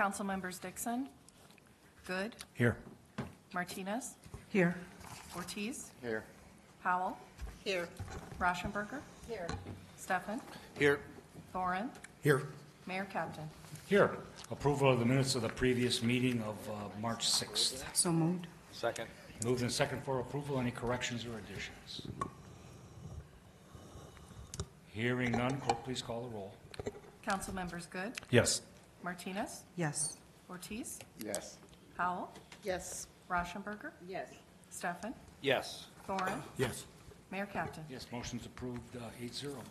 Council members Dixon, Good, Here. Martinez, Here. Ortiz, Here. Powell, Here. Rauschenberger, Here. Steffen, Here. Thoren, Here. Mayor Kaptain. Here. Approval of the minutes of the previous meeting of uh, March 6th. So moved. Second. Moved and second for approval. Any corrections or additions? Hearing none, clerk, please call the roll. Council members Good, Yes. Martinez, Yes. Ortiz, Yes. Powell, Yes. Rauschenberger, Yes. Steffen, Yes. Thoren, Yes. Mayor Kaptain. Yes, motion's approved, uh, eight zero.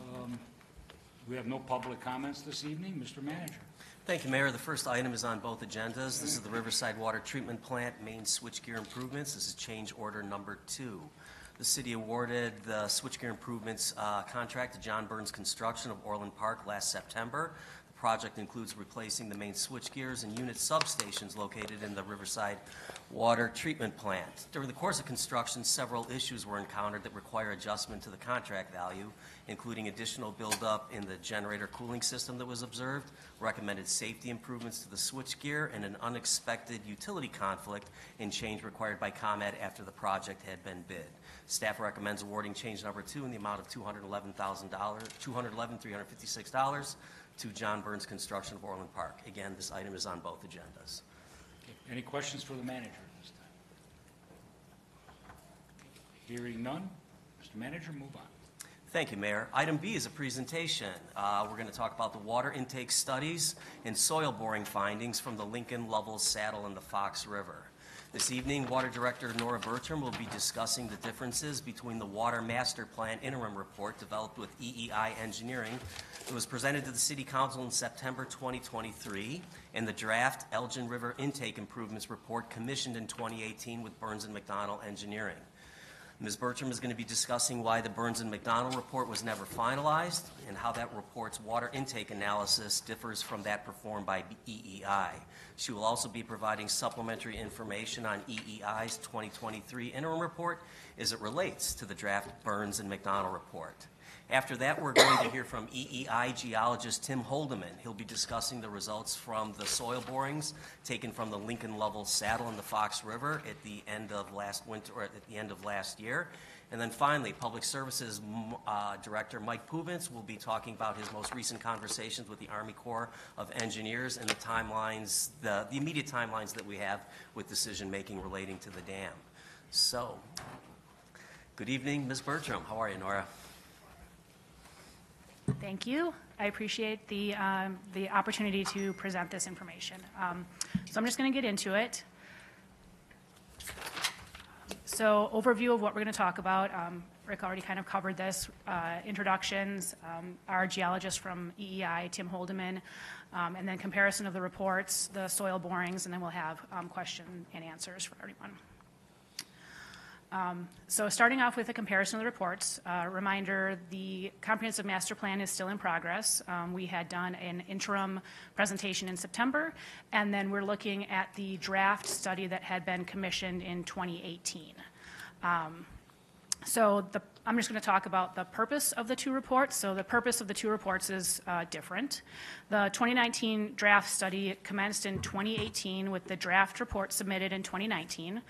Um, We have no public comments this evening. Mr. Manager. Thank you, Mayor. The first item is on both agendas. This is the Riverside Water Treatment Plant main switchgear improvements. This is change order number two. The city awarded the switchgear improvements uh, contract to John Burns Construction of Orland Park last September. Project includes replacing the main switchgears and unit substations located in the Riverside Water Treatment Plant. During the course of construction, several issues were encountered that require adjustment to the contract value, including additional buildup in the generator cooling system that was observed, recommended safety improvements to the switchgear, and an unexpected utility conflict in change required by ComEd after the project had been bid. Staff recommends awarding change number two in the amount of $211,000, $211,356 to John Burns Construction of Orland Park. Again, this item is on both agendas. Any questions for the manager at this time? Hearing none. Mr. Manager, move on. Thank you, Mayor. Item B is a presentation. Uh, We're going to talk about the water intake studies and soil boring findings from the Lincoln, Lovell, Saddle, and the Fox River. This evening, Water Director Nora Bertram will be discussing the differences between the Water Master Plan interim report developed with EEI Engineering that was presented to the City Council in September 2023, and the draft Elgin River Intake Improvements Report commissioned in 2018 with Burns and McDonnell Engineering. Ms. Bertram is going to be discussing why the Burns and McDonnell report was never finalized and how that report's water intake analysis differs from that performed by EEI. She will also be providing supplementary information on EEI's 2023 interim report as it relates to the draft Burns and McDonnell report. After that, we're going to hear from EEI geologist Tim Holdeman. He'll be discussing the results from the soil borings taken from the Lincoln Lovell Saddle and the Fox River at the end of last winter, or at the end of last year. And then finally, Public Services uh, Director Mike Pubens will be talking about his most recent conversations with the Army Corps of Engineers and the timelines, the, the immediate timelines that we have with decision-making relating to the dam. So, good evening, Ms. Bertram. How are you, Nora? Thank you. I appreciate the, um, the opportunity to present this information. Um, So I'm just going to get into it. So overview of what we're going to talk about. Um, Rick already kind of covered this. Uh, Introductions, um, our geologist from EEI, Tim Holdeman, um, and then comparison of the reports, the soil borings, and then we'll have um, question and answers for everyone. So starting off with a comparison of the reports, uh, reminder, the comprehensive master plan is still in progress. Um, We had done an interim presentation in September, and then we're looking at the draft study that had been commissioned in 2018. Um, So the, I'm just going to talk about the purpose of the two reports. So the purpose of the two reports is uh, different. The 2019 draft study commenced in 2018 with the draft report submitted in 2019.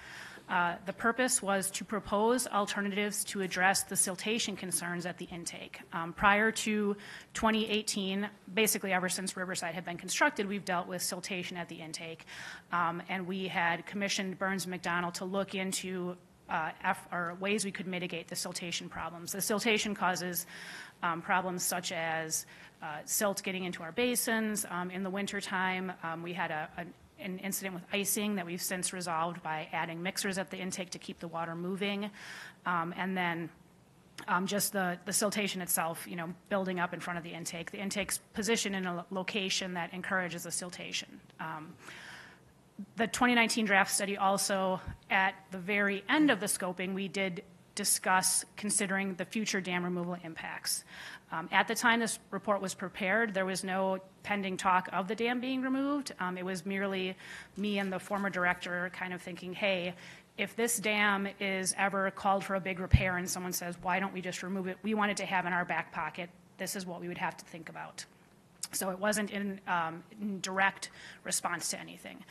Uh, The purpose was to propose alternatives to address the siltation concerns at the intake. Um, Prior to 2018, basically ever since Riverside had been constructed, we've dealt with siltation at the intake. Um, And we had commissioned Burns and McDonnell to look into uh, or ways we could mitigate the siltation problems. The siltation causes um, problems such as uh, silt getting into our basins. Um, In the wintertime, um, we had a, an an incident with icing that we've since resolved by adding mixers at the intake to keep the water moving. Um, And then um, just the, the siltation itself, you know, building up in front of the intake. The intake's positioned in a location that encourages the siltation. Um, the 2019 draft study also, at the very end of the scoping, we did discuss considering the future dam removal impacts. Um, At the time this report was prepared, there was no pending talk of the dam being removed. Um, It was merely me and the former director kind of thinking, hey, if this dam is ever called for a big repair and someone says, why don't we just remove it? We wanted to have in our back pocket, this is what we would have to think about. So it wasn't in, um, in direct response to anything.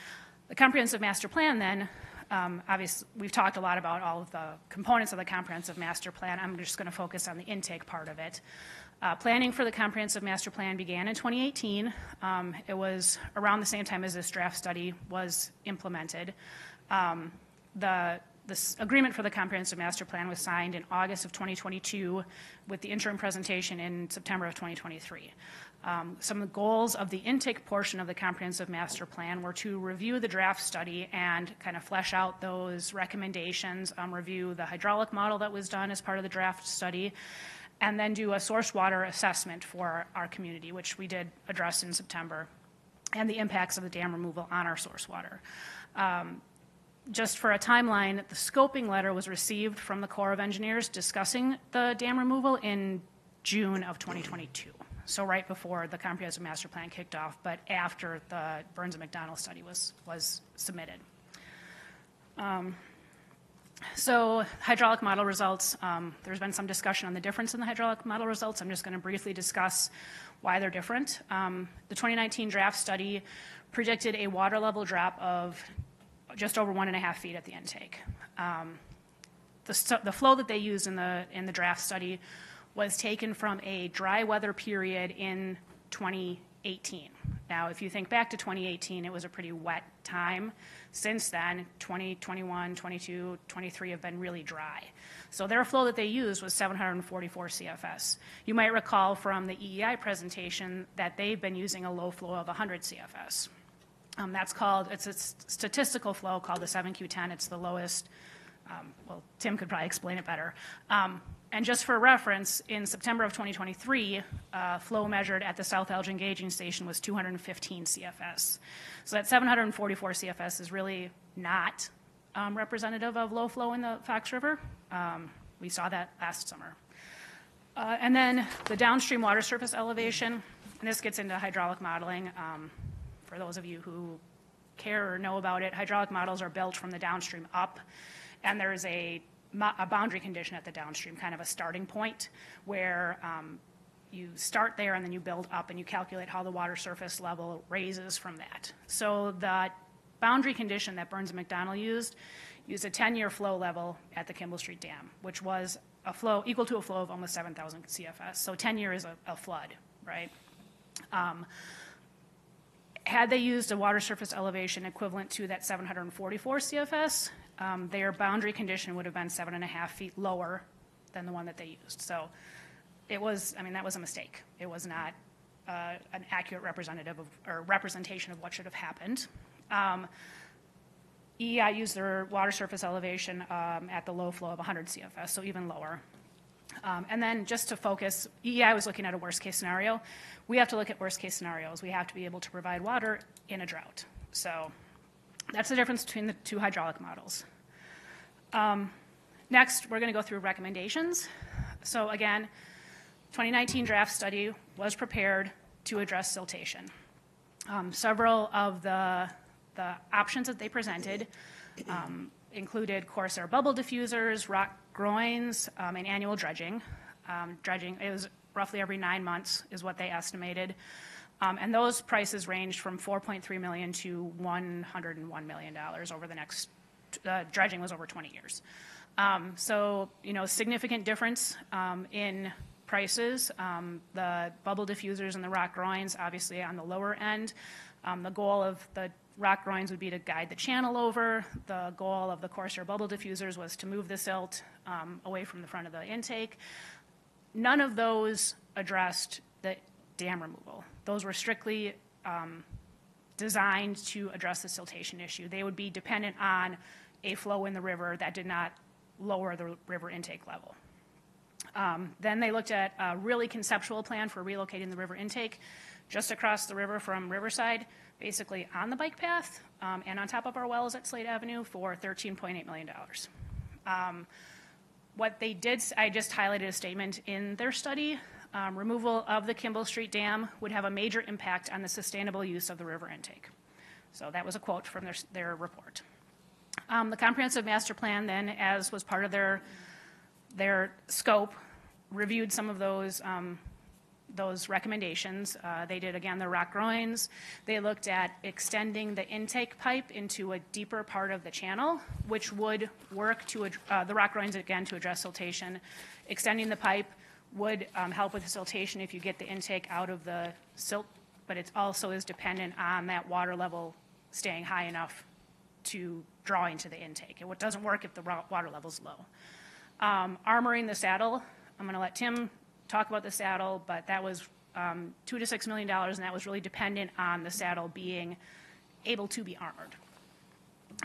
The comprehensive master plan then, um, obviously, we've talked a lot about all of the components of the comprehensive master plan. I'm just going to focus on the intake part of it. Uh, planning for the comprehensive master plan began in 2018. Um, it was around the same time as this draft study was implemented. Um, the this agreement for the comprehensive master plan was signed in August of 2022 with the interim presentation in September of 2023. Um, Some of the goals of the intake portion of the comprehensive master plan were to review the draft study and kind of flesh out those recommendations, um, review the hydraulic model that was done as part of the draft study, and then do a source water assessment for our community, which we did address in September, and the impacts of the dam removal on our source water just for a timeline, the scoping letter was received from the Corps of Engineers discussing the dam removal in June of 2022. So right before the comprehensive master plan kicked off, but after the Burns and McDonnell study was, was submitted. Um, So hydraulic model results, um, there's been some discussion on the difference in the hydraulic model results. I'm just going to briefly discuss why they're different. Um, The 2019 draft study predicted a water level drop of just over one and a half feet at the intake. Um, The, the flow that they used in the, in the draft study was taken from a dry weather period in 2018. Now, if you think back to 2018, it was a pretty wet time. Since then, 20, 21, 22, 23 have been really dry. So their flow that they used was 744 CFS. You might recall from the EEI presentation that they've been using a low flow of 100 CFS. Um, That's called, it's a statistical flow called the 7Q10. It's the lowest, um, well, Tim could probably explain it better. Um, And just for reference, in September of 2023, uh, flow measured at the South Elgin Gauging Station was 215 CFS. So that 744 CFS is really not um, representative of low flow in the Fox River. Um, We saw that last summer. Uh, And then the downstream water surface elevation, and this gets into hydraulic modeling. Um, For those of you who care or know about it, hydraulic models are built from the downstream up, and there is a, a boundary condition at the downstream, kind of a starting point, where um, you start there and then you build up and you calculate how the water surface level raises from that. So the boundary condition that Burns and McDonnell used, used a 10-year flow level at the Kimball Street Dam, which was a flow, equal to a flow of almost 7,000 CFS. So 10 year is a, a flood, right? Um, Had they used a water surface elevation equivalent to that 744 CFS, um, their boundary condition would have been seven and a half feet lower than the one that they used. So it was, I mean, that was a mistake. It was not uh, an accurate representative of, or representation of what should have happened. Um, EEI used their water surface elevation um, at the low flow of 100 CFS, so even lower. Um, And then just to focus, EEI was looking at a worst-case scenario. We have to look at worst-case scenarios. We have to be able to provide water in a drought. So that's the difference between the two hydraulic models. Um, Next, we're going to go through recommendations. So again, 2019 draft study was prepared to address siltation. Um, Several of the, the options that they presented um, included coarse air bubble diffusers, rock groins, um, and annual dredging. Um, Dredging, it was roughly every nine months is what they estimated. Um, And those prices ranged from 4.3 million to 101 million dollars over the next, uh, dredging was over 20 years. Um, So, you know, significant difference um, in prices. The bubble diffusers and the rock groins, obviously on the lower end. The goal of the rock groins would be to guide the channel over. The goal of the coarser bubble diffusers was to move the silt away from the front of the intake. None of those addressed the dam removal. Those were strictly um, designed to address the siltation issue. They would be dependent on a flow in the river that did not lower the river intake level. Um, Then they looked at a really conceptual plan for relocating the river intake just across the river from Riverside, basically on the bike path um, and on top of our wells at Slade Avenue for $13.8 million. Um, What they did, I just highlighted a statement in their study. Um, Removal of the Kimball Street Dam would have a major impact on the sustainable use of the river intake. So that was a quote from their, their report. Um, The comprehensive master plan then, as was part of their, their scope, reviewed some of those, um, those recommendations. Uh, They did, again, the rock groins. They looked at extending the intake pipe into a deeper part of the channel, which would work to, uh, the rock groins, again, to address siltation. Extending the pipe would um, help with siltation if you get the intake out of the silt, but it also is dependent on that water level staying high enough to draw into the intake. It doesn't work if the water level's low. Um, Armoring the saddle, I'm going to let Tim talk about the saddle, but that was um, two to six million dollars, and that was really dependent on the saddle being able to be armored.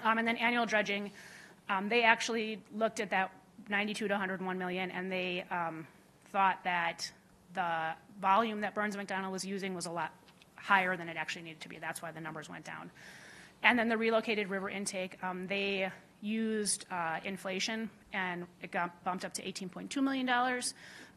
Um, And then annual dredging, um, they actually looked at that 92 to 101 million, and they um, thought that the volume that Burns McDonnell was using was a lot higher than it actually needed to be. That's why the numbers went down. And then the relocated river intake, um, they used uh, inflation, and it got bumped up to $18.2 million.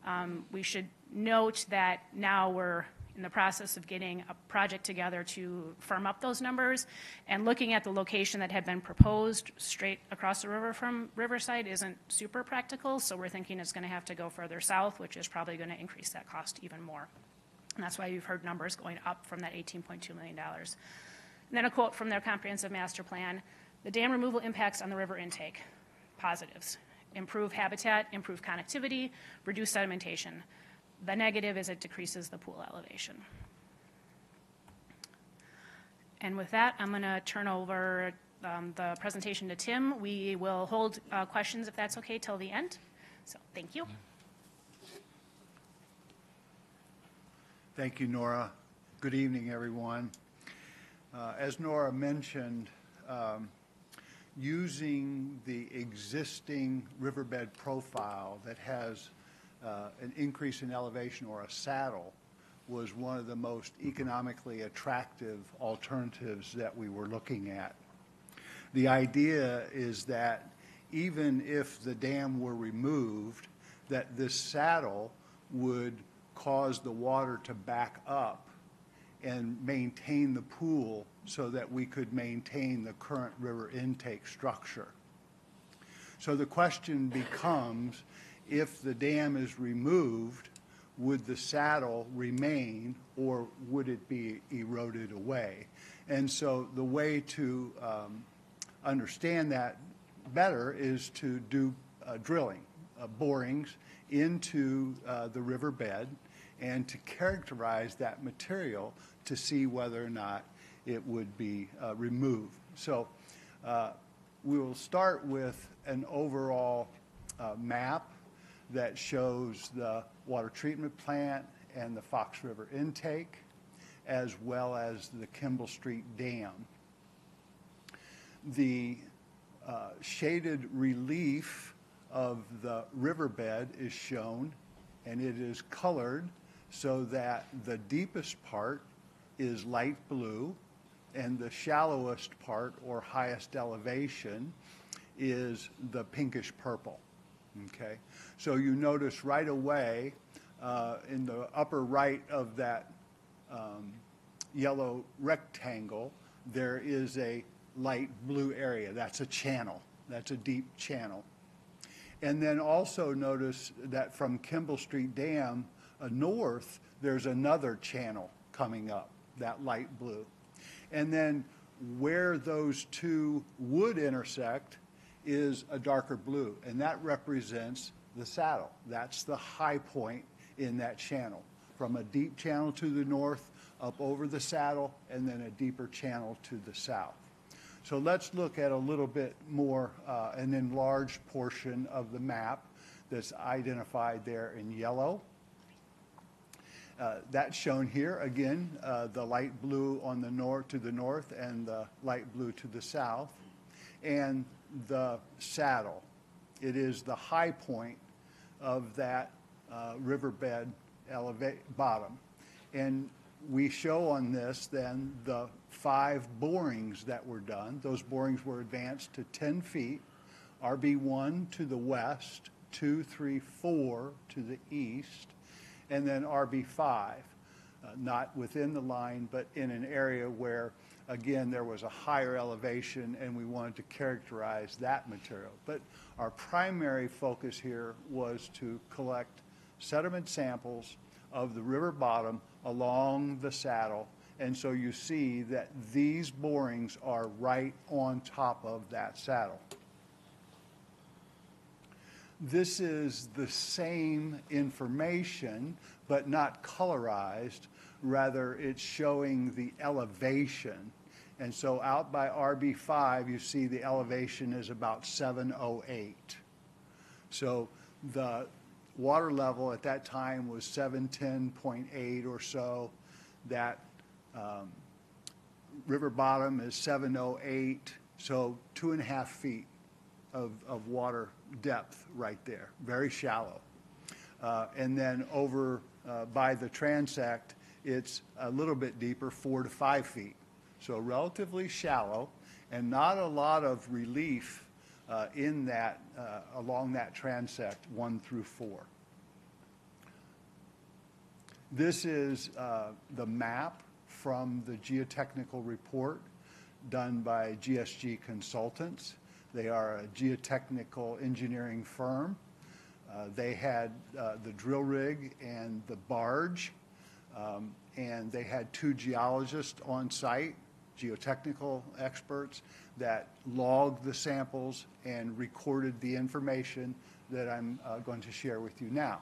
Um, We should note that now we're in the process of getting a project together to firm up those numbers, and looking at the location that had been proposed straight across the river from Riverside isn't super practical, so we're thinking it's going to have to go further south, which is probably going to increase that cost even more. And that's why you've heard numbers going up from that $18.2 million. And then a quote from their comprehensive master plan, "The dam removal impacts on the river intake, positives, improve habitat, improve connectivity, reduce sedimentation. The negative is it decreases the pool elevation." And with that, I'm going to turn over um, the presentation to Tim. We will hold uh, questions, if that's okay, till the end. So, thank you. Thank you, Nora. Good evening, everyone. Uh, As Nora mentioned, um, using the existing riverbed profile that has uh, an increase in elevation or a saddle was one of the most economically attractive alternatives that we were looking at. The idea is that even if the dam were removed, that this saddle would cause the water to back up and maintain the pool so that we could maintain the current river intake structure. So the question becomes, if the dam is removed, would the saddle remain or would it be eroded away? And so the way to um, understand that better is to do uh, drilling, uh, borings into uh, the riverbed and to characterize that material to see whether or not it would be uh, removed. So uh, we will start with an overall uh, map that shows the water treatment plant and the Fox River intake, as well as the Kimball Street Dam. The uh, shaded relief of the riverbed is shown, and it is colored so that the deepest part is light blue, and the shallowest part or highest elevation is the pinkish purple. Okay? So you notice right away uh, in the upper right of that um, yellow rectangle, there is a light blue area. That's a channel. That's a deep channel. And then also notice that from Kimball Street Dam uh, north, there's another channel coming up, that light blue. And then where those two would intersect is a darker blue, and that represents the saddle. That's the high point in that channel, from a deep channel to the north, up over the saddle, and then a deeper channel to the south. So let's look at a little bit more, uh, an enlarged portion of the map that's identified there in yellow. Uh, That's shown here, again, uh, the light blue on the north, to the north, and the light blue to the south. And the saddle, it is the high point of that uh, riverbed bottom. And we show on this then the five borings that were done. Those borings were advanced to 10 feet, RB1 to the west, 2, 3, 4 to the east, and then RB5, uh, not within the line, but in an area where, again, there was a higher elevation and we wanted to characterize that material. But our primary focus here was to collect sediment samples of the river bottom along the saddle. And so you see that these borings are right on top of that saddle. This is the same information, but not colorized. Rather, it's showing the elevation. And so out by RB5, you see the elevation is about 708. So the water level at that time was 710.8 or so. That um, river bottom is 708, so two and a half feet of, of water depth right there, very shallow. Uh, and then over uh, by the transect, it's a little bit deeper, four to five feet. So relatively shallow and not a lot of relief uh, in that, uh, along that transect, one through four. This is uh, the map from the geotechnical report done by GSG Consultants. They are a geotechnical engineering firm. Uh, They had uh, the drill rig and the barge, um, and they had two geologists on site, geotechnical experts, that logged the samples and recorded the information that I'm uh, going to share with you now.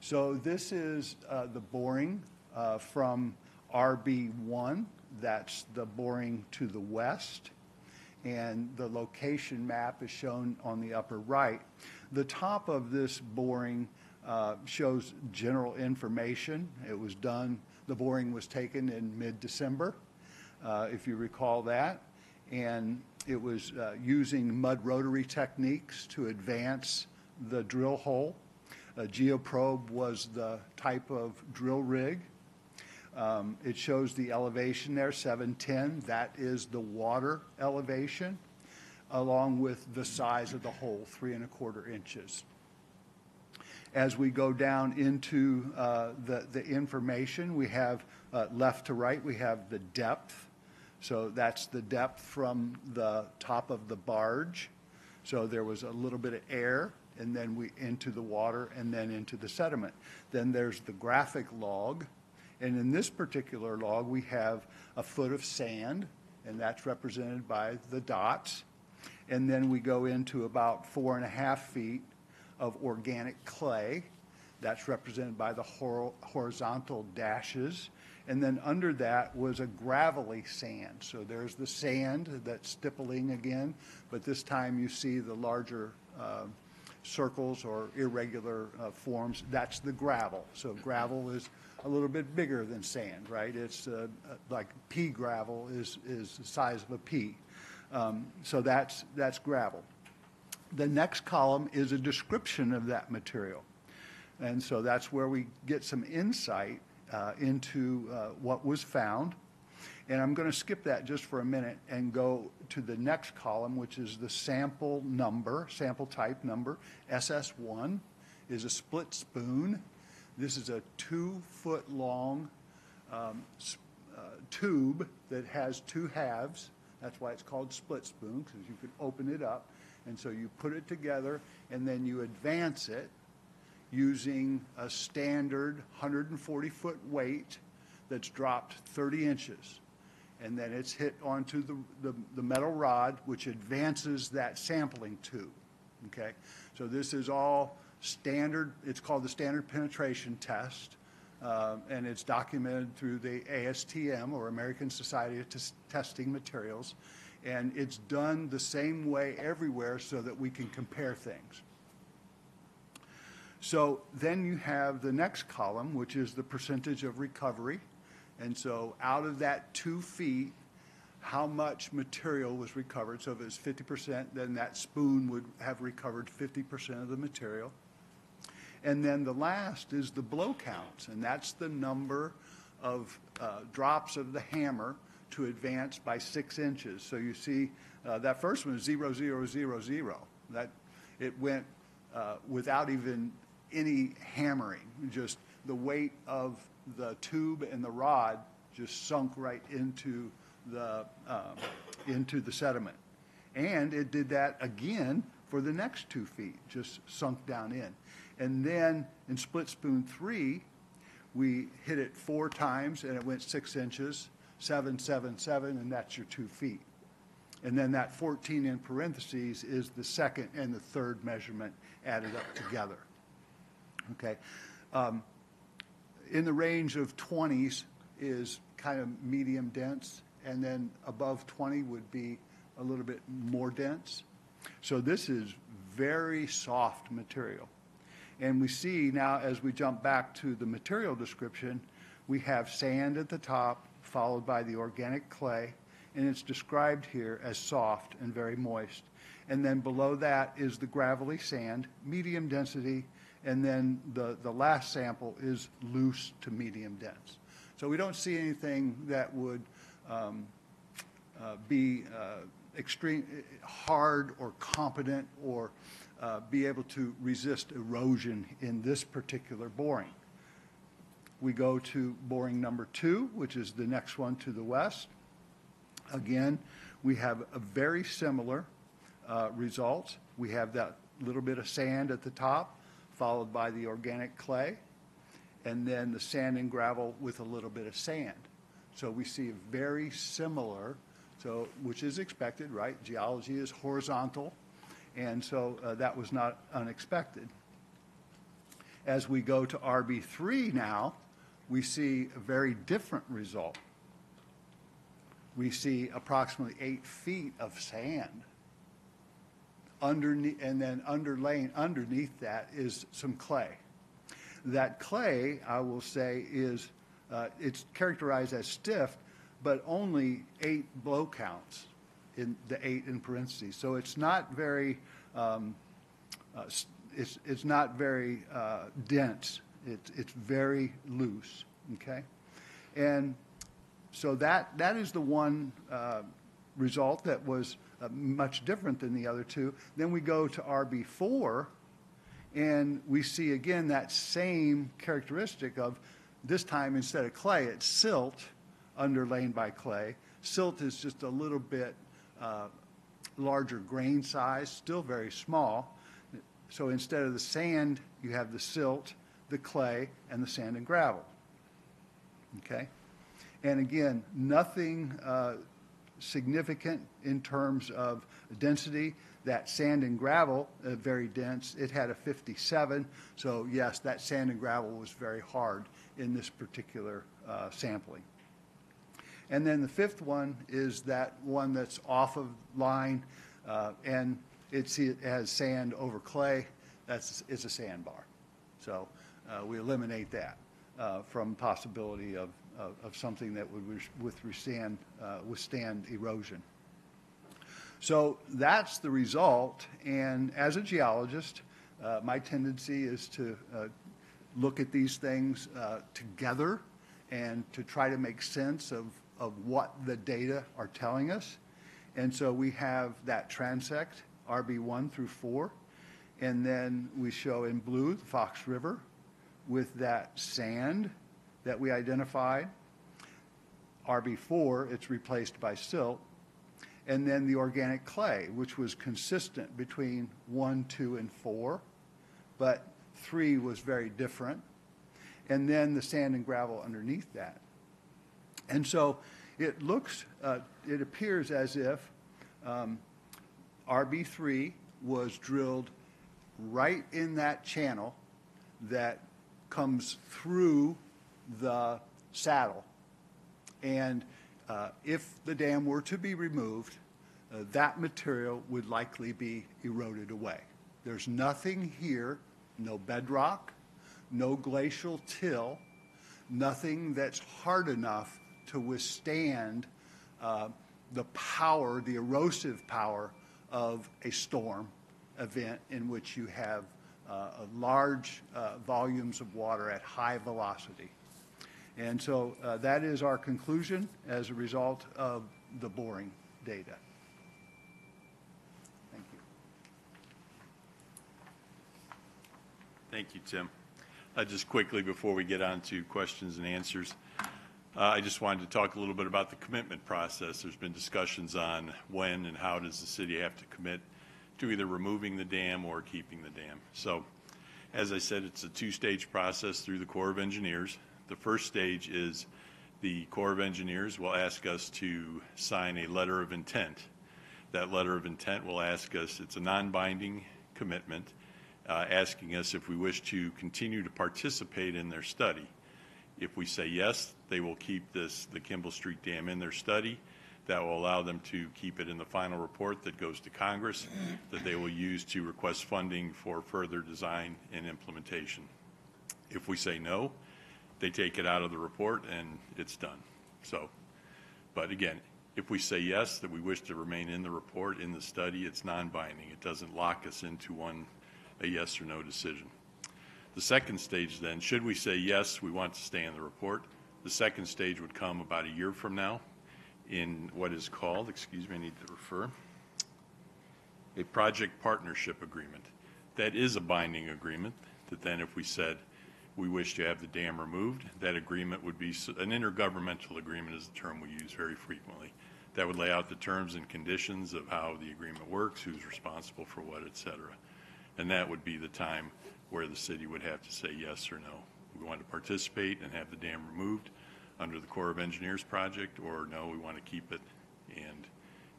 So this is uh, the boring uh, from RB1. That's the boring to the west. And the location map is shown on the upper right. The top of this boring uh, shows general information. It was done, the boring was taken in mid-December, uh, if you recall that. And it was uh, using mud rotary techniques to advance the drill hole. A geoprobe was the type of drill rig. Um, It shows the elevation there, 710. That is the water elevation, along with the size of the hole, three and a quarter inches. As we go down into uh, the, the information, we have uh, left to right, we have the depth. So that's the depth from the top of the barge. So there was a little bit of air, and then we into the water, and then into the sediment. Then there's the graphic log, and in this particular log, we have a foot of sand, and that's represented by the dots. And then we go into about four and a half feet of organic clay. That's represented by the hor- horizontal dashes. And then under that was a gravelly sand. So there's the sand that's stippling again, but this time you see the larger uh, circles or irregular uh, forms. That's the gravel. So gravel is a little bit bigger than sand, right? It's uh, uh, like pea gravel is, is the size of a pea. Um, So that's, that's gravel. The next column is a description of that material. And so that's where we get some insight uh, into uh, what was found. And I'm going to skip that just for a minute and go to the next column, which is the sample number, sample type number. SS1 is a split spoon. This is a two-foot-long um, uh, tube that has two halves. That's why it's called split spoon, because you can open it up. And so you put it together, and then you advance it using a standard 140-foot weight that's dropped 30 inches. And then it's hit onto the, the, the metal rod, which advances that sampling tube, okay? So this is all standard, it's called the standard penetration test, uh, and it's documented through the ASTM, or American Society of Tes- Testing Materials, and it's done the same way everywhere so that we can compare things. So then you have the next column, which is the percentage of recovery. And so out of that two feet, how much material was recovered? So if it's 50%, then that spoon would have recovered 50% of the material. And then the last is the blow counts, and that's the number of uh, drops of the hammer to advance by six inches. So you see, uh, that first one is zero, zero, zero, zero. That, it went uh, without even any hammering, just the weight of the tube and the rod just sunk right into the, um, into the sediment. And it did that again for the next two feet, just sunk down in. And then in Split Spoon 3, we hit it four times and it went six inches, seven, seven, seven, and that's your two feet. And then that 14 in parentheses is the second and the third measurement added up together. Okay. Um, In the range of 20s is kind of medium dense, and then above 20 would be a little bit more dense. So this is very soft material. And we see now, as we jump back to the material description, we have sand at the top, followed by the organic clay, and it's described here as soft and very moist. And then below that is the gravelly sand, medium density, and then the, the last sample is loose to medium dense. So we don't see anything that would um, uh, be uh, extreme, hard or competent or uh, be able to resist erosion in this particular boring. We go to boring number two, which is the next one to the west. Again, we have a very similar uh, results. We have that little bit of sand at the top, followed by the organic clay, and then the sand and gravel with a little bit of sand. So we see a very similar, so, which is expected, right? Geology is horizontal, and so uh, that was not unexpected. As we go to RB3 now, we see a very different result. We see approximately eight feet of sand. Underneath, and then underlaying underneath that is some clay. That clay, I will say, is uh, it's characterized as stiff, but only eight blow counts in the eight in parentheses. So it's not very um, uh, it's it's not very uh, dense. It's it's very loose. Okay, and so that that is the one uh, result that was uh, much different than the other two. Then we go to RB4, and we see again that same characteristic of this time instead of clay, it's silt underlain by clay. Silt is just a little bit uh, larger grain size, still very small. So instead of the sand, you have the silt, the clay, and the sand and gravel. Okay? And again, nothing uh, significant in terms of density. That sand and gravel, uh, very dense, it had a 57. So yes, that sand and gravel was very hard in this particular uh, sampling. And then the fifth one is that one that's off of line, uh, and it has sand over clay. That's, it's a sandbar. So uh, we eliminate that uh, from possibility of, of, of something that would withstand, uh, withstand erosion. So that's the result, and as a geologist, uh, my tendency is to uh, look at these things together and to try to make sense of, of what the data are telling us. And so we have that transect, RB1 through 4, and then we show in blue the Fox River with that sand that we identified. RB4, it's replaced by silt. And then the organic clay, which was consistent between 1, 2, and 4, but 3 was very different. And then the sand and gravel underneath that. And so it looks, uh, it appears as if um, RB3 was drilled right in that channel that comes through the saddle. And uh, if the dam were to be removed, uh, that material would likely be eroded away. There's nothing here, no bedrock, no glacial till, nothing that's hard enough to withstand uh, the power, the erosive power of a storm event in which you have large uh, volumes of water at high velocity. And so uh, that is our conclusion as a result of the boring data. Thank you. Thank you, Tim. Uh, Just quickly, before we get on to questions and answers, uh, I just wanted to talk a little bit about the commitment process. There's been discussions on when and how does the city have to commit to either removing the dam or keeping the dam. So As I said, it's a two-stage process through the Corps of Engineers. The first stage is the Corps of Engineers will ask us to sign a letter of intent. That letter of intent will ask us, it's a non-binding commitment, uh, asking us if we wish to continue to participate in their study. If we say yes, they will keep this, the Kimball Street Dam in their study. That will allow them to keep it in the final report that goes to Congress, that they will use to request funding for further design and implementation. If we say no, they take it out of the report and it's done. So, but again, if we say yes, that we wish to remain in the report, in the study, it's non-binding. It doesn't lock us into one, a yes or no decision. The second stage then, should we say yes, we want to stay in the report, the second stage would come about a year from now in what is called, excuse me, I need to refer, a project partnership agreement. That is a binding agreement, that then if we said we wish to have the dam removed, that agreement would be, an intergovernmental agreement is the term we use very frequently. That would lay out the terms and conditions of how the agreement works, who's responsible for what, et cetera. And that would be the time where the city would have to say yes or no. We want to participate and have the dam removed under the Corps of Engineers project, or no, we want to keep it and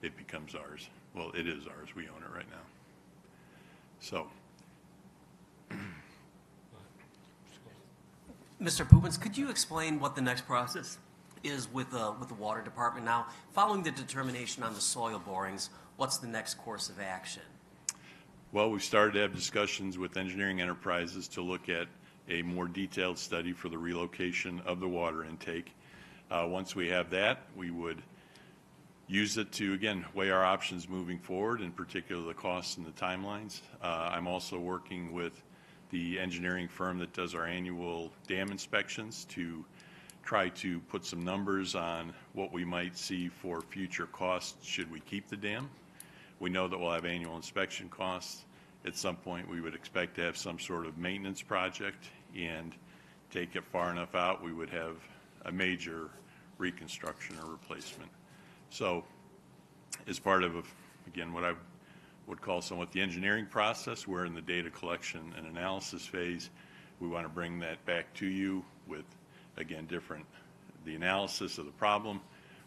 it becomes ours. Well, it is ours, we own it right now. So, Mr. Poopens, could you explain what the next process is with the, with the water department now? Following the determination on the soil borings, what's the next course of action? well, we've started to have discussions with engineering enterprises to look at a more detailed study for the relocation of the water intake. Uh, Once we have that, we would use it to, again, weigh our options moving forward, in particular the costs and the timelines. Uh, I'm also working with the engineering firm that does our annual dam inspections to try to put some numbers on what we might see for future costs should we keep the dam. We know that we'll have annual inspection costs. At some point, we would expect to have some sort of maintenance project, and take it far enough out, we would have a major reconstruction or replacement. So as part of, again, what I would call somewhat the engineering process, we're in the data collection and analysis phase. We want to bring that back to you with, again, different, the analysis of the problem,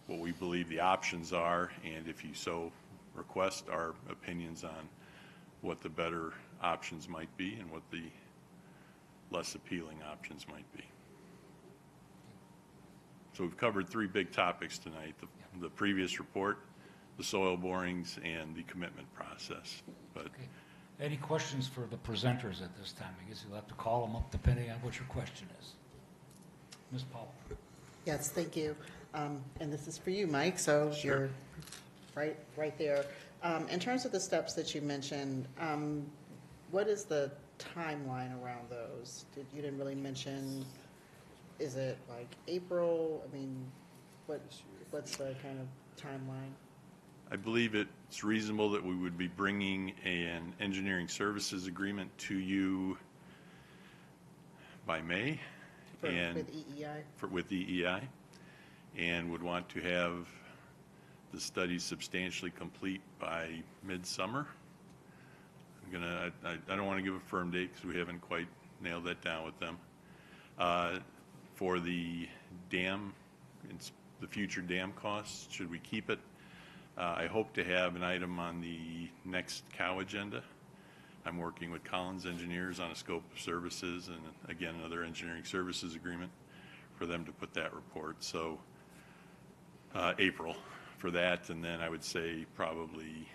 what we believe the options are, and if you so request, our opinions on what the better options might be and what the less appealing options might be. So we've covered three big topics tonight, the, the previous report, the soil borings, and the commitment process. But Okay. Any questions for the presenters at this time? I guess you'll have to call them up depending on what your question is. Ms. Powell? Yes, thank you. Um, And this is for you, Mike, so Sure. you're right, right there. Um, In terms of the steps that you mentioned, um, what is the timeline around those? Did- You didn't really mention, is it like April? I mean, what, what's the kind of timeline? I believe it's reasonable that we would be bringing an engineering services agreement to you by May. for- and With EEI? for- With EEI, and would want to have the study substantially complete by midsummer. I'm gonna, I, I- I don't want to give a firm date because we haven't quite nailed that down with them. Uh, For the dam, it's the future dam costs, should we keep it? Uh, I hope to have an item on the next cow agenda. I'm working with Collins Engineers on a scope of services and again, another engineering services agreement for them to put that report. So uh, April for that, and then I would say probably,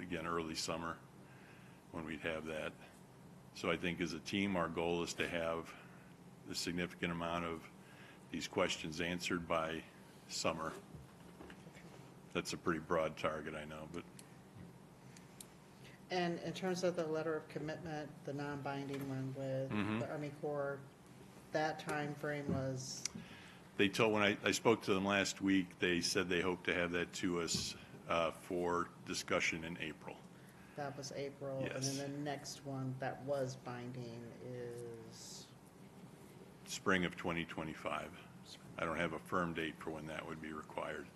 again, early summer when we'd have that. So I think as a team, our goal is to have a significant amount of these questions answered by summer. That's a pretty broad target, I know, but And in terms of the letter of commitment, the non-binding one with Mm-hmm. the Army Corps, that time frame was, They told, when I, I spoke to them last week, they said they hope to have that to us uh, for discussion in April. That was April. And Yes. then the next one that was binding is, spring of 2025. I don't have a firm date for when that would be required.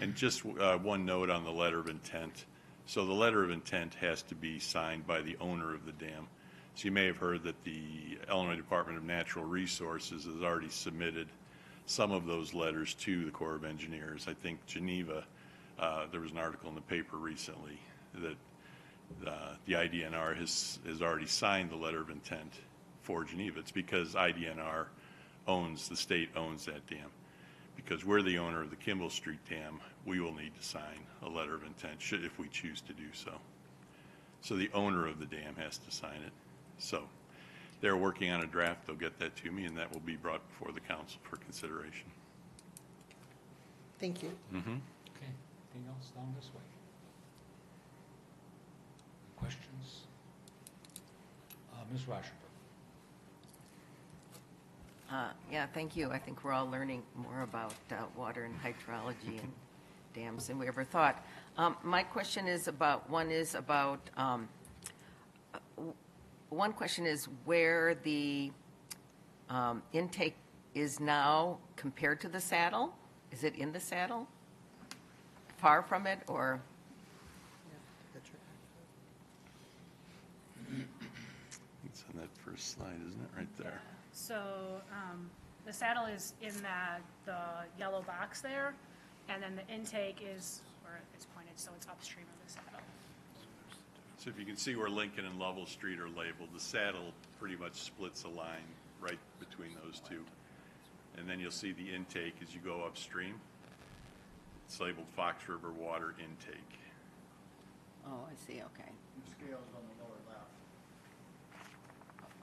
And just uh, one note on the letter of intent. So the letter of intent has to be signed by the owner of the dam. So you may have heard that the Illinois Department of Natural Resources has already submitted some of those letters to the Corps of Engineers. I think Geneva, uh, there was an article in the paper recently that uh, the IDNR has, has already signed the letter of intent for Geneva. It's because IDNR owns, the state owns that dam. Because we're the owner of the Kimball Street Dam, we will need to sign a letter of intent, should, if we choose to do so. So the owner of the dam has to sign it. So they're working on a draft, they'll get that to me, and that will be brought before the council for consideration. Thank you. Okay, anything else down this way? Questions? Uh, Ms. Rauschenberger? Uh, Yeah, thank you. I think we're all learning more about uh, water and hydrology and dams than we ever thought. Um, My question is about, one is about, um, uh, w- one question is where the um, intake is now compared to the saddle? Is it in the saddle? Far from it, or, It's on that first slide, isn't it, right there? So um, the saddle is in that, the yellow box there, and then the intake is where it's pointed, so it's upstream of the saddle. So if you can see where Lincoln and Lovell Street are labeled, the saddle pretty much splits a line right between those two. And then you'll see the intake as you go upstream. It's labeled Fox River Water Intake. oh, I see, okay, The scale's on the lower left.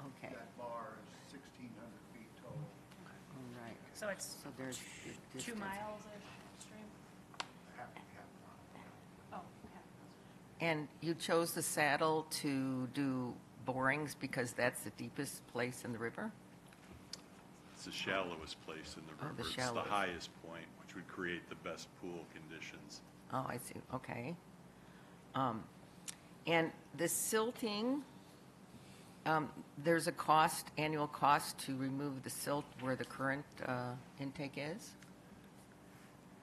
Okay, That bar is 1,600 feet total. all right. So it's So there's the two distance. miles upstream? Half, half mile. Oh, okay. And you chose the saddle to do borings because that's the deepest place in the river? It's the shallowest place in the Oh, river. the It's the shallowest. highest point, which would create the best pool conditions. Oh, I see, okay. Um, And the silting, um, there's a cost, annual cost to remove the silt where the current uh, intake is?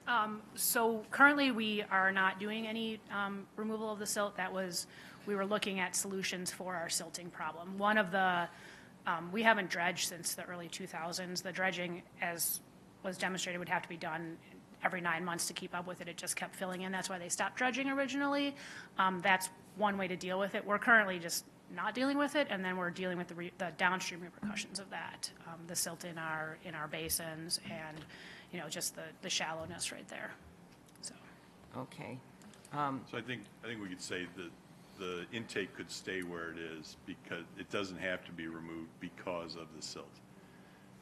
Um, So currently, we are not doing any um, removal of the silt. That was, we were looking at solutions for our silting problem. One of the, um, we haven't dredged since the early 2000s. The dredging, as was demonstrated, would have to be done every nine months to keep up with it. It just kept filling in. That's why they stopped dredging originally. Um, That's one way to deal with it. We're currently just not dealing with it, and then we're dealing with the re- the downstream repercussions of that. Um, The silt in our, in our basins and, you know, just the, the shallowness right there. So, Okay, So I think, I think we could say that the intake could stay where it is because it doesn't have to be removed because of the silt.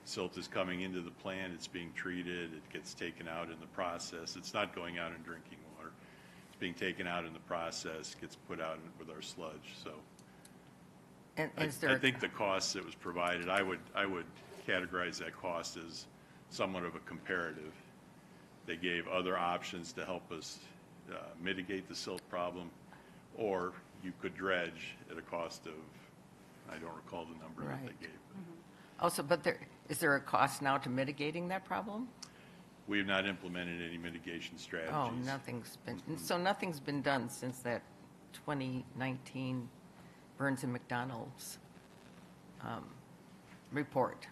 Silt is coming into the plant, it's being treated, it gets taken out in the process. It's not going out in drinking water. It's being taken out in the process, gets put out in- with our sludge, so. And I is there? I think the cost that was provided, I would, I would categorize that cost as somewhat of a comparative. They gave other options to help us uh, mitigate the silt problem, or you could dredge at a cost of, I don't recall the number that Right. they gave. Also, but there, is there a cost now to mitigating that problem? We have not implemented any mitigation strategies. Oh, nothing's been, so nothing's been done since that 2019 Burns and McDonnell's um, report?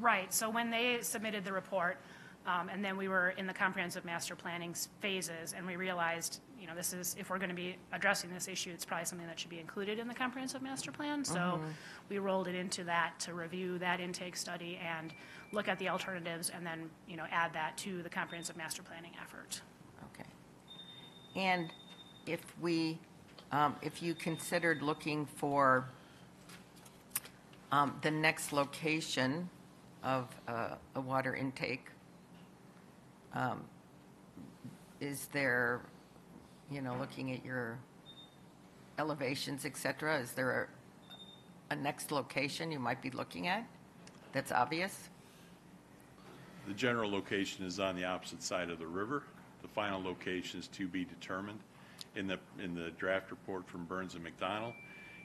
right, so when they submitted the report, um, and then we were in the comprehensive master planning phases, and we realized, you know, this is, if we're going to be addressing this issue, it's probably something that should be included in the comprehensive master plan. So we rolled it into that to review that intake study and look at the alternatives, and then, you know, add that to the comprehensive master planning effort. Okay. And if we, um, if you considered looking for um, the next location of uh, a water intake, um, is there, you know, looking at your elevations, et cetera, is there a, a next location you might be looking at that's obvious? The general location is on the opposite side of the river. The final location is to be determined. In the, in the draft report from Burns and McDonnell,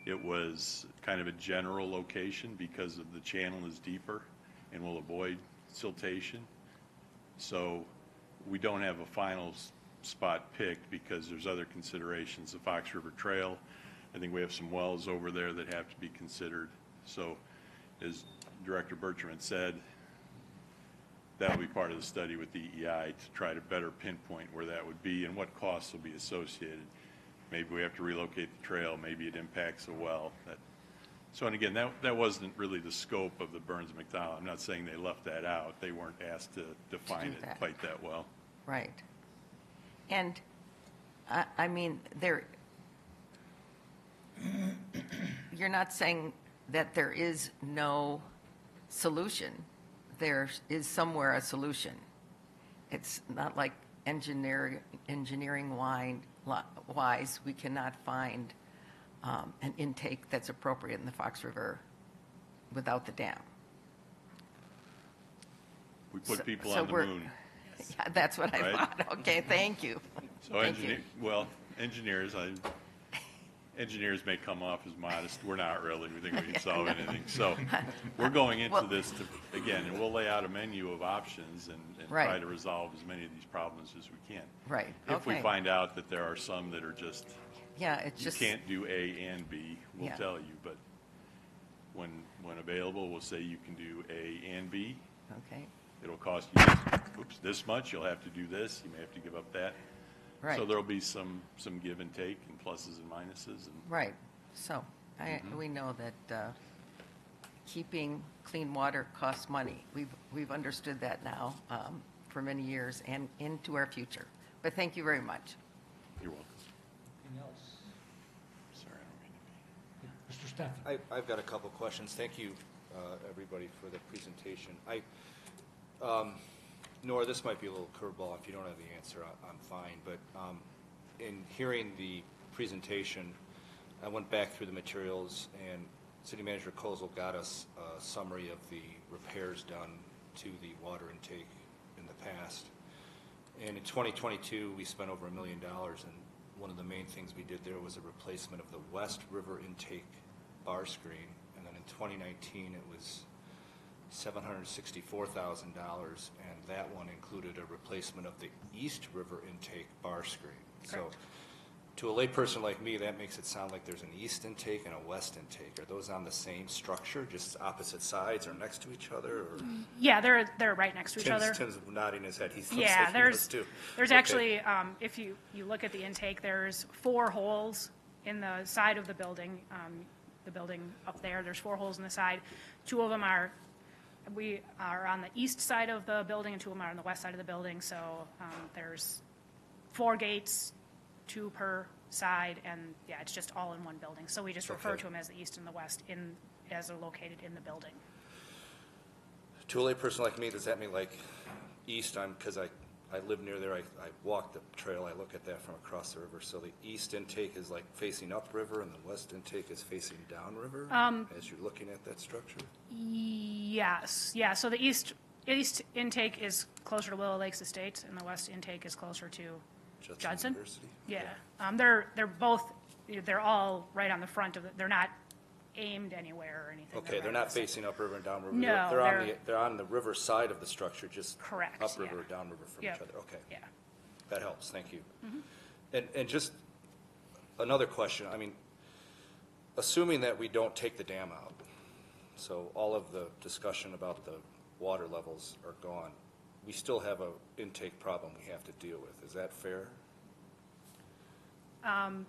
it was kind of a general location because of the channel is deeper and will avoid siltation. So we don't have a final spot picked because there's other considerations. The Fox River Trail I think we have some wells over there that have to be considered. So, as Director Bertram had said, that'll be part of the study with DEI to try to better pinpoint where that would be and what costs will be associated. Maybe we have to relocate the trail, maybe it impacts a well. That- So, and again, that, that wasn't really the scope of the Burns McDonnell. I'm not saying they left that out. They weren't asked to define it that. quite that well. Right. And, I, I mean, there, you're not saying that there is no solution. There is somewhere a solution. It's not like engineering, engineering wine, wise, we cannot find um, an intake that's appropriate in the Fox River without the dam. We So- put people so on the we're- moon. Yeah, that's what I Right. thought. Okay, thank you. So Thank you. engineer, well, engineers, I, engineers may come off as modest. We're not really. We think we can solve anything. So we're going into Well- this to, again, and we'll lay out a menu of options and, and Right. try to resolve as many of these problems as we can. Right, If we okay. find out that there are some that are just, Yeah, it's you just. can't do A and B, we'll Yeah. tell you. But when, when available, we'll say you can do A and B. Okay, It'll cost you, this- oops, this much, you'll have to do this, you may have to give up that. Right. So there'll be some, some give and take and pluses and minuses and Right, so, I, Mm-hmm. we know that uh, keeping clean water costs money. We've, we've understood that now um, for many years and into our future. But thank you very much. you're welcome. Anything else? Sorry, I don't mean to be. Mr. Steffen? I, I've got a couple questions. Thank you, uh, everybody, for the presentation. I, um, Nora, this might be a little curveball. If you don't have the answer, I- I'm fine. But um, in hearing the presentation, I went back through the materials, and City Manager Kozal got us a summary of the repairs done to the water intake in the past. And in 2022, we spent over a million dollars, and one of the main things we did there was a replacement of the West River intake bar screen. And then in 2019, it was $764,000, and that one included a replacement of the East River intake bar screen. So Correct. to a layperson like me, that makes it sound like there's an east intake and a west intake. Are those on the same structure, just opposite sides or next to each other? or- Yeah, they're, they're right next to each Tim's- other. Tim's nodding his head. Yeah, there's, too. there's Okay. actually, um, if you, you look at the intake, there's four holes in the side of the building, um, the building up there, there's four holes in the side. Two of them are, we are on the east side of the building, and two of them are on the west side of the building, so, um, there's four gates, two per side, and, yeah, it's just all in one building. So we just refer Okay. to them as the east and the west in, as they're located in the building. To a layperson like me, does that mean like east, I'm, because I, I live near there, I, I walk the trail, I look at that from across the river. So the east intake is like facing upriver and the west intake is facing downriver? Um, As you're looking at that structure? Yes, yeah, so the east, east intake is closer to Willow Lakes Estates, and the west intake is closer to Judson. University? Yeah, um, they're, they're both, they're all right on the front of it, they're not aimed anywhere or anything. Okay, they're not facing upriver and downriver? No, They're on they're- the, they're on the river side of the structure, just Correct, upriver yeah. or downriver from each Yep, other? Okay. Yeah. That helps, thank you. Mm-hmm. And, and just another question, I mean, assuming that we don't take the dam out, so all of the discussion about the water levels are gone, we still have a intake problem we have to deal with, is that fair?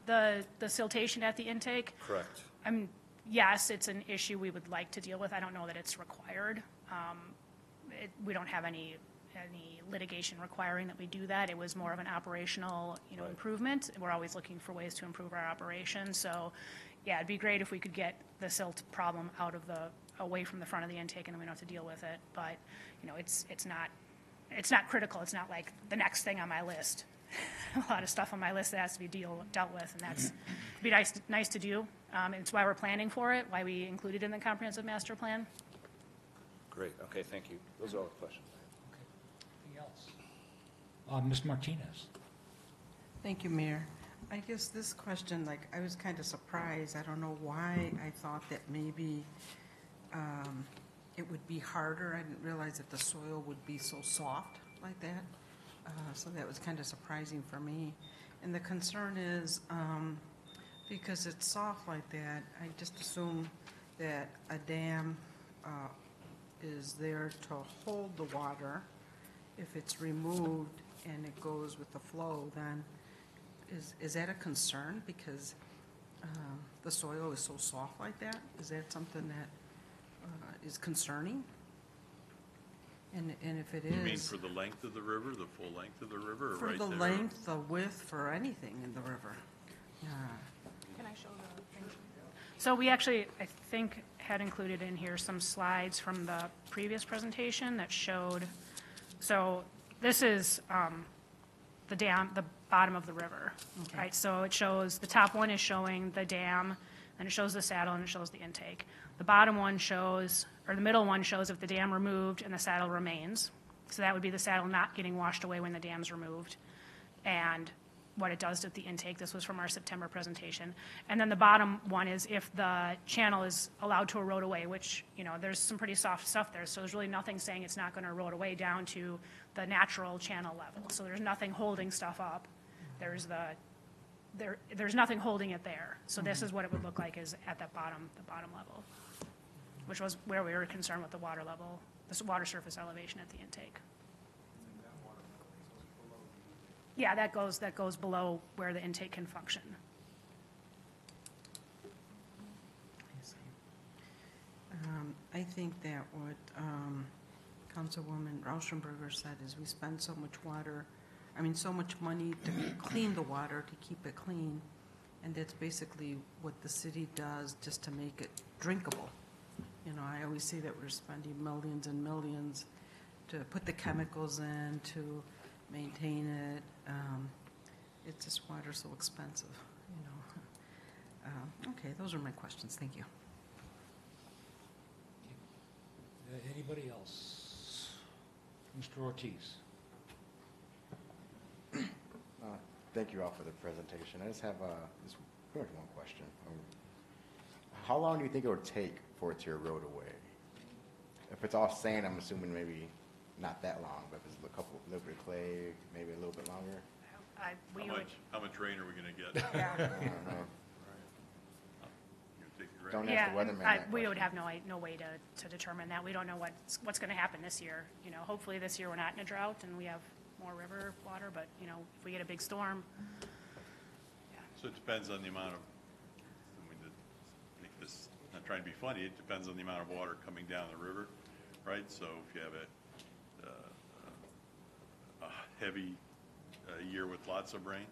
The, the siltation at the intake, Correct. I'm, yes, it's an issue we would like to deal with. I don't know that it's required. Um, it, we don't have any, any litigation requiring that we do that. It was more of an operational, you know, Right. improvement. We're always looking for ways to improve our operation. So, yeah, it'd be great if we could get the silt problem out of the, away from the front of the intake and then we don't have to deal with it. But, you know, it's, it's not, it's not critical. It's not like the next thing on my list. A lot of stuff on my list that has to be deal, dealt with, and that's, be nice, nice to do. Um, it's why we're planning for it, why we included it in the comprehensive master plan. Great, okay, thank you. Those are all the questions. Okay. Anything else? Uh, Ms. Martinez? Thank you, Mayor. I guess this question, like, I was kind of surprised. I don't know why I thought that maybe um, it would be harder. I didn't realize that the soil would be so soft like that. Uh, So that was kind of surprising for me. And the concern is, um, Because it's soft like that, I just assume that a dam uh, is there to hold the water. If it's removed and it goes with the flow, then is, is that a concern? Because um, the soil is so soft like that? Is that something that uh, is concerning? And, and if it is. You mean for the length of the river, the full length of the river, or For right the there? length, the width, for anything in the river. Yeah. Can I show the thing? So we actually, I think, had included in here some slides from the previous presentation that showed, so this is um, the dam, the bottom of the river, Okay. right? So it shows, the top one is showing the dam, and it shows the saddle, and it shows the intake. The bottom one shows, or the middle one shows if the dam removed and the saddle remains. So that would be the saddle not getting washed away when the dam's removed. And what it does with the intake. This was from our September presentation. And then the bottom one is if the channel is allowed to erode away, which, you know, there's some pretty soft stuff there, so there's really nothing saying it's not going to erode away down to the natural channel level. So there's nothing holding stuff up. There's the, there, there's nothing holding it there. So this is what it would look like is at that bottom, the bottom level, which was where we were concerned with the water level, this water surface elevation at the intake. Yeah, that goes, that goes below where the intake can function. I. Um, I think that what um, Councilwoman Rauschenberger said is we spend so much water, I mean, so much money to clean the water, to keep it clean, and that's basically what the city does just to make it drinkable. You know, I always say that we're spending millions and millions to put the chemicals in, to maintain it. Um, It's just water's so expensive, you know. Um, Okay, those are my questions, thank you. Uh, Anybody else? Mr. Ortiz? Uh, Thank you all for the presentation. I just have uh, just pretty much one question. Um, How long do you think it would take for it to erode away? If it's all sand, I'm assuming maybe not that long, but if it's a couple, a little bit of clay, maybe a little bit longer? I, we How would, much, how much rain are we gonna get? yeah. I don't know. You take your Don't ask Yeah, the weatherman I- that we would question. have no, i- no way to, to determine that. We don't know what's, what's going to happen this year. You know, hopefully this year we're not in a drought and we have more river water, but, you know, if we get a big storm, So it depends on the amount of, I mean, to make this, not trying to be funny, it depends on the amount of water coming down the river, right? So if you have a heavy uh, year with lots of rain,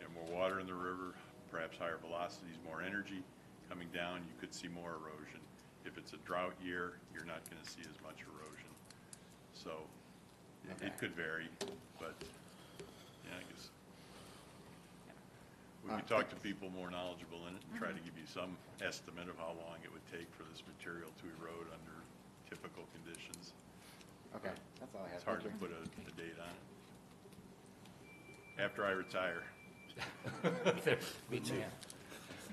have more water in the river, perhaps higher velocities, more energy coming down, you could see more erosion. If it's a drought year, you're not going to see as much erosion. So it- Okay. it could vary, but, yeah, I guess. We could talk to people more knowledgeable in it and try to give you some estimate of how long it would take for this material to erode under typical conditions. Okay, that's all I have. It's hard to Thank you. put a, a date on it. After I retire. Me too.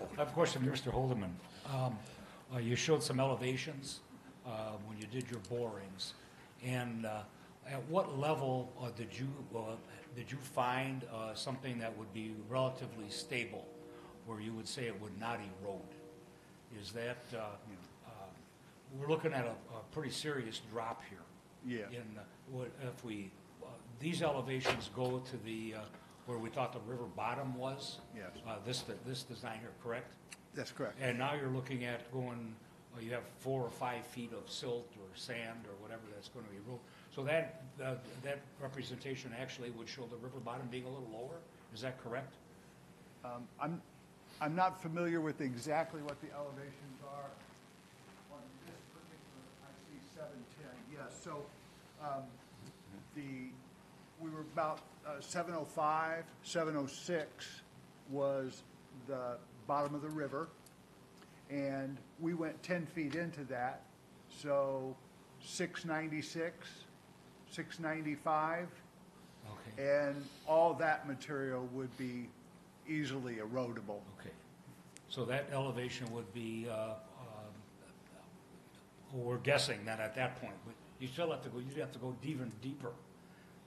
I have a question, for Mr. Holdeman. Um, uh, You showed some elevations uh, when you did your borings, and uh, at what level uh, did you, uh, did you find uh, something that would be relatively stable, where you would say it would not erode? Is that, uh, uh, we're looking at a a pretty serious drop here. Yeah. In, uh, what- if we, these elevations go to the, uh, where we thought the river bottom was? Yes. Uh, This, this design here, correct? That's correct. And now you're looking at going, well, you have four or five feet of silt or sand or whatever that's going to be erode. So that, uh, that representation actually would show the river bottom being a little lower? Is that correct? Um, I'm, I'm not familiar with exactly what the elevations are on this particular, I see seven ten, yes, so, um, the, we were about uh, seven oh five, seven oh six was the bottom of the river, and we went ten feet into that, so six ninety-six, six ninety-five, Okay, and all that material would be easily erodible. okay. So that elevation would be, uh, um, we're guessing that at that point, but you still have to go, you'd have to go even deeper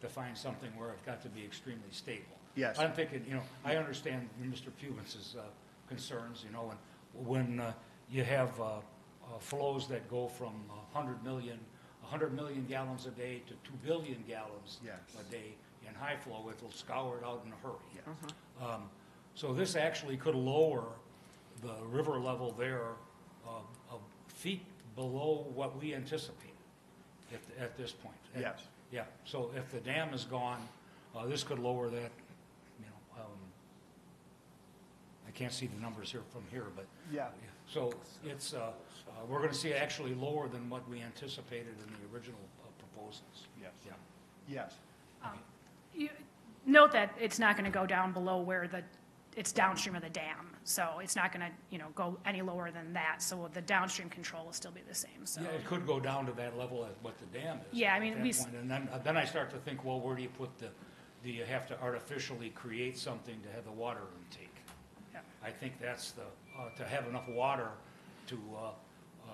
to find something where it's got to be extremely stable. Yes. I'm thinking, you know, I understand Mr. Pubens's uh, concerns, you know, and when uh, you have uh, uh, flows that go from 100 million, 100 million gallons a day to 2 billion gallons Yes. a day in high flow, it'll scour it out in a hurry. Yes. Um, So this actually could lower the river level there uh, of feet below what we anticipate at, at this point. And- Yes. Yeah, so if the dam is gone, uh, this could lower that, you know, um, I can't see the numbers here from here, but. Yeah. So it's, uh, uh, we're gonna see actually lower than what we anticipated in the original uh, proposals. Yes. Yeah. Yes. You- Note that it's not going to go down below where the, it's downstream of the dam, so it's not going to, you know, go any lower than that, so the downstream control will still be the same, so. Yeah, it could go down to that level at what the dam is. Yeah, I at mean, that we s- point. And then, uh, then I start to think, well, where do you put the, do you have to artificially create something to have the water intake? Yeah. I think that's the, uh, to have enough water to, uh, uh,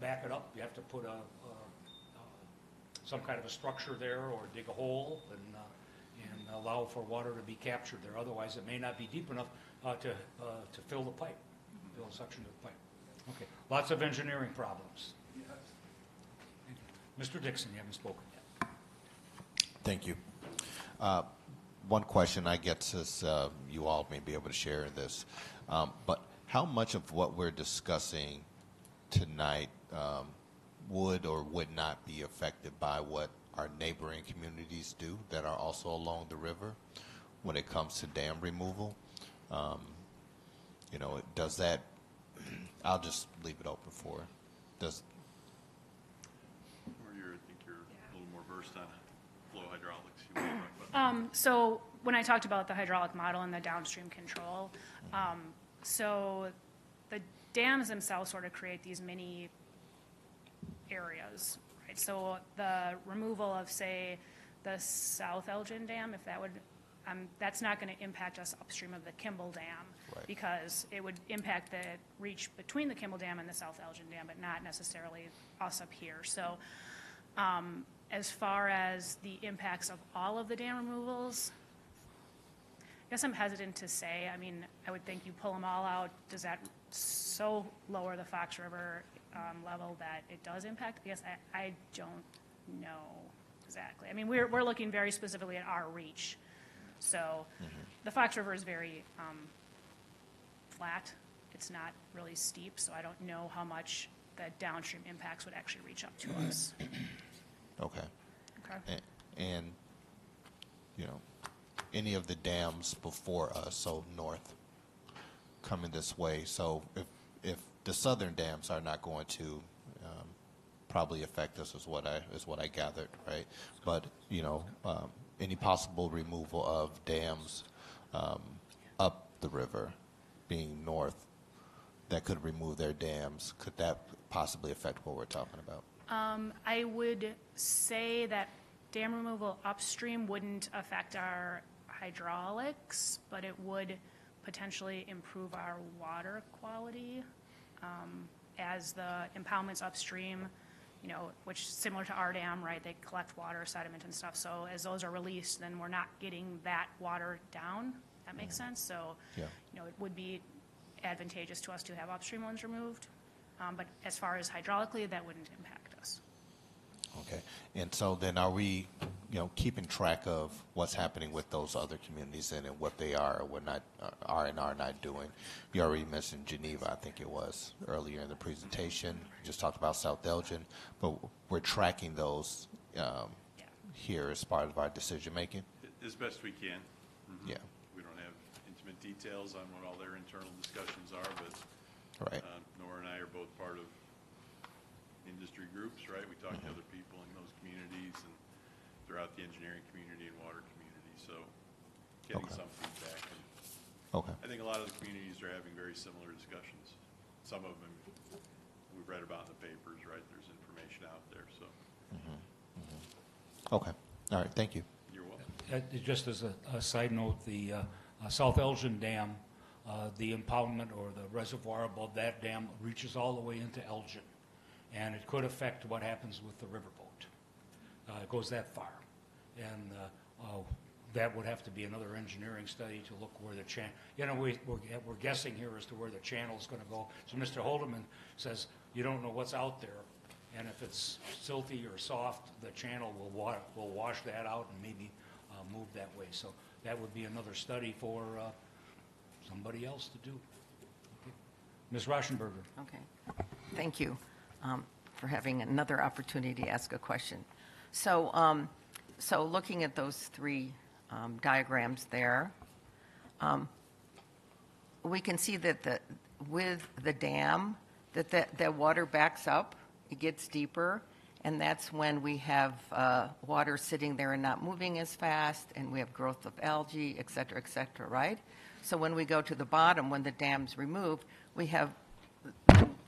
back it up, you have to put a, uh, uh, some kind of a structure there or dig a hole and, uh, and allow for water to be captured there. Otherwise, it may not be deep enough, uh, to, uh, to fill the pipe, fill a section of the pipe. Okay, lots of engineering problems. Mr. Dixon, you haven't spoken yet. Thank you. Uh, One question I guess is, uh, you all may be able to share this, um, but how much of what we're discussing tonight um, would or would not be affected by what our neighboring communities do that are also along the river when it comes to dam removal? Um, You know, does that, I'll just leave it open for, does, Or you're, I think you're a little more versed on flow hydraulics. You want to talk about? Um, so when I talked about the hydraulic model and the downstream control, um, so the dams themselves sort of create these mini areas, right? So the removal of, say, the South Elgin Dam, if that would, um, that's not going to impact us upstream of the Kimball Dam Right. because it would impact the reach between the Kimball Dam and the South Elgin Dam, but not necessarily us up here. So um, as far as the impacts of all of the dam removals, I guess I'm hesitant to say. I mean, I would think you pull them all out, does that so lower the Fox River um, level that it does impact? I guess I, I don't know exactly. I mean, we're, we're looking very specifically at our reach. So the Fox River is very um, flat. It's not really steep, so I don't know how much the downstream impacts would actually reach up to us. okay. Okay. A- And, you know, any of the dams before us, so north, coming this way, so if, if the southern dams are not going to um, probably affect us, is what I, is what I gathered, right? But, you know, um, any possible removal of dams um, up the river, being north, that could remove their dams, could that possibly affect what we're talking about? Um, I would say that dam removal upstream wouldn't affect our hydraulics, but it would potentially improve our water quality. Um, as the impoundments upstream, you know, which similar to our dam, right, they collect water, sediment and stuff, so as those are released, then we're not getting that water down, that makes sense, so, Yeah. you know, it would be advantageous to us to have upstream ones removed, um, but as far as hydraulically, that wouldn't impact us. Okay, and so then are we, you know, keeping track of what's happening with those other communities and what they are or what not, uh, are and are not doing? You already mentioned Geneva, I think it was, earlier in the presentation. You Just talked about South Elgin, but we're tracking those um, Yeah. here as part of our decision-making? As best we can. Mhm. Yeah. We don't have intimate details on what all their internal discussions are, but Right, uh, Nora and I are both part of industry groups, right? We talk to other people in those communities and throughout the engineering community and water community, so getting Okay. some feedback. And okay, I think a lot of the communities are having very similar discussions. Some of them we've read about in the papers, right? There's information out there, so okay. All right, thank you. you're welcome. Uh, Just as a, a side note, the uh, uh, South Elgin Dam, uh, the impoundment or the reservoir above that dam reaches all the way into Elgin. And it could affect what happens with the riverboat. Uh, goes that far. And uh, uh, that would have to be another engineering study to look where the chan, you know, we, we're, we're guessing here as to where the channel is gonna go. So Mr. Holdeman says, you don't know what's out there, and if it's silty or soft, the channel will wa, will wash that out and maybe, uh, move that way. So that would be another study for, uh, somebody else to do. Okay. Ms. Rauschenberger? Okay, thank you um, for having another opportunity to ask a question. So, um, so looking at those three um, diagrams there, um, we can see that the, with the dam, that the, the water backs up, it gets deeper, and that's when we have uh, water sitting there and not moving as fast, and we have growth of algae, et cetera, et cetera, right? So when we go to the bottom, when the dam's removed, we have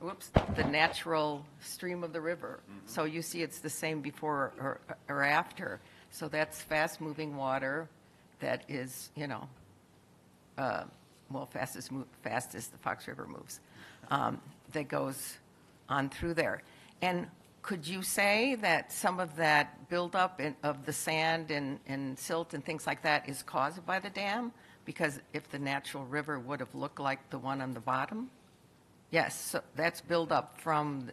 whoops, the natural stream of the river. So you see it's the same before or, or after. So that's fast-moving water that is, you know, uh, well, fast as, mo- fast as the Fox River moves, um, that goes on through there. And could you say that some of that buildup in, of the sand and, and silt and things like that is caused by the dam? Because if the natural river would have looked like the one on the bottom? Yes, so that's buildup from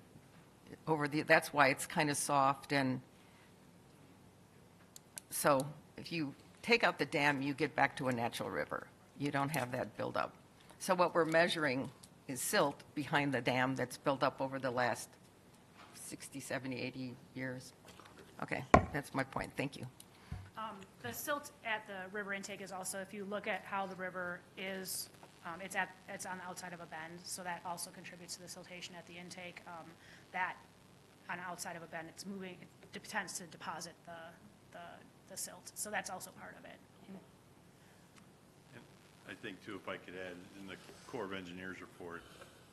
over the, that's why it's kind of soft and, so if you take out the dam, you get back to a natural river. You don't have that buildup. So what we're measuring is silt behind the dam that's built up over the last 60, 70, 80 years. Okay, that's my point. Thank you. Um, The silt at the river intake is also, if you look at how the river is, um, it's at, it's on the outside of a bend, so that also contributes to the siltation at the intake. Um, That, on the outside of a bend, it's moving, it tends to deposit the, the, the silt, so that's also part of it. And I think too, if I could add, in the Corps of Engineers report,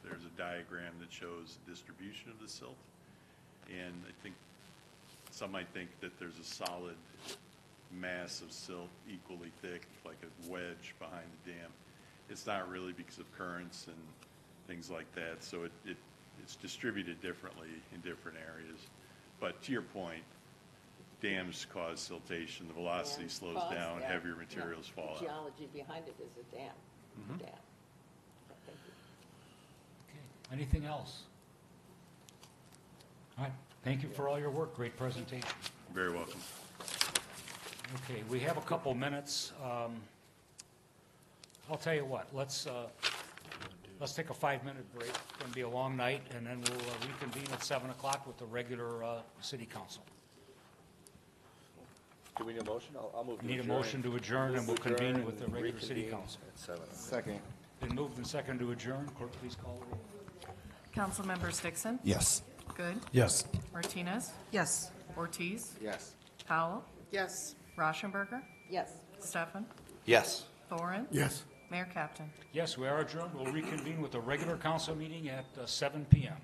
there's a diagram that shows distribution of the silt. And I think, some might think that there's a solid mass of silt equally thick, like a wedge behind the dam. It's not really because of currents and things like that, so it, it, it's distributed differently in different areas. But to your point, dams cause siltation, the velocity slows down, heavier materials fall out. Geology behind it is a dam, Mm-hmm. dam. Okay. Anything else? All right, thank you for all your work, great presentation. Very welcome. Okay, we have a couple minutes. Um, I'll tell you what, let's, uh, let's take a five-minute break. It's going to be a long night, and then we'll uh, reconvene at 7 o'clock with the regular uh, city council. Do we need a motion? I'll, I'll move to Need a adjourn. motion to adjourn, and we'll Adjourn convene with the and regular city reconvene council. at seven. Second. Been moved and second to adjourn. Clerk, please call the roll. Councilmembers Dixon? Yes. Good? Yes. Martinez? Yes. Ortiz? Yes. Powell? Yes. Rauschenberger? Yes. Steffen? Yes. Thoren? Yes. Mayor Kaptain? Yes, we are adjourned. We'll reconvene with the regular council meeting at uh, 7 PM.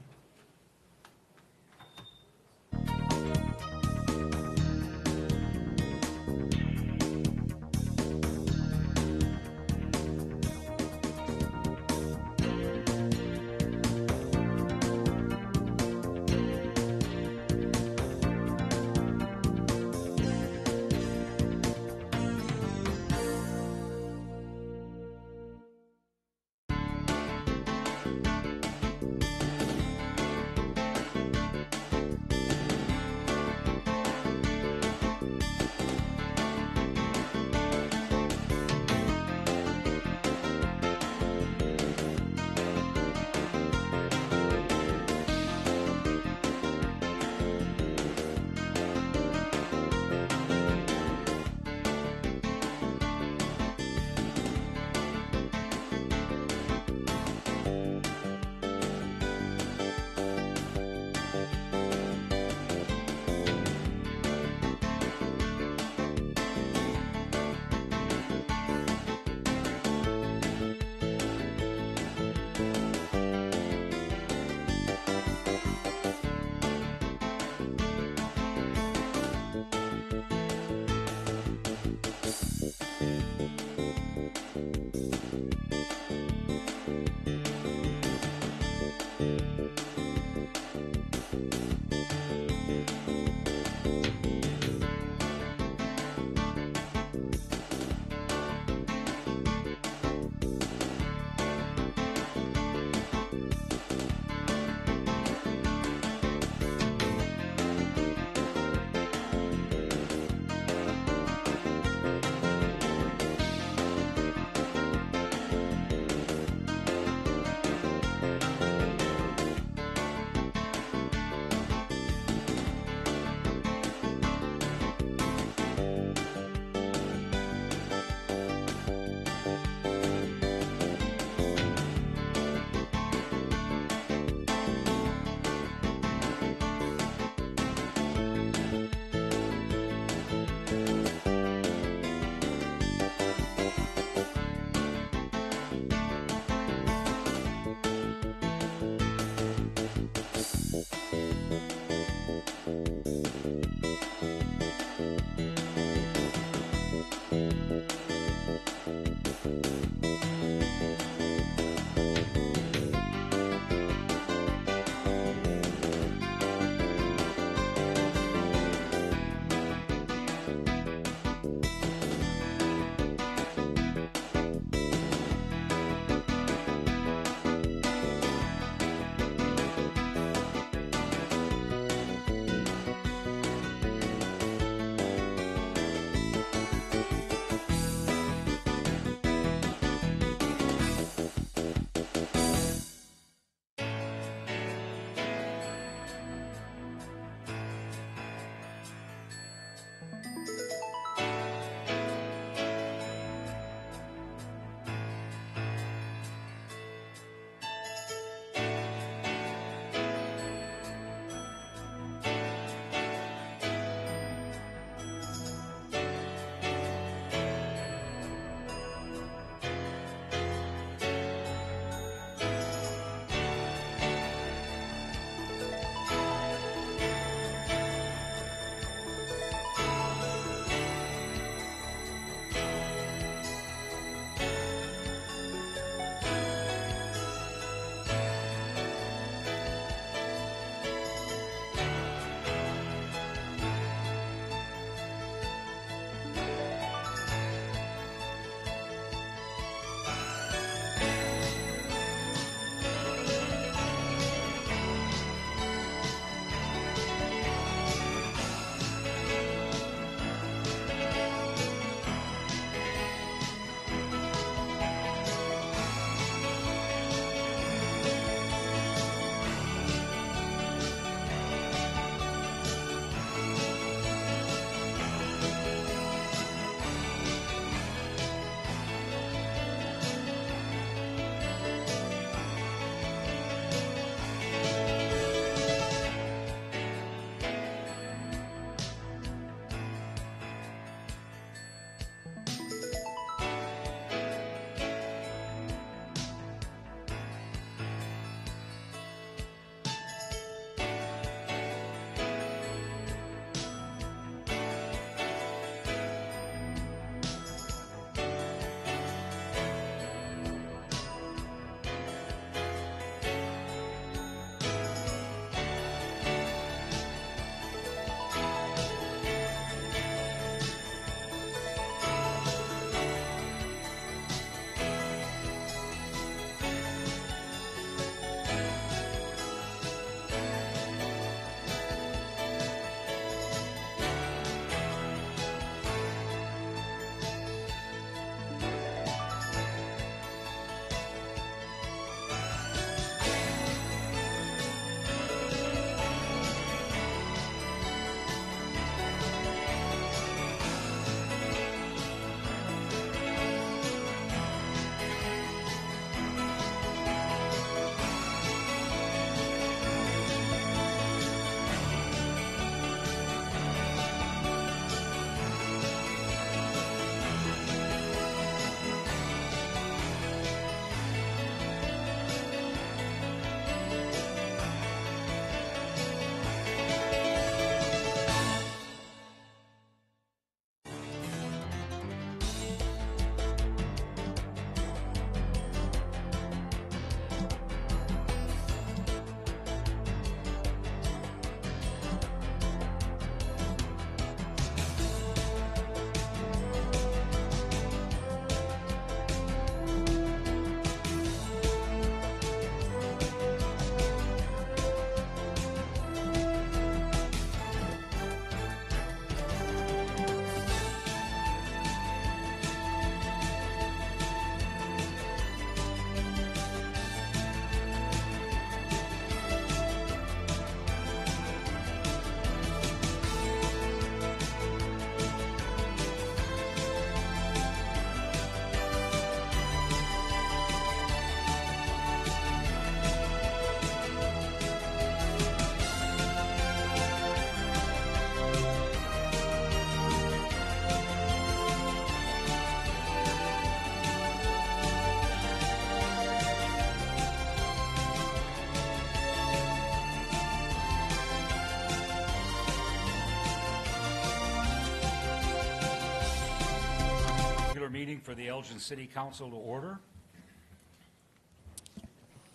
Meeting for the Elgin City Council to order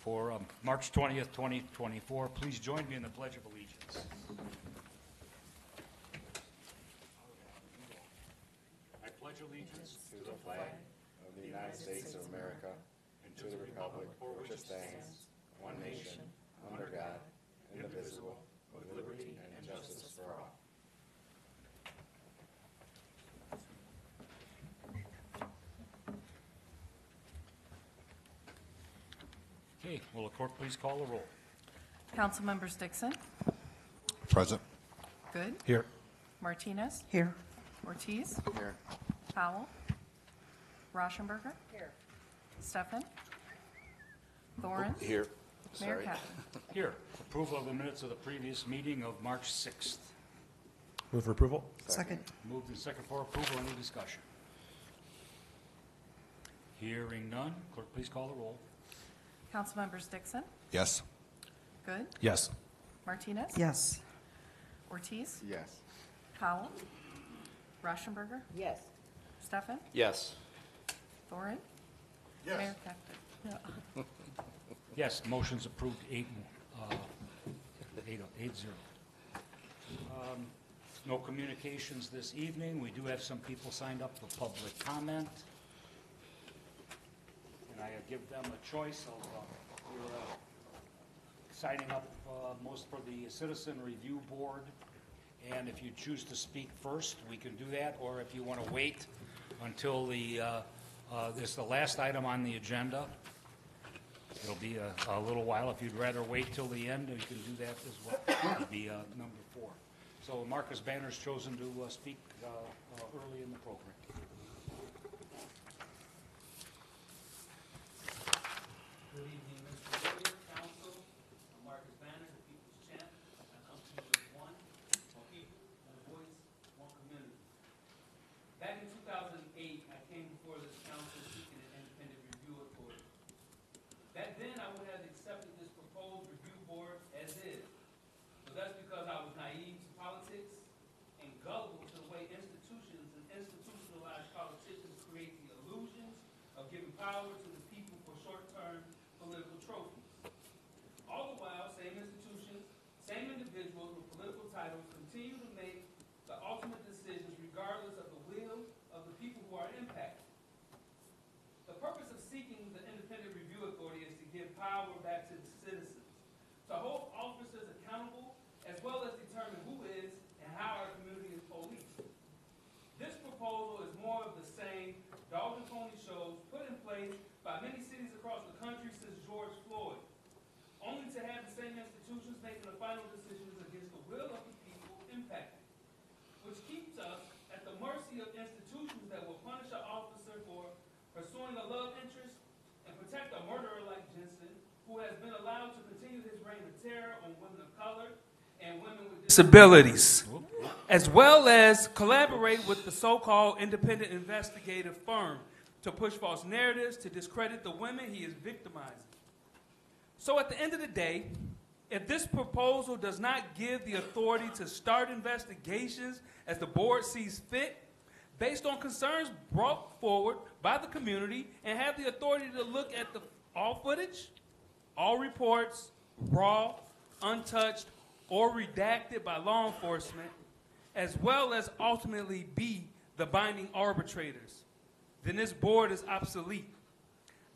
for um, March 20th, 2024. Please join me in the Pledge of Allegiance. I pledge allegiance To the flag of the United States of America and to the republic for which it stands, one nation, under God, indivisible, with liberty and justice for all. Okay, will the clerk please call the roll? Council members Dixon, Present. Good, Here. Martinez, Here. Ortiz, Here. Powell, Rauschenberger. Here. Steffen. Thoren. Oh, here. Mayor Kaptain. Here. Approval of the minutes of the previous meeting of March 6th. Move for approval? Second. Moved and second for approval. Any discussion? Hearing none. Clerk, please call the roll. Council members Dixon, Yes. Good, Yes. Martinez. Yes. Ortiz, Yes. Powell, Rauschenberger, Yes. Steffen, Yes. Thoren. Mayor Kaptain. Yes, motion's approved eight, uh, eight, eight zero. Um, No communications this evening. We do have some people signed up for public comment. And I give them a choice of, uh, we're, uh, signing up, uh, most for the Citizen Review Board. And if you choose to speak first, we can do that, or if you want to wait until the, uh, uh, the last item on the agenda. It'll be a, a little while. If you'd rather wait till the end, you can do that as well. It'll be, uh, number four. So Marcus Banner's chosen to, uh, speak, uh, uh, early in the program. Good evening, Mr. Mayor, Council. I'm Marcus Banner, the People's Champ, and I'm from Ward One, one people, one voice, one community. Back in two thousand and eight, I came before this council seeking an independent review authority. Back then, I would have accepted this proposed review board as is. But that's because I was naive to politics and gullible to the way institutions and institutionalized politicians create the illusions of giving power to the people for short-term political trophies. All the while, same institutions, same individuals with political titles continue to make the ultimate decisions regardless of the will of the people who are impacted. The purpose of seeking the independent review authority is to give power back to the citizens, to hold officers accountable, as well as determine who is and how our community is policed. This proposal is more of the same dog and pony shows put in place by many cities across the country since George Floyd, only to have the same institutions making the final decisions against the will of the people impacted, which keeps us at the mercy of institutions that will punish an officer for pursuing a love interest and protect a murderer like Jensen, who has been allowed to continue his reign of terror on women of color and women with disabilities, as well as collaborate with the so-called independent investigative firm to push false narratives to discredit the women he is victimizing. So at the end of the day, if this proposal does not give the authority to start investigations as the board sees fit, based on concerns brought forward by the community, and have the authority to look at the, all footage, all reports, raw, untouched, or redacted by law enforcement, as well as ultimately be the binding arbitrators, then this board is obsolete.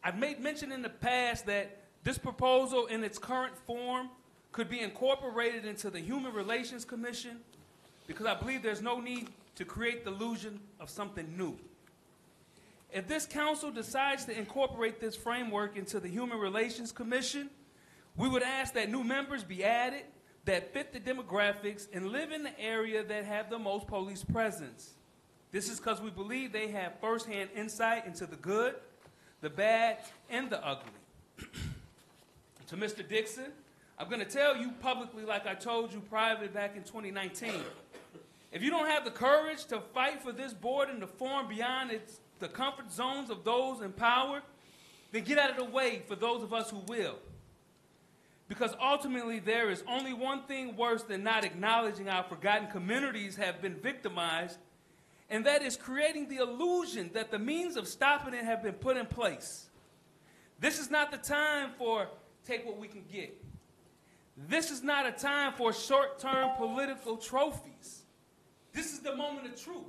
I've made mention in the past that this proposal in its current form could be incorporated into the Human Relations Commission because I believe there's no need to create the illusion of something new. If this council decides to incorporate this framework into the Human Relations Commission, we would ask that new members be added that fit the demographics and live in the area that have the most police presence. This is because we believe they have firsthand insight into the good, the bad, and the ugly. to Mr. Dixon, I'm going to tell you publicly, like I told you privately back in 2019. If you don't have the courage to fight for this board and to form beyond its, the comfort zones of those in power, then get out of the way for those of us who will. Because ultimately, there is only one thing worse than not acknowledging our forgotten communities have been victimized, and that is creating the illusion that the means of stopping it have been put in place. This is not the time for take what we can get. This is not a time for short term political trophies. This is the moment of truth.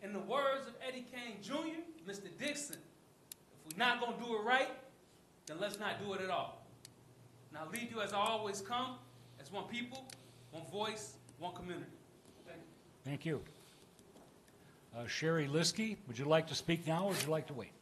In the words of Eddie Kane Jr., Mr. Dixon, if we're not going to do it right, then let's not do it at all. Now, lead you as I always come, as one people, one voice, one community. Thank you. Thank you. Uh, Sherry Liskey, would you like to speak now, or would you like to wait?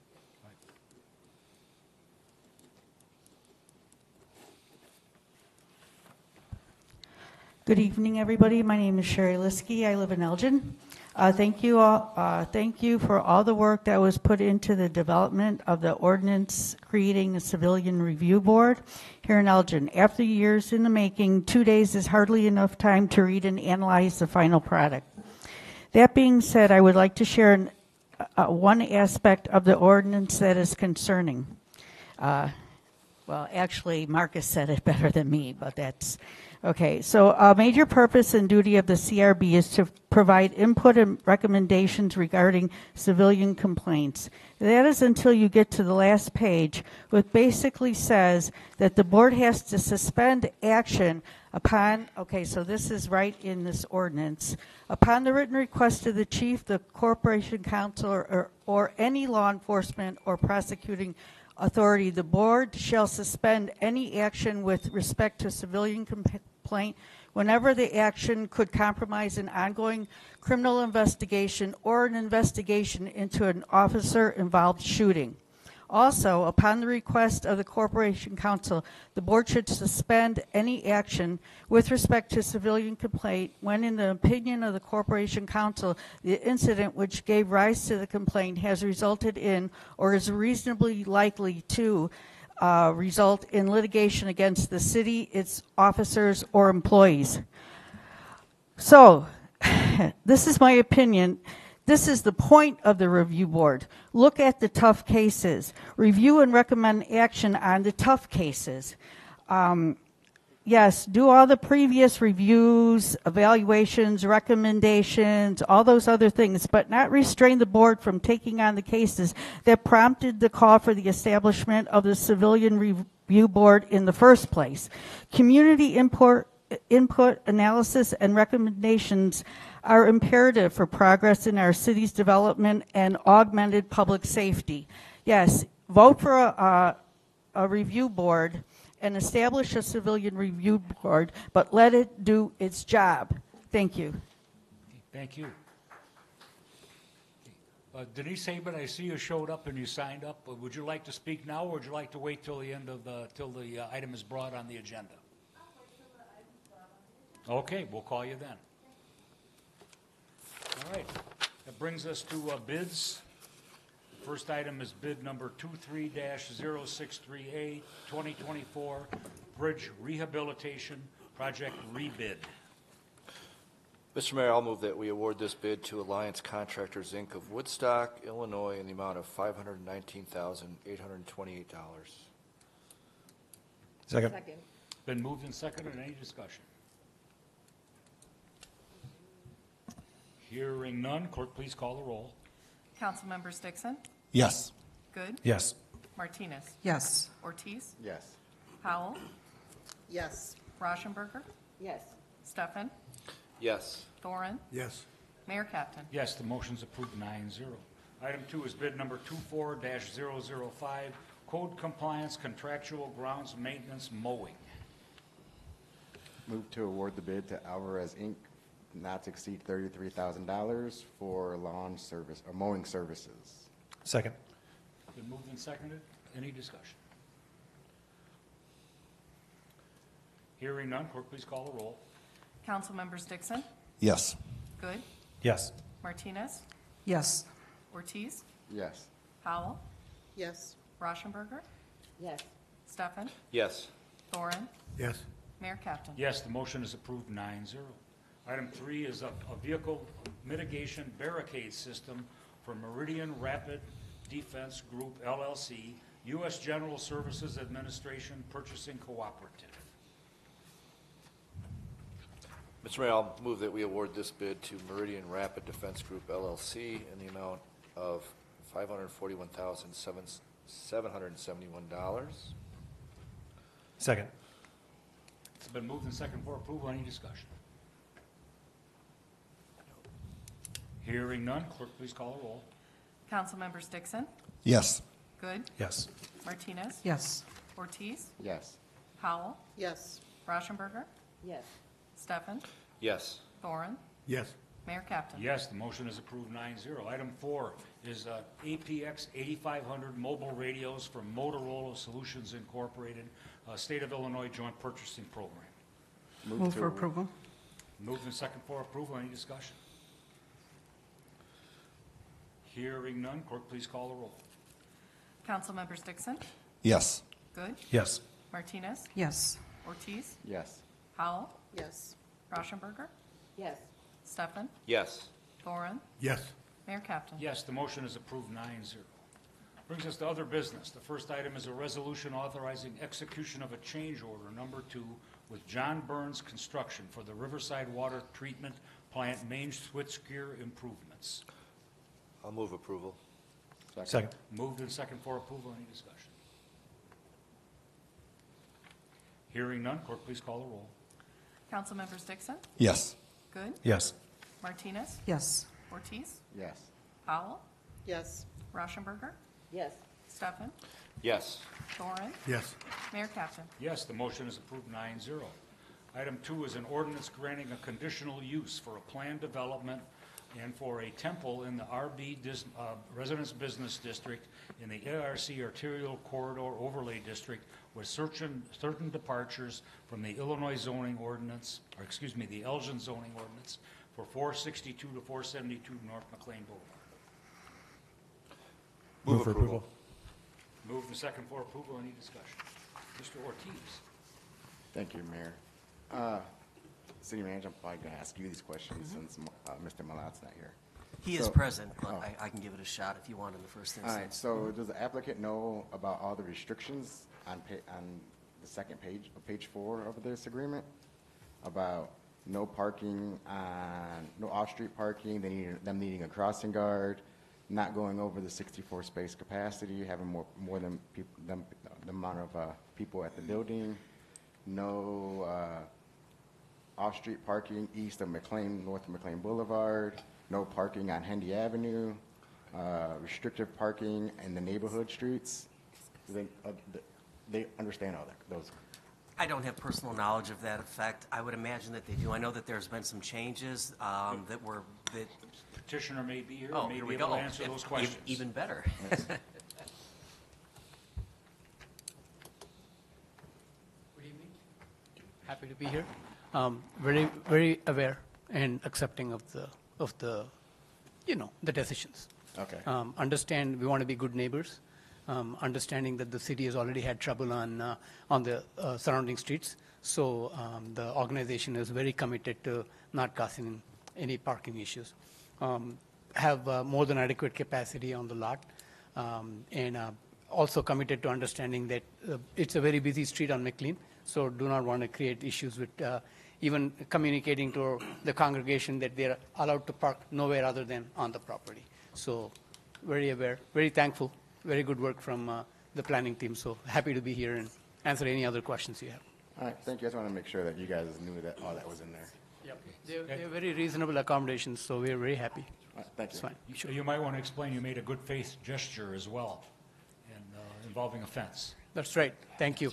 Good evening, everybody. My name is Sherry Liskey. I live in Elgin. Uh, Thank you all, uh, thank you for all the work that was put into the development of the ordinance creating a civilian review board here in Elgin. After years in the making, two days is hardly enough time to read and analyze the final product. That being said, I would like to share an- uh, one aspect of the ordinance that is concerning. Uh, Well, actually, Marcus said it better than me, but that's, okay. So a major purpose and duty of the CRB is to provide input and recommendations regarding civilian complaints. That is until you get to the last page, which basically says that the board has to suspend action upon, okay, so this is right in this ordinance, upon the written request of the chief, the corporation counsel, or, or, or any law enforcement or prosecuting authority, the board shall suspend any action with respect to civilian complaint whenever the action could compromise an ongoing criminal investigation or an investigation into an officer-involved shooting. Also, upon the request of the Corporation Council, the board should suspend any action with respect to civilian complaint when, in the opinion of the Corporation Council, the incident which gave rise to the complaint has resulted in or is reasonably likely to uh, result in litigation against the city, its officers, or employees. So, this is my opinion. This is the point of the review board. Look at the tough cases. Review and recommend action on the tough cases. Um, yes, do all the previous reviews, evaluations, recommendations, all those other things, but not restrain the board from taking on the cases that prompted the call for the establishment of the civilian review board in the first place. Community input, input analysis and recommendations are imperative for progress in our city's development and augmented public safety. Yes, vote for a, a, a review board and establish a civilian review board, but let it do its job. Thank you. Thank you. Uh, Denise Saban, I see you showed up and you signed up. Uh, Would you like to speak now, or would you like to wait till the end of the, till the uh, item is brought on the agenda? Okay, we'll call you then. All right, that brings us to uh, bids. The First item is bid number 23-0638, 2024 Bridge Rehabilitation Project Rebid. Mr. Mayor, I'll move that we award this bid to Alliance Contractors, Inc. of Woodstock, Illinois, in the amount of $519,828. Second. Been moved and seconded, any discussion? Hearing none, clerk, please call the roll. Councilmembers Dixon, Yes. Good, Yes. Martinez, Yes. Ortiz, Yes. Powell, Yes. Rauschenberger, Yes. Steffen, Yes. Thoren, Yes. Mayor Kaptain. Yes, the motion's approved 9-0. Item two is bid number 24-005, code compliance contractual grounds maintenance mowing. Move to award the bid to Alvarez Inc., not to exceed thirty-three thousand dollars for lawn service, or mowing services. Second. Been moved and seconded, any discussion? Hearing none, clerk, please call the roll. Council members Dixon, Yes. Good, Yes. Martinez, Yes. Ortiz, Yes. Powell, Yes. Rauschenberger, Yes. Steffen, Yes. Thoren, Yes. Mayor Kaptain. Yes, the motion is approved nine zero. Item three is a, a vehicle mitigation barricade system for Meridian Rapid Defense Group LLC, U.S. General Services Administration Purchasing Cooperative. Mr. Mayor, I'll move that we award this bid to Meridian Rapid Defense Group LLC in the amount of $541,771. Second. It's been moved and second for approval. Any discussion? Hearing none, clerk, please call the roll. Councilmembers Dixon, Yes. Good, Yes. Martinez, Yes. Ortiz, Yes. Powell, Yes. Rauschenberger, Yes. Steffen, Yes. Thoren, Yes. Mayor Kaptain. Yes, the motion is approved 9-0. Item four is uh, APX 8500 mobile radios from Motorola Solutions Incorporated, uh, State of Illinois Joint Purchasing Program. Move to- for approval? Moved and second for approval. Any discussion? Hearing none, clerk, please call the roll. Councilmembers Dixon, Yes. Good, Yes. Martinez, Yes. Ortiz, Yes. Powell, Yes. Rauschenberger, Yes. Steffen, Yes. Thoren, Yes. Mayor Kaptain. Yes, the motion is approved 9-0. Brings us to other business. The first item is a resolution authorizing execution of a change order number two with John Burns Construction for the Riverside Water Treatment Plant main switchgear improvements. I'll move approval. Second. Moved and second for approval. Any discussion? Hearing none, clerk, please call the roll. Council members Dixon, Yes. Good, Yes. Martinez, Yes. Ortiz, Yes. Powell, Yes. Rauschenberger, Yes. Steffen, Yes. Thoren, Yes. Mayor Kaptain. Yes, the motion is approved 9-0. Item two is an ordinance granting a conditional use for a planned development and for a temple in the RB Dis- uh, Residence Business District in the ARC Arterial Corridor Overlay District with certain, certain departures from the Illinois zoning ordinance, or excuse me, the Elgin zoning ordinance for 462 to 472 North McLean Boulevard. Move for approval. Moved and second for approval. Any discussion? Mr. Ortiz. Thank you, Mayor. Uh, City Manager, I'm probably going to ask you these questions since uh, Mr. Mylott's not here. He is So- present, but oh. I, I can give it a shot if you want in the first All right, instance. so does the applicant know about all the restrictions on pa, on the second page, of page four of this agreement? About no parking on, no off-street parking, they need, them needing a crossing guard, not going over the sixty-four space capacity, having more, more than people, than, the amount of, uh, people at the building, no, uh, off-street parking east of McLean, north of McLean Boulevard, no parking on Hendy Avenue, uh, restrictive parking in the neighborhood streets. Do They, uh, th- they understand all that, those. I don't have personal knowledge of that effect. I would imagine that they do. I know that there's been some changes um, that were, that, Petitioner may be here, oh, may here be we able go. to answer If- those ev- questions. Even better. Good evening. Happy to be here. Um, Very, very aware and accepting of the, of the, you know, the decisions. Okay. Um, Understand, we want to be good neighbors, um, understanding that the city has already had trouble on, uh, on the uh, surrounding streets. So um, the organization is very committed to not causing any parking issues. Um, Have uh, more than adequate capacity on the lot, um, and uh, also committed to understanding that uh, it's a very busy street on McLean, so do not want to create issues with uh, even communicating to the congregation that they're allowed to park nowhere other than on the property. So very aware, very thankful, very good work from uh, the planning team. So happy to be here and answer any other questions you have. All right, thank you. I just want to make sure that you guys knew that all that was in there. They're, they're very reasonable accommodations, so we're very happy. All right, Thank It's you. fine. You- You might want to explain, you made a good faith gesture as well, and uh, involving a fence. That's right. Thank you.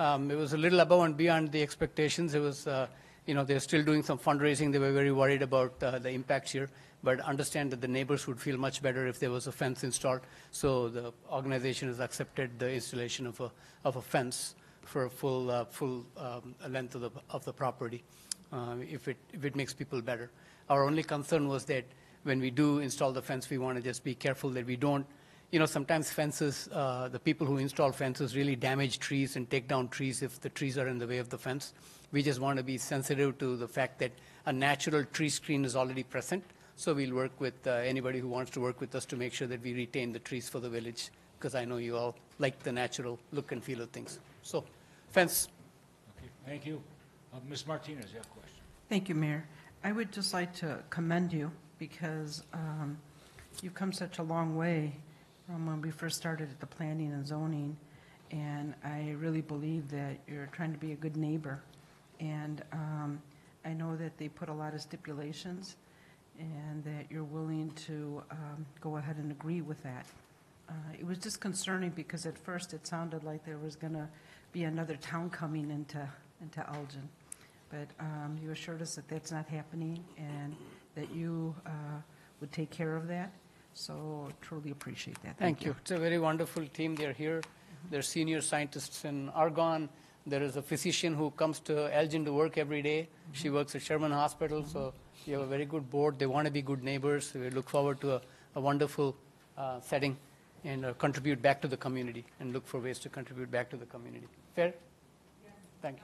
Um, It was a little above and beyond the expectations. It was, uh, you know, they're still doing some fundraising. They were very worried about uh, the impacts here, but understand that the neighbors would feel much better if there was a fence installed. So the organization has accepted the installation of a, of a fence for a full, uh, full um, length of the, of the property, uh, if it, if it makes people better. Our only concern was that when we do install the fence, we want to just be careful that we don't you know, sometimes fences, uh, the people who install fences really damage trees and take down trees if the trees are in the way of the fence. We just want to be sensitive to the fact that a natural tree screen is already present. So we'll work with uh, anybody who wants to work with us to make sure that we retain the trees for the village, because I know you all like the natural look and feel of things. So, fence, Okay, Thank you. Uh, Ms. Martinez, you have a question? Thank you, Mayor. I would just like to commend you because um, you've come such a long way when we first started at the planning and zoning. And I really believe that you're trying to be a good neighbor. And um, I know that they put a lot of stipulations and that you're willing to um, go ahead and agree with that. Uh, It was just concerning because at first it sounded like there was going to be another town coming into, into Elgin. But um, you assured us that that's not happening and that you uh, would take care of that. So truly appreciate that. Thank you. It's a very wonderful team. They're here. They're senior scientists in Argonne. There is a physician who comes to Elgin to work every day. She works at Sherman Hospital, so you have a very good board. They want to be good neighbors. We look forward to a, a wonderful uh, setting and uh, contribute back to the community and look for ways to contribute back to the community. Fair? Thank you.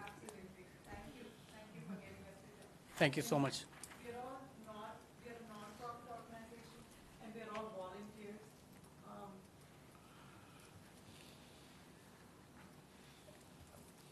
Thank you so much. We're all not, we're a non-profit organization, and we're all volunteers. Um,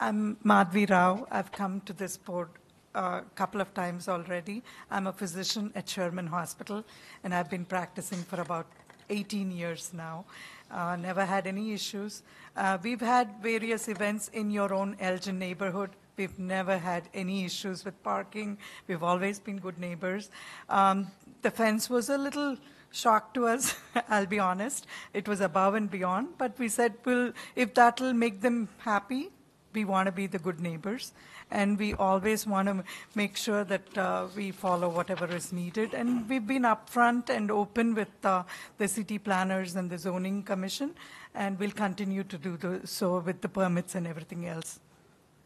I'm Madhvi Rao. I've come to this board a couple of times already. I'm a physician at Sherman Hospital, and I've been practicing for about 18 years now. Uh, never had any issues. Uh, we've had various events in your own Elgin neighborhood. We've never had any issues with parking. We've always been good neighbors. Um, the fence was a little shock to us, I'll be honest. It was above and beyond, but we said, well, if that'll make them happy, we want to be the good neighbors. And we always want to make sure that uh, we follow whatever is needed. And we've been upfront and open with uh, the city planners and the zoning commission, and we'll continue to do the, so with the permits and everything else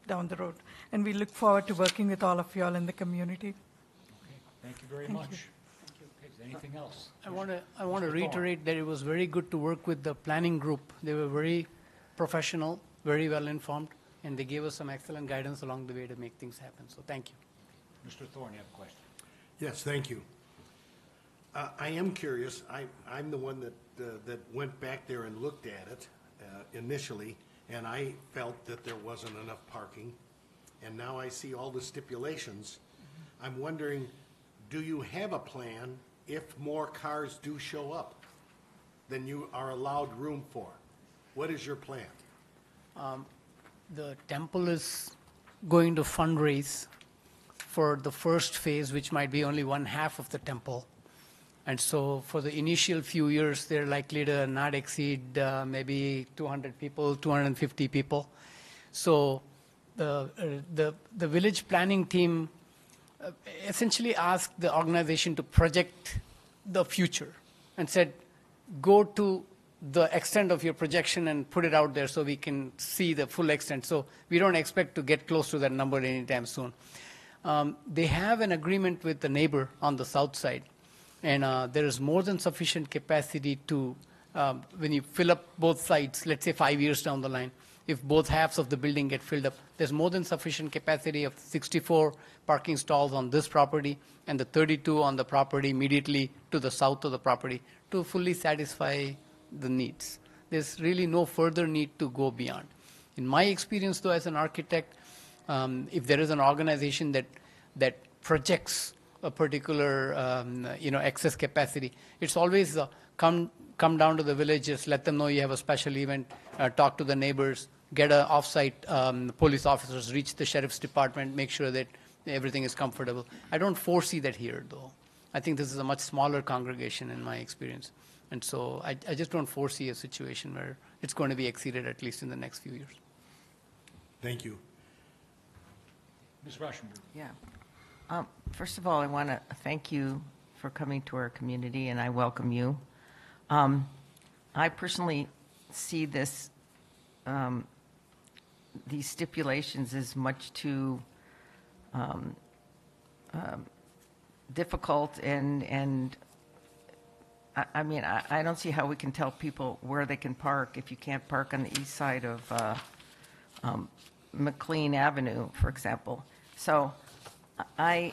down the road. And we look forward to working with all of you all in the community. Thank you very much. Thank much. you. Okay, is there anything else? I want to, I want to Mr. Thoren. reiterate that it was very good to work with the planning group. They were very professional, very well informed, and they gave us some excellent guidance along the way to make things happen. So thank you. Mr. Thoren, you have a question? Yes, thank you. Uh, I am curious, I, I'm the one that, uh, that went back there and looked at it uh, initially, and I felt that there wasn't enough parking, and now I see all the stipulations. I'm wondering, do you have a plan if more cars do show up than you are allowed room for? What is your plan? The temple is going to fundraise for the first phase, which might be only one half of the temple. And so for the initial few years, they're likely to not exceed uh, maybe 200 people, 250 people. So the, uh, the, the village planning team uh, essentially asked the organization to project the future and said, go to the extent of your projection and put it out there so we can see the full extent. So we don't expect to get close to that number anytime soon. Um, they have an agreement with the neighbor on the south side, and uh, there is more than sufficient capacity to, um, when you fill up both sides, let's say five years down the line, if both halves of the building get filled up, there's more than sufficient capacity of 64 parking stalls on this property and the 32 on the property immediately to the south of the property to fully satisfy the needs. There's really no further need to go beyond. In my experience, though, as an architect, um, if there is an organization that that projects a particular um, you know excess capacity, it's always uh, come come down to the villages, let them know you have a special event, uh, talk to the neighbors, get a offsite um, police officers, reach the sheriff's department, make sure that everything is comfortable. I don't foresee that here, though. I think this is a much smaller congregation in my experience. And so I, I just don't foresee a situation where it's going to be exceeded at least in the next few years. Thank you. Ms. Rauschenberg? Yeah. Um, First of all, I want to thank you for coming to our community, and I welcome you. Um, I personally see this, um, these stipulations as much too um, um, difficult and, and, I, I mean, I, I don't see how we can tell people where they can park if you can't park on the east side of uh, um, McLean Avenue, for example. So I,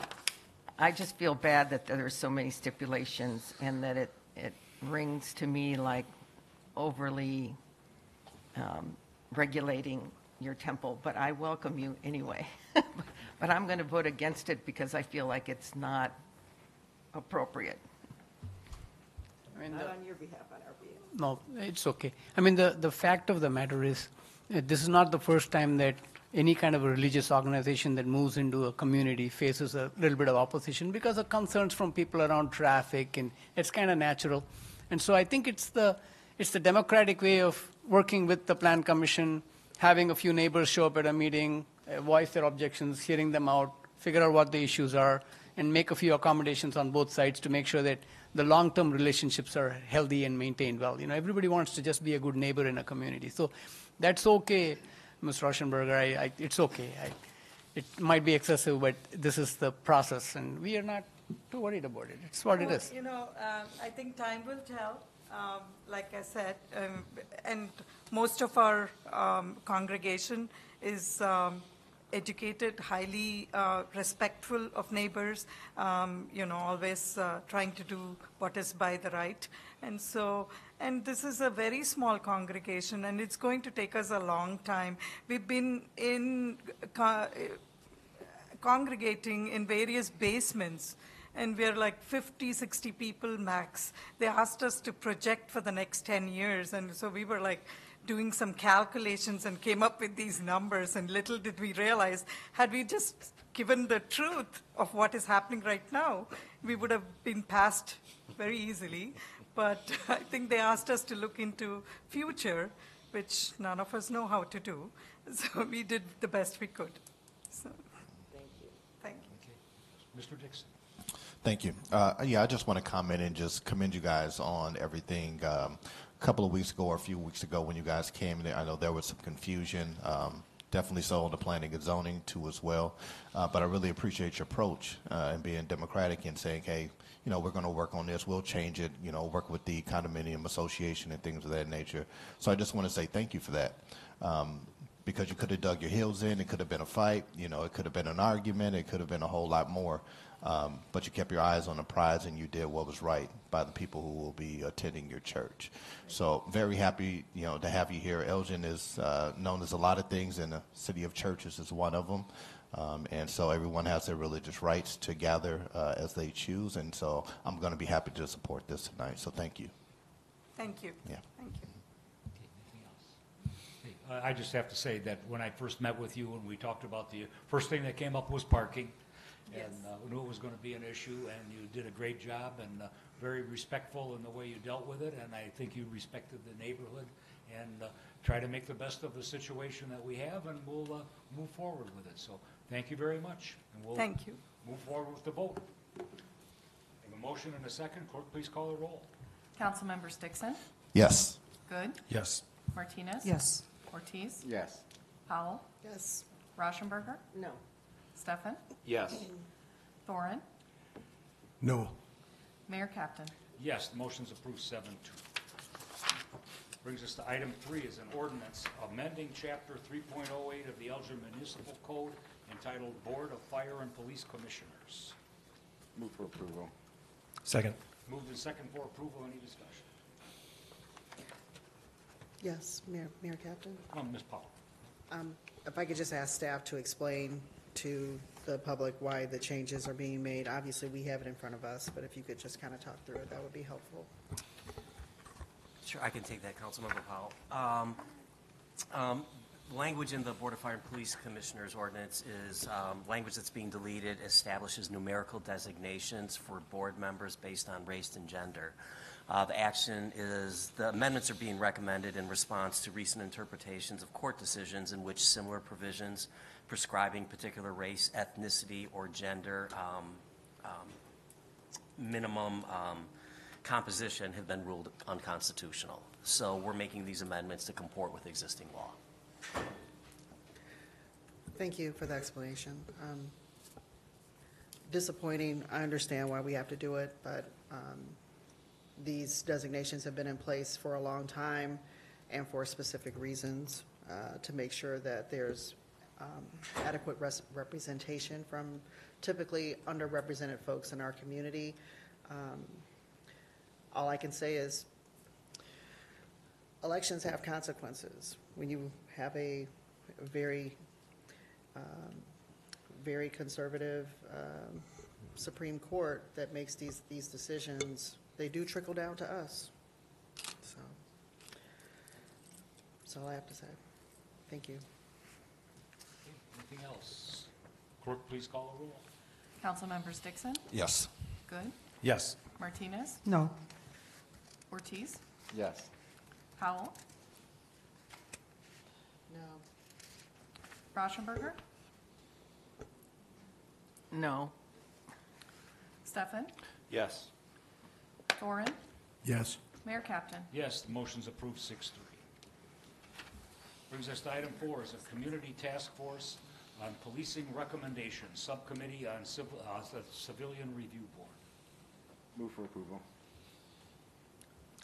I just feel bad that there are so many stipulations and that it, it rings to me like overly um, regulating your temple, but I welcome you anyway. But I'm going to vote against it because I feel like it's not appropriate. I mean, Not the- on your behalf, on our behalf. No, it's okay. I mean, the, the fact of the matter is, uh, this is not the first time that any kind of a religious organization that moves into a community faces a little bit of opposition because of concerns from people around traffic, and it's kind of natural. And so I think it's the, it's the democratic way of working with the Plan Commission, having a few neighbors show up at a meeting, uh, voice their objections, hearing them out, figure out what the issues are, and make a few accommodations on both sides to make sure that the long-term relationships are healthy and maintained well. You know, everybody wants to just be a good neighbor in a community. So that's okay, Ms. Rauschenberger. I, I, it's okay. I, it might be excessive, but this is the process, and we are not too worried about it. It's what it Well, is. You know, um, I think time will tell. Um, Like I said, um, and most of our um, congregation is um, educated, highly uh, respectful of neighbors, um, you know, always uh, trying to do what is by the right. And so, and this is a very small congregation, and it's going to take us a long time. We've been in co- congregating in various basements and we're like 50 60 people max they asked us to project for the next 10 years and so we were like doing some calculations and came up with these numbers and little did we realize had we just given the truth of what is happening right now we would have been passed very easily but i think they asked us to look into future which none of us know how to do so we did the best we could so Thank you. Thank you. Mr. Dixon. Thank you. Uh, yeah, I just want to comment and just commend you guys on everything. Um, a couple of weeks ago or a few weeks ago when you guys came, there, I know there was some confusion. Um, definitely so on the planning and zoning too as well. Uh, but I really appreciate your approach uh, and being democratic and saying, hey, you know, we're going to work on this. We'll change it. You know, work with the condominium association and things of that nature. So I just want to say thank you for that. Um, because you could have dug your heels in. It could have been a fight. You know, it could have been an argument. It could have been a whole lot more. Um, but you kept your eyes on the prize and you did what was right by the people who will be attending your church. So very happy, you know, to have you here. Elgin is uh, known as a lot of things, and the city of churches is one of them. Um, and so everyone has their religious rights to gather uh, as they choose. And so I'm going to be happy to support this tonight. So thank you. Thank you. Yeah. Thank you. I I just have to say that when I first met with you and we talked about the, first thing that came up was parking. And uh, we knew it was going to be an issue, and you did a great job and uh, very respectful in the way you dealt with it. And I think you respected the neighborhood and uh, try to make the best of the situation that we have, and we'll uh, move forward with it. So thank you very much. and we'll Thank you. Move forward with the vote. Have a motion and a second. Clerk, please call the roll. Councilmembers Dixon, Yes. Good, Yes. Martinez. Yes. Ortiz, Yes. Powell, Yes. Rauschenberger, No. Steffen, Yes. Thoren, No. Mayor Kaptain. Yes, the motion's approved seven two. Brings us to item three is an ordinance amending chapter three point oh eight of the Elgin Municipal Code entitled Board of Fire and Police Commissioners. Move for approval. Second. Moved and second for approval, any discussion? Yes, Mayor, Mayor Kaptain. Um, Ms. Powell. Um, If I could just ask staff to explain to the public why the changes are being made. Obviously, we have it in front of us, but if you could just kind of talk through it, that would be helpful. Sure, I can take that, Councilmember Powell. Um, um, Language in the Board of Fire and Police Commissioners ordinance is um, language that's being deleted, establishes numerical designations for board members based on race and gender. Uh, The action is, the amendments are being recommended in response to recent interpretations of court decisions in which similar provisions prescribing particular race, ethnicity, or gender um, um, minimum um, composition have been ruled unconstitutional. So we're making these amendments to comport with existing law. Thank you for the explanation. Um, Disappointing, I understand why we have to do it, but um, these designations have been in place for a long time and for specific reasons, uh, to make sure that there's um, adequate res- representation from typically underrepresented folks in our community. Um, All I can say is, elections have consequences. When you have a very, um, very conservative um, Supreme Court that makes these, these decisions, they do trickle down to us. So, that's all I have to say. Thank you. Anything else? Clerk, please call the roll. Council members Dixon, Yes. Good, Yes. Martinez, No. Ortiz, Yes. Powell, No. Rauschenberger, No. Steffen, Yes. Thoren, Yes. Mayor Kaptain. Yes, the motion's approved six three. Brings us to item four, is a community task force on policing recommendations, subcommittee on civil, uh, the civilian review board. Move for approval.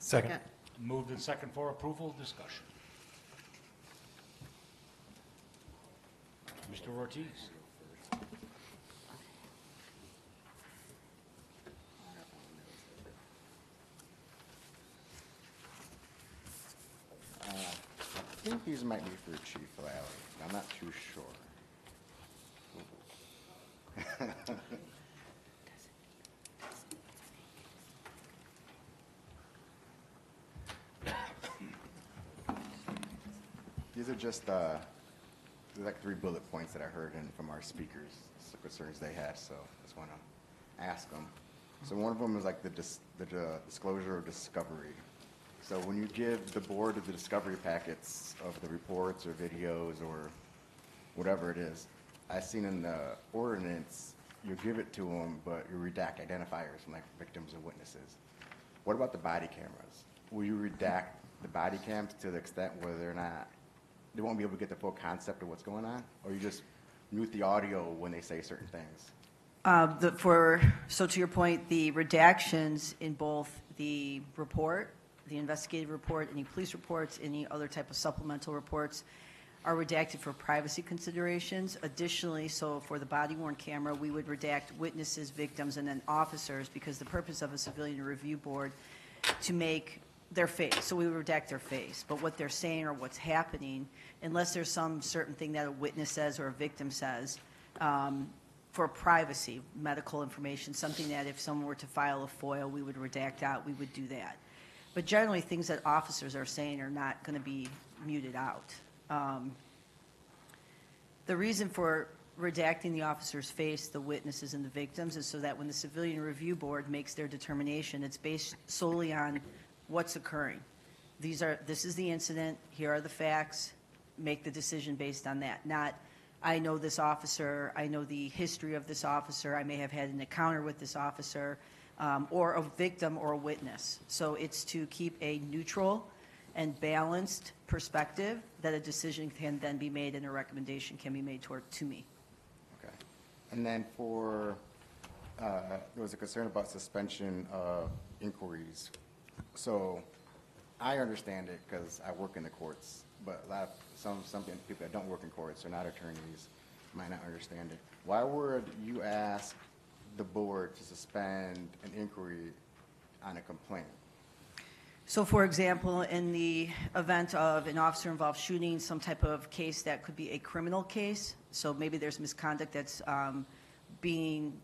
Second. Moved and second for approval, discussion. Mr. Ortiz? Uh, I think these might be for Chief Lalley. I'm not too sure. These are just, uh, like three bullet points that I heard in, from our speakers, concerns they had, so I just want to ask them. So one of them is like the dis- the uh, disclosure of discovery. So when you give the board the discovery packets of the reports or videos or whatever it is, I've seen in the ordinance, you give it to them, but you redact identifiers from like victims and witnesses. What about the body cameras? Will you redact the body cams to the extent where they're not, they won't be able to get the full concept of what's going on? Or you just mute the audio when they say certain things? Uh, the- For, so to your point, the redactions in both the report, the investigative report, any police reports, any other type of supplemental reports are redacted for privacy considerations. Additionally, so for the body worn camera, we would redact witnesses, victims, and then officers because the purpose of a civilian review board to make their face, so we would redact their face, but what they're saying or what's happening, unless there's some certain thing that a witness says or a victim says, um, for privacy, medical information, something that if someone were to file a FOIL, we would redact out, we would do that. But generally, things that officers are saying are not going to be muted out. Um, The reason for redacting the officer's face, the witnesses, and the victims is so that when the Civilian Review Board makes their determination, it's based solely on what's occurring. These are, this is the incident, here are the facts, make the decision based on that, not, I know this officer, I know the history of this officer, I may have had an encounter with this officer, um, or a victim or a witness. So it's to keep a neutral and balanced perspective that a decision can then be made and a recommendation can be made toward, to me. Okay. And then for, uh, there was a concern about suspension of inquiries. So I understand it because I work in the courts, but a lot of, some, some people that don't work in courts or not attorneys might not understand it. Why would you ask the board to suspend an inquiry on a complaint? So for example, in the event of an officer-involved shooting, some type of case that could be a criminal case, so maybe there's misconduct that's um, being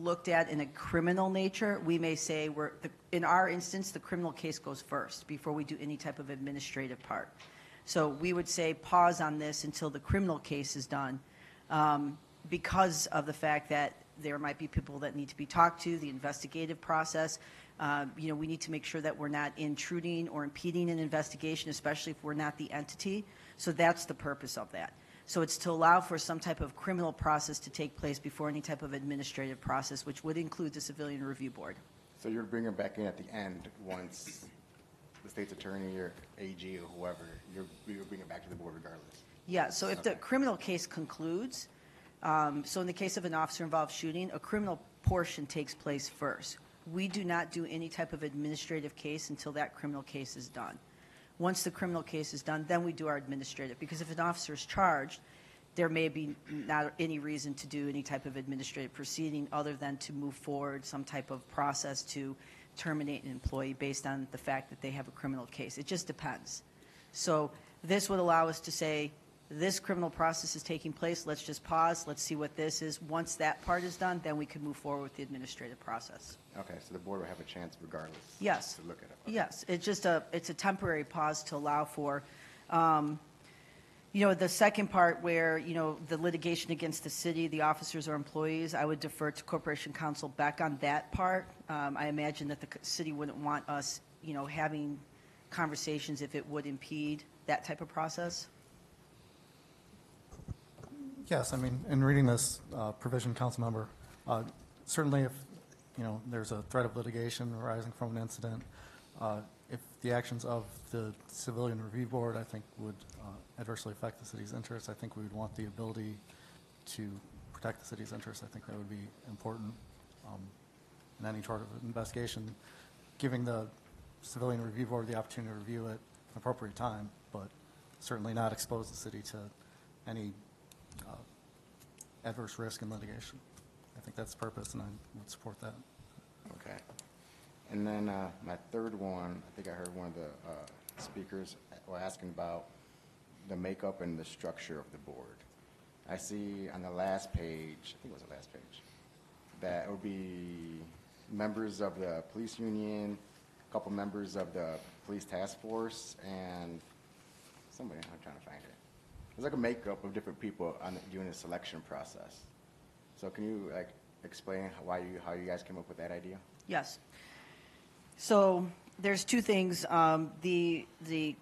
looked at in a criminal nature, we may say we're, the- in our instance, the criminal case goes first before we do any type of administrative part. So we would say pause on this until the criminal case is done um, because of the fact that there might be people that need to be talked to, the investigative process. Uh, You know, we need to make sure that we're not intruding or impeding an investigation, especially if we're not the entity. So that's the purpose of that. So it's to allow for some type of criminal process to take place before any type of administrative process, which would include the Civilian Review Board. So you're bringing back in at the end, once the state's attorney or AG or whoever, you're, you're bringing it back to the board regardless? Yeah, so if the criminal case concludes, um, so in the case of an officer-involved shooting, a criminal portion takes place first. We do not do any type of administrative case until that criminal case is done. Once the criminal case is done, then we do our administrative, because if an officer is charged, there may be not any reason to do any type of administrative proceeding other than to move forward some type of process to terminate an employee based on the fact that they have a criminal case. It just depends. So this would allow us to say, this criminal process is taking place, let's just pause, let's see what this is. Once that part is done, then we can move forward with the administrative process. Okay, so the board will have a chance regardless? Yes. To look at it? Yes, it's just a, it's a temporary pause to allow for, um, you know, the second part where, you know, the litigation against the city, the officers or employees, I would defer to Corporation Counsel back on that part. Um, I imagine that the c- city wouldn't want us, you know, having conversations if it would impede that type of process. Yes, I mean, in reading this uh, provision, council member, uh, certainly if, you know, there's a threat of litigation arising from an incident, uh, if the actions of the civilian review board, I think, would uh, adversely affect the city's interests, I think we would want the ability to protect the city's interests. I think that would be important um, in any sort of investigation, giving the civilian review board the opportunity to review it at an appropriate time, but certainly not expose the city to any adverse risk in litigation. I think that's the purpose, and I would support that. Okay. And then uh, my third one, I think I heard one of the uh, speakers were asking about the makeup and the structure of the board. I see on the last page, I think it was the last page, that it would be members of the police union, a couple members of the police task force, and somebody, I'm trying to find it. It's like a makeup of different people on, doing the selection process. So can you like explain why you, how you guys came up with that idea? Yes. So there's two things. Um, The, the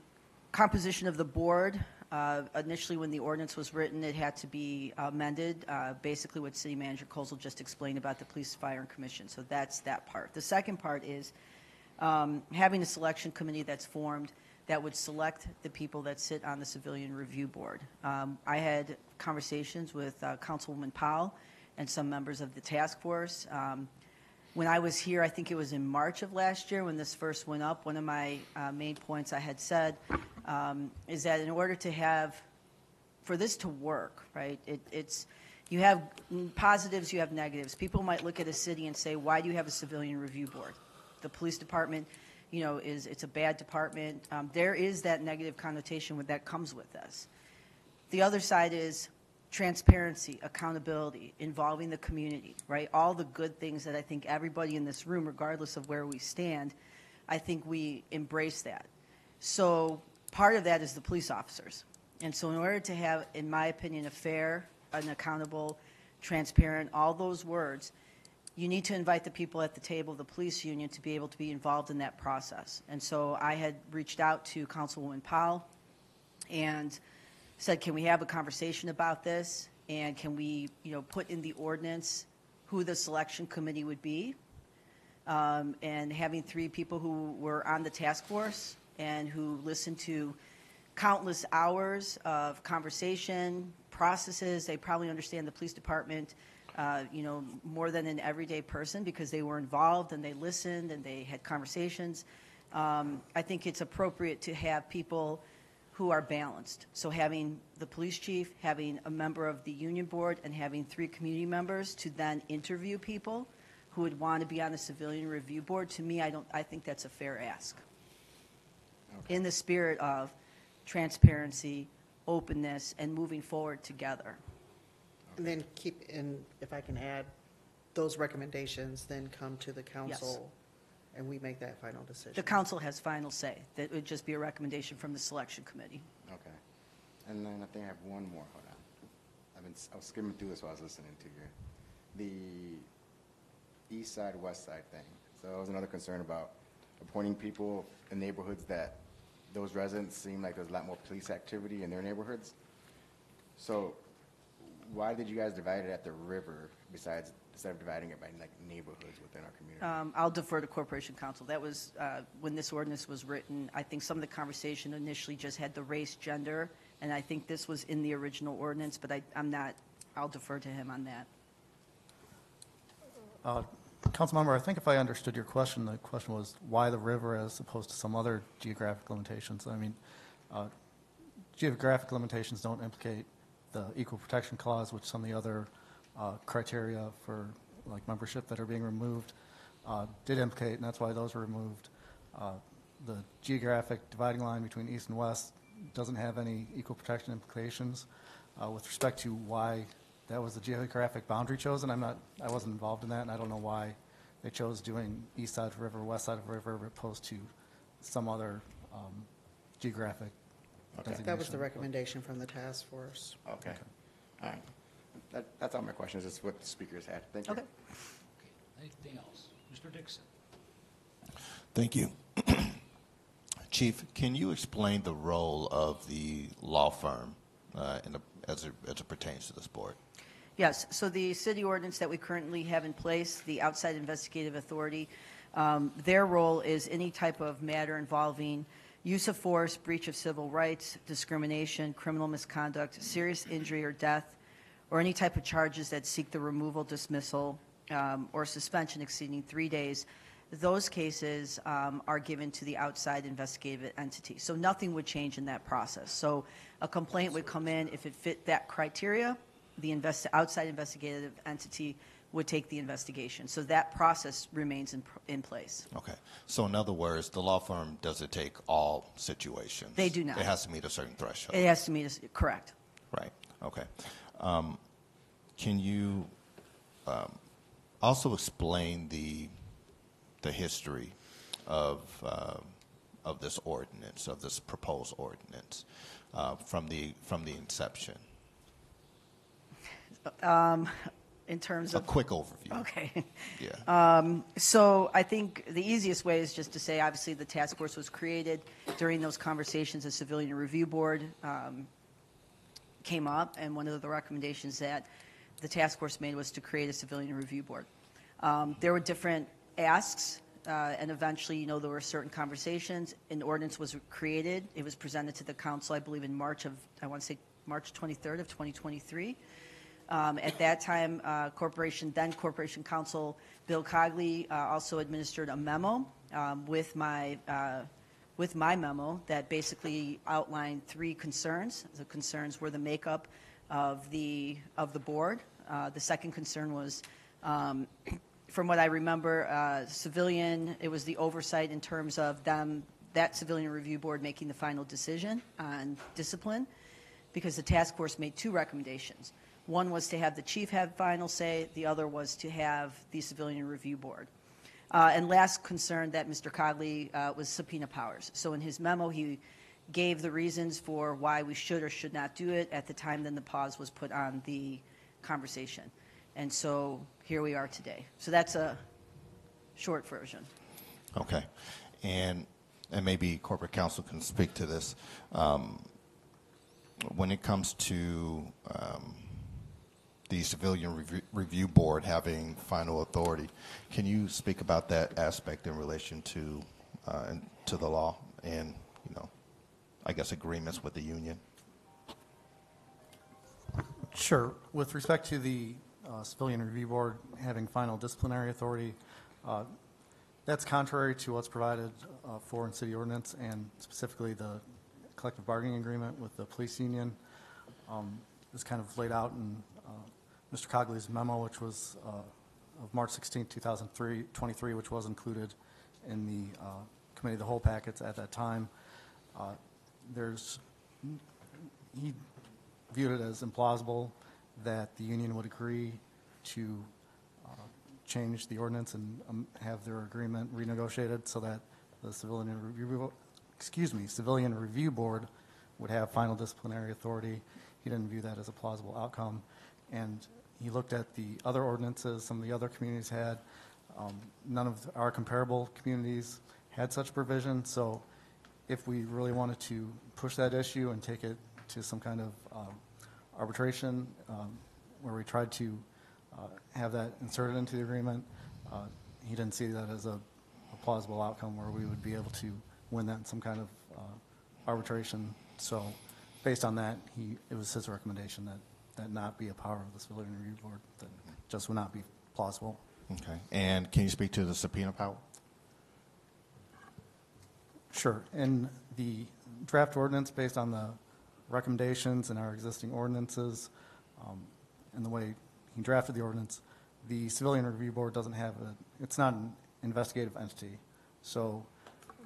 composition of the board, uh, initially when the ordinance was written, it had to be amended, uh, basically what City Manager Kozal just explained about the Police, Fire, and Commission. So that's that part. The second part is um, having a selection committee that's formed that would select the people that sit on the Civilian Review Board. Um, I had conversations with uh, Councilwoman Powell and some members of the task force. Um, when I was here, I think it was in March of last year when this first went up, one of my uh, main points I had said um, is that in order to have, for this to work, right, it, it's, you have positives, you have negatives. People might look at a city and say, why do you have a civilian review board? The police department, you know, is, it's a bad department. Um, there is that negative connotation with, that comes with this. The other side is transparency, accountability, involving the community, right? All the good things that I think everybody in this room, regardless of where we stand, I think we embrace that. So part of that is the police officers. And so in order to have, in my opinion, a fair, an accountable, transparent, all those words, you need to invite the people at the table the police union to be able to be involved in that process. And so I had reached out to Councilwoman Powell and said, can we have a conversation about this? And can we, you know, put in the ordinance who the selection committee would be? Um, and having three people who were on the task force and who listened to countless hours of conversation, processes. They probably understand the police department, uh, you know, more than an everyday person because they were involved and they listened and they had conversations. Um, I think it's appropriate to have people who are balanced. So having the police chief, having a member of the union board, and having three community members to then interview people who would want to be on the civilian review board, to me, I don't, I think that's a fair ask. In the spirit of transparency, openness, and moving forward together. And then keep in, if I can add, those recommendations then come to the council, and we make that final decision. The council has final say. That would just be a recommendation from the selection committee. Okay. And then I think I have one more, hold on. I've been, I was skimming through this while I was listening to you. The east side, west side thing. So that was another concern about appointing people in neighborhoods that those residents seem like there's a lot more police activity in their neighborhoods. So why did you guys divide it at the river besides, instead of dividing it by like neighborhoods within our community? Um, I'll defer to Corporation Counsel. That was, uh, when this ordinance was written, I think some of the conversation initially just had the race, gender, and I think this was in the original ordinance, but I, I'm not, I'll defer to him on that. Uh, Councilmember, I think if I understood your question, the question was why the river as opposed to some other geographic limitations. I mean, uh, geographic limitations don't implicate the equal protection clause, which some of the other uh, criteria for like membership that are being removed uh, did implicate, and that's why those were removed. Uh, The geographic dividing line between east and west doesn't have any equal protection implications. Uh, With respect to why that was the geographic boundary chosen, I'm not, I wasn't involved in that, and I don't know why they chose doing east side of river, west side of river, opposed to some other um, geographic designation. That was the recommendation from the task force. Okay. All right. That, that's all my questions, That's what the speakers had. Thank you. Okay. Anything else? Mr. Dixon? Thank you. Chief, can you explain the role of the law firm uh, in the, as, it, as it pertains to this board? Yes, so the city ordinance that we currently have in place, the outside investigative authority, um, their role is any type of matter involving use of force, breach of civil rights, discrimination, criminal misconduct, serious injury or death, or any type of charges that seek the removal, dismissal, um, or suspension exceeding three days. Those cases um, are given to the outside investigative entity. So nothing would change in that process. So a complaint would come in if it fit that criteria, the invest, outside investigative entity would take the investigation. So that process remains in, in place. Okay. So in other words, the law firm doesn't take all situations? They do not. It has to meet a certain threshold? It has to meet, a- correct. Right, okay. Um, Can you um, also explain the, the history of, uh, of this ordinance, of this proposed ordinance, uh, from the, from the inception? Um, In terms of A quick overview. Okay. Yeah. Um, So I think the easiest way is just to say, obviously, the task force was created during those conversations, the Civilian Review Board um, came up, and one of the recommendations that the task force made was to create a Civilian Review Board. Um, There were different asks, uh, and eventually, you know, there were certain conversations. An ordinance was created. It was presented to the council, I believe, in March of, I want to say, March 23rd of 2023. Um, At that time, uh, Corporation, then Corporation Counsel Bill Cogley uh, also administered a memo um, with my, uh, with my memo that basically outlined three concerns. The concerns were the makeup of the, of the board. Uh, The second concern was, um, from what I remember, uh, civilian, it was the oversight in terms of them, that civilian review board making the final decision on discipline because the task force made two recommendations. One was to have the chief have final say, the other was to have the civilian review board. Uh, and last concern that Mr. Cogley uh, was subpoena powers. So in his memo, he gave the reasons for why we should or should not do it. At the time, then the pause was put on the conversation. And so here we are today. So that's a short version. Okay. And, and maybe corporate counsel can speak to this. Um, When it comes to um, the Civilian Review- Review Board having final authority, can you speak about that aspect in relation to, uh, to the law and, you know, I guess agreements with the union? Sure. With respect to the uh, Civilian Review Board having final disciplinary authority, uh, that's contrary to what's provided uh, for in city ordinance and specifically the collective bargaining agreement with the police union. Um, It's kind of laid out in uh, Mr. Cogley's memo, which was uh, of March 16, 2003, 23, which was included in the uh, committee of the whole packets at that time. Uh, There's, he viewed it as implausible that the union would agree to uh, change the ordinance and um, have their agreement renegotiated so that the civilian review, excuse me, civilian review board would have final disciplinary authority. He didn't view that as a plausible outcome. And he looked at the other ordinances some of the other communities had. Um, None of our comparable communities had such provision. So if we really wanted to push that issue and take it to some kind of um, arbitration, um, where we tried to uh, have that inserted into the agreement, uh, he didn't see that as a a plausible outcome where we would be able to win that in some kind of uh, arbitration. So based on that, he, it was his recommendation that that not be a power of the Civilian Review Board, that just would not be plausible. Okay. And can you speak to the subpoena power? Sure. In the draft ordinance, based on the recommendations in our existing ordinances, um, and the way he drafted the ordinance, the Civilian Review Board doesn't have a, it's not an investigative entity. So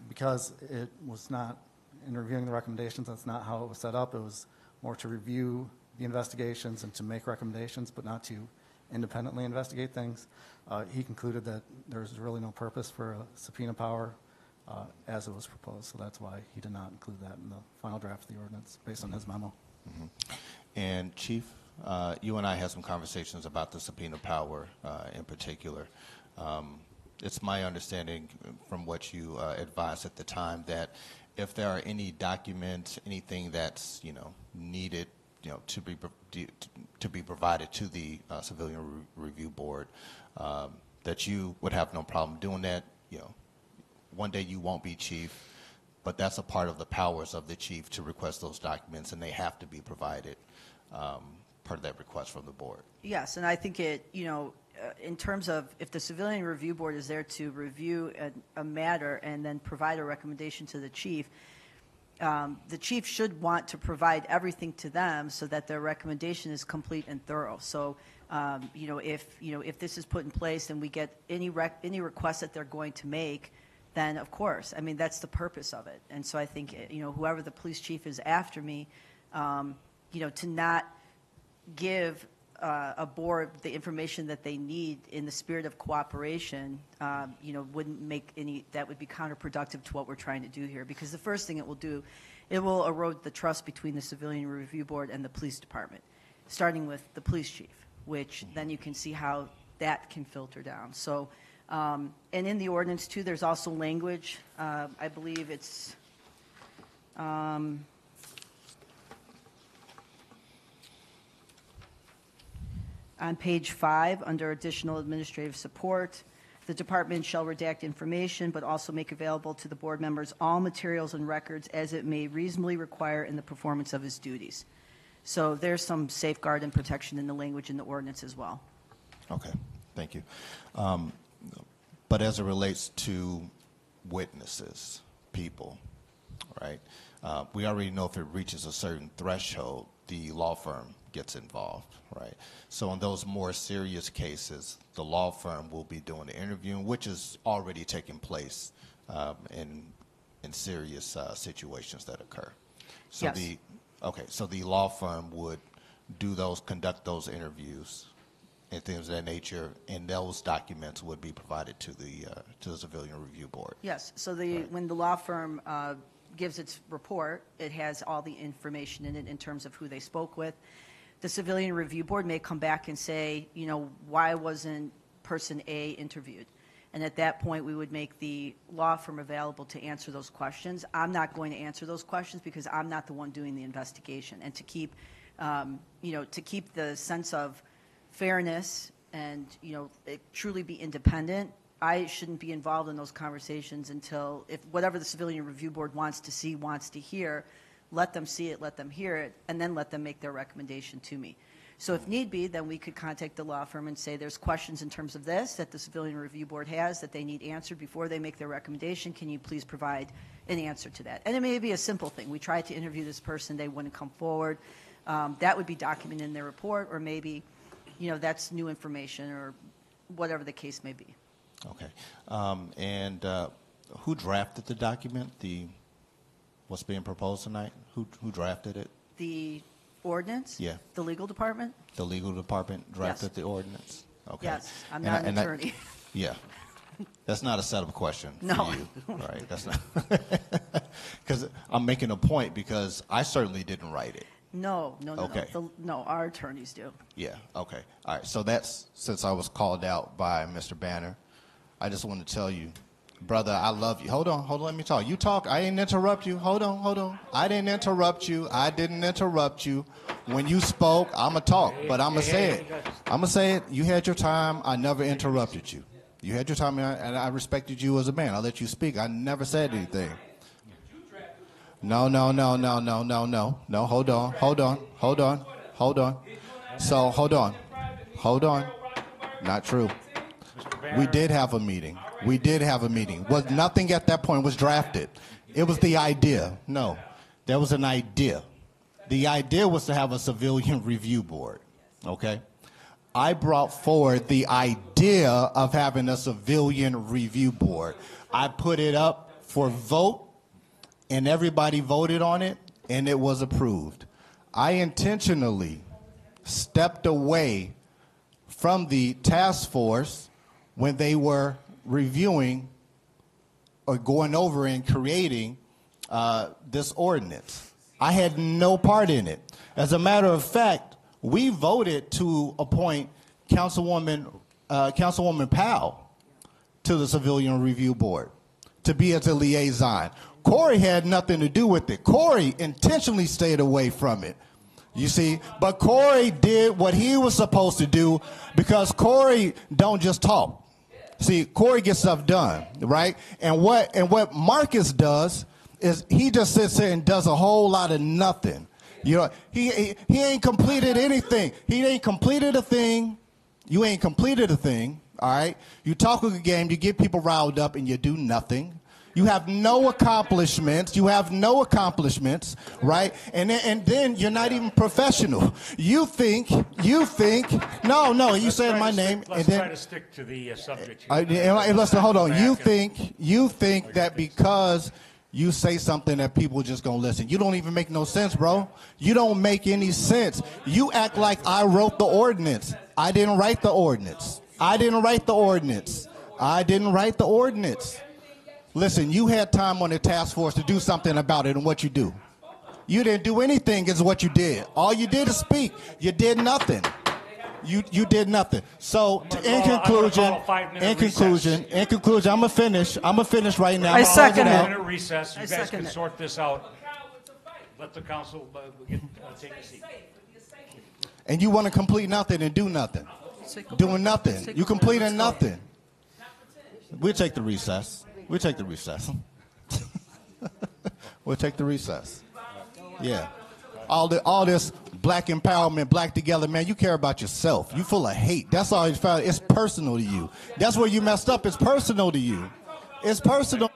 because it was not in reviewing the recommendations, that's not how it was set up. It was more to review the investigations and to make recommendations, but not to independently investigate things. Uh, He concluded that there's really no purpose for a subpoena power uh, as it was proposed, so that's why he did not include that in the final draft of the ordinance, based on his memo. And Chief, uh, you and I had some conversations about the subpoena power uh, in particular. Um, It's my understanding from what you uh, advised at the time that if there are any documents, anything that's, you know, needed, you know, to be, to be provided to the uh, Civilian Re- Review Board, um, that you would have no problem doing that, you know, one day you won't be chief, but that's a part of the powers of the chief to request those documents, and they have to be provided, um, part of that request from the board. Yes, and I think it, you know, uh, in terms of if the Civilian Review Board is there to review a, a matter and then provide a recommendation to the chief, um, the chief should want to provide everything to them so that their recommendation is complete and thorough. So, um, you know, if, you know, if this is put in place and we get any rec, any request that they're going to make, then of course, I mean, that's the purpose of it. And so I think, uh, you know, whoever the police chief is after me, um, you know, to not give uh, a board the information that they need in the spirit of cooperation, um, you know, wouldn't make any, that would be counterproductive to what we're trying to do here. Because the first thing it will do, it will erode the trust between the Civilian Review Board and the police department, starting with the police chief, which then you can see how that can filter down. So, um, and in the ordinance too, there's also language, uh, I believe it's, um, On page five, under additional administrative support, the department shall redact information, but also make available to the board members all materials and records as it may reasonably require in the performance of his duties. So there's some safeguard and protection in the language in the ordinance as well. Okay, thank you. Um, But as it relates to witnesses, people, right? uh, We already know if it reaches a certain threshold, the law firm gets involved, right? So in those more serious cases, the law firm will be doing the interviewing, which is already taking place um, in, in serious uh, situations that occur. So Yes. the, okay, so the law firm would do those, conduct those interviews and things of that nature, and those documents would be provided to the, uh, to the Civilian Review Board. Yes, so the, when the law firm uh, gives its report, it has all the information in it in terms of who they spoke with. The Civilian Review Board may come back and say, you know, why wasn't person A interviewed? And at that point, we would make the law firm available to answer those questions. I'm not going to answer those questions because I'm not the one doing the investigation. And to keep, um, you know, to keep the sense of fairness and, you know, it truly be independent, I shouldn't be involved in those conversations until, if whatever the Civilian Review Board wants to see, wants to hear, let them see it, let them hear it, and then let them make their recommendation to me. So if need be, then we could contact the law firm and say, there's questions in terms of this that the Civilian Review Board has that they need answered before they make their recommendation. Can you please provide an answer to that? And it may be a simple thing. We tried to interview this person, they wouldn't come forward. Um, That would be documented in their report, or maybe, you know, that's new information, or whatever the case may be. Okay. Um, And uh, who drafted the document, the, what's being proposed tonight? Who, who drafted it? The ordinance? Yeah. The legal department? The legal department drafted the ordinance? Okay. Yes, I'm And not an and I- attorney. Yeah. That's not a setup question for No. you, right? That's not, because I'm making a point because I certainly didn't write it. No, no, no, no. Okay. The- No, our attorneys do. Yeah, okay. All right, so that's, since I was called out by Mr. Banner, I just want to tell you, brother, I love you. Hold on, hold on, let me talk. You talk, I didn't interrupt you. Hold on, hold on. I didn't interrupt you. I didn't interrupt you. When you spoke, I'm going to talk, but I'm going to say it. I'm going to say it. You had your time. I never interrupted you. You had your time, and I, and I respected you as a man. I let you speak. I never said anything. No, no, no, no, no, no, no, no. Hold on, hold on, hold on, hold on. So hold on, hold on. Not true. We did have a meeting. We did have a meeting. Was nothing at that point was drafted. It was the idea. No, there was an idea. The idea was to have a civilian review board. Okay. I brought forward the idea of having a civilian review board. I put it up for vote and everybody voted on it, and it was approved. I intentionally stepped away from the task force when they were reviewing or going over and creating uh, this ordinance. I had no part in it. As a matter of fact, we voted to appoint Councilwoman uh, Councilwoman Powell to the Civilian Review Board to be as a liaison. Corey had nothing to do with it. Corey intentionally stayed away from it. You see, but Corey did what he was supposed to do because Corey don't just talk. See, Corey gets stuff done, right? And what and what Marcus does is he just sits there and does a whole lot of nothing. You know, he he, he ain't completed anything. He ain't completed a thing. You ain't completed a thing. All right. You talk a good game. You get people riled up, and you do nothing. You have no accomplishments. You have no accomplishments, right? And then, and then you're not even professional. You think, you think, no, no, you said my name, and Let's then try to stick to the uh, subject. I, here. and listen, hold on. You think you think that because you say something that people just gonna listen. You don't even make no sense, bro. You don't make any sense. You act like I wrote the ordinance. I didn't write the ordinance. I didn't write the ordinance. I didn't write the ordinance. Listen, you had time on the task force to do something about it, and what you do? You didn't do anything. Is what you did. All you did is speak. You did nothing. You you did nothing. So gonna in call- I'm conclusion, call a five-minute in conclusion, in conclusion, I'm gonna finish. I'm gonna finish right now. I I'm gonna second it. Minute recess. You I guys can it. sort this out. Let the council uh, get, uh, take a seat. And you want to complete nothing and do nothing, doing nothing. You completing nothing. We'll take the recess. We'll take the recess. we'll take the recess. Yeah. All the all this black empowerment, black together, man. You care about yourself. You full of hate. That's all you found. It's personal to you. That's where you messed up. It's personal to you. It's personal.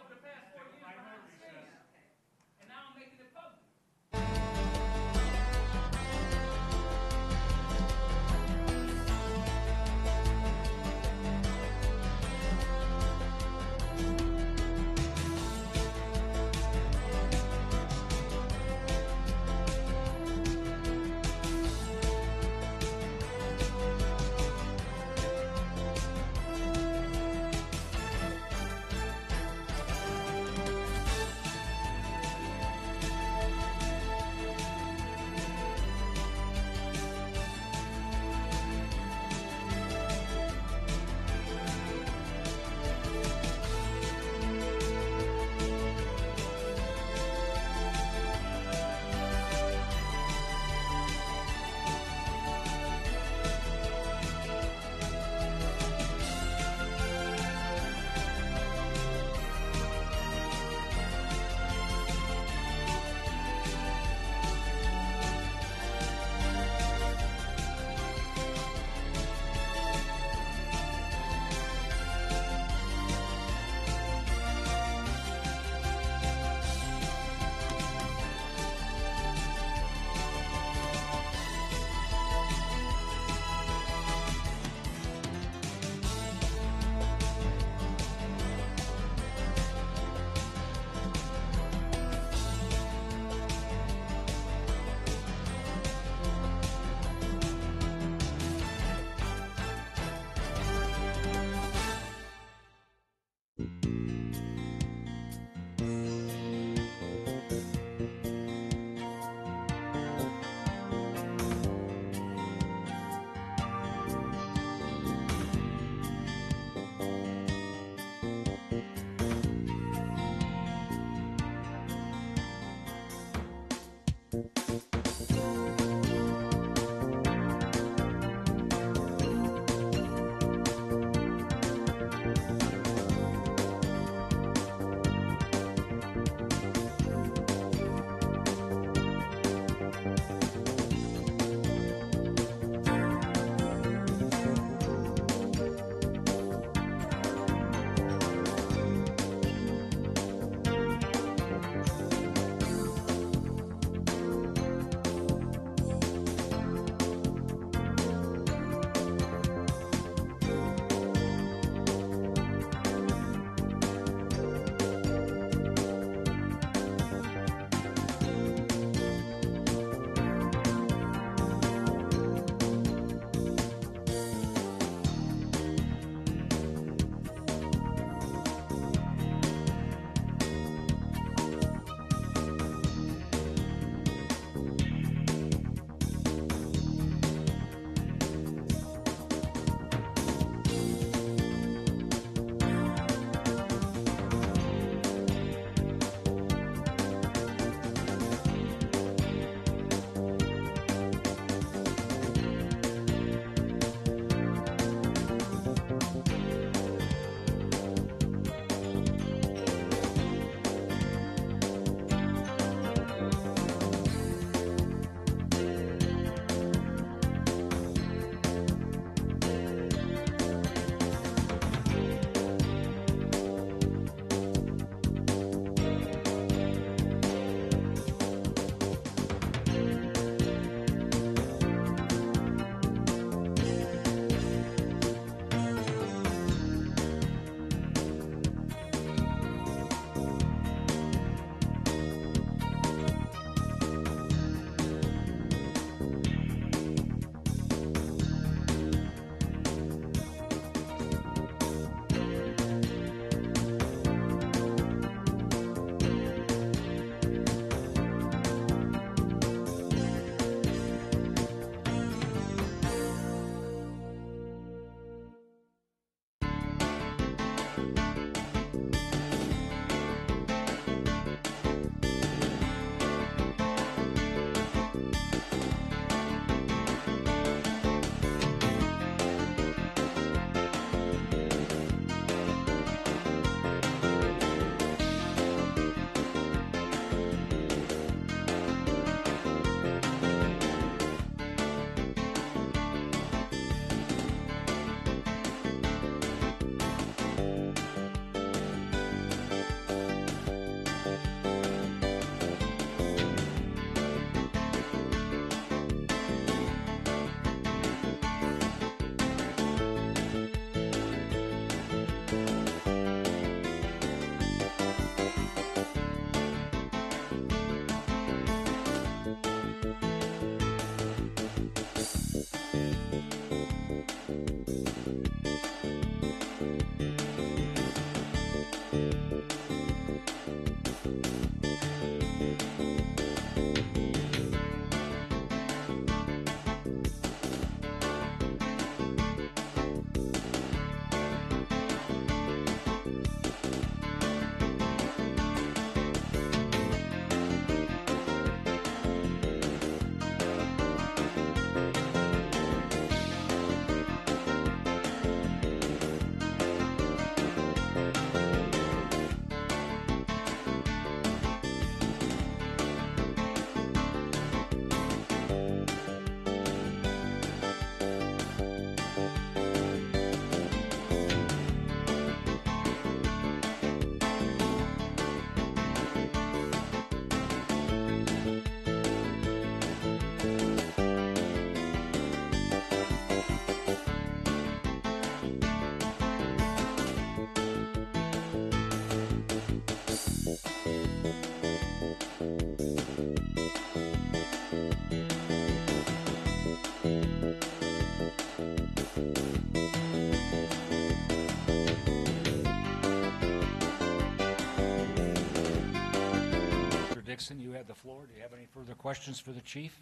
You have the floor. Do you have any further questions for the chief?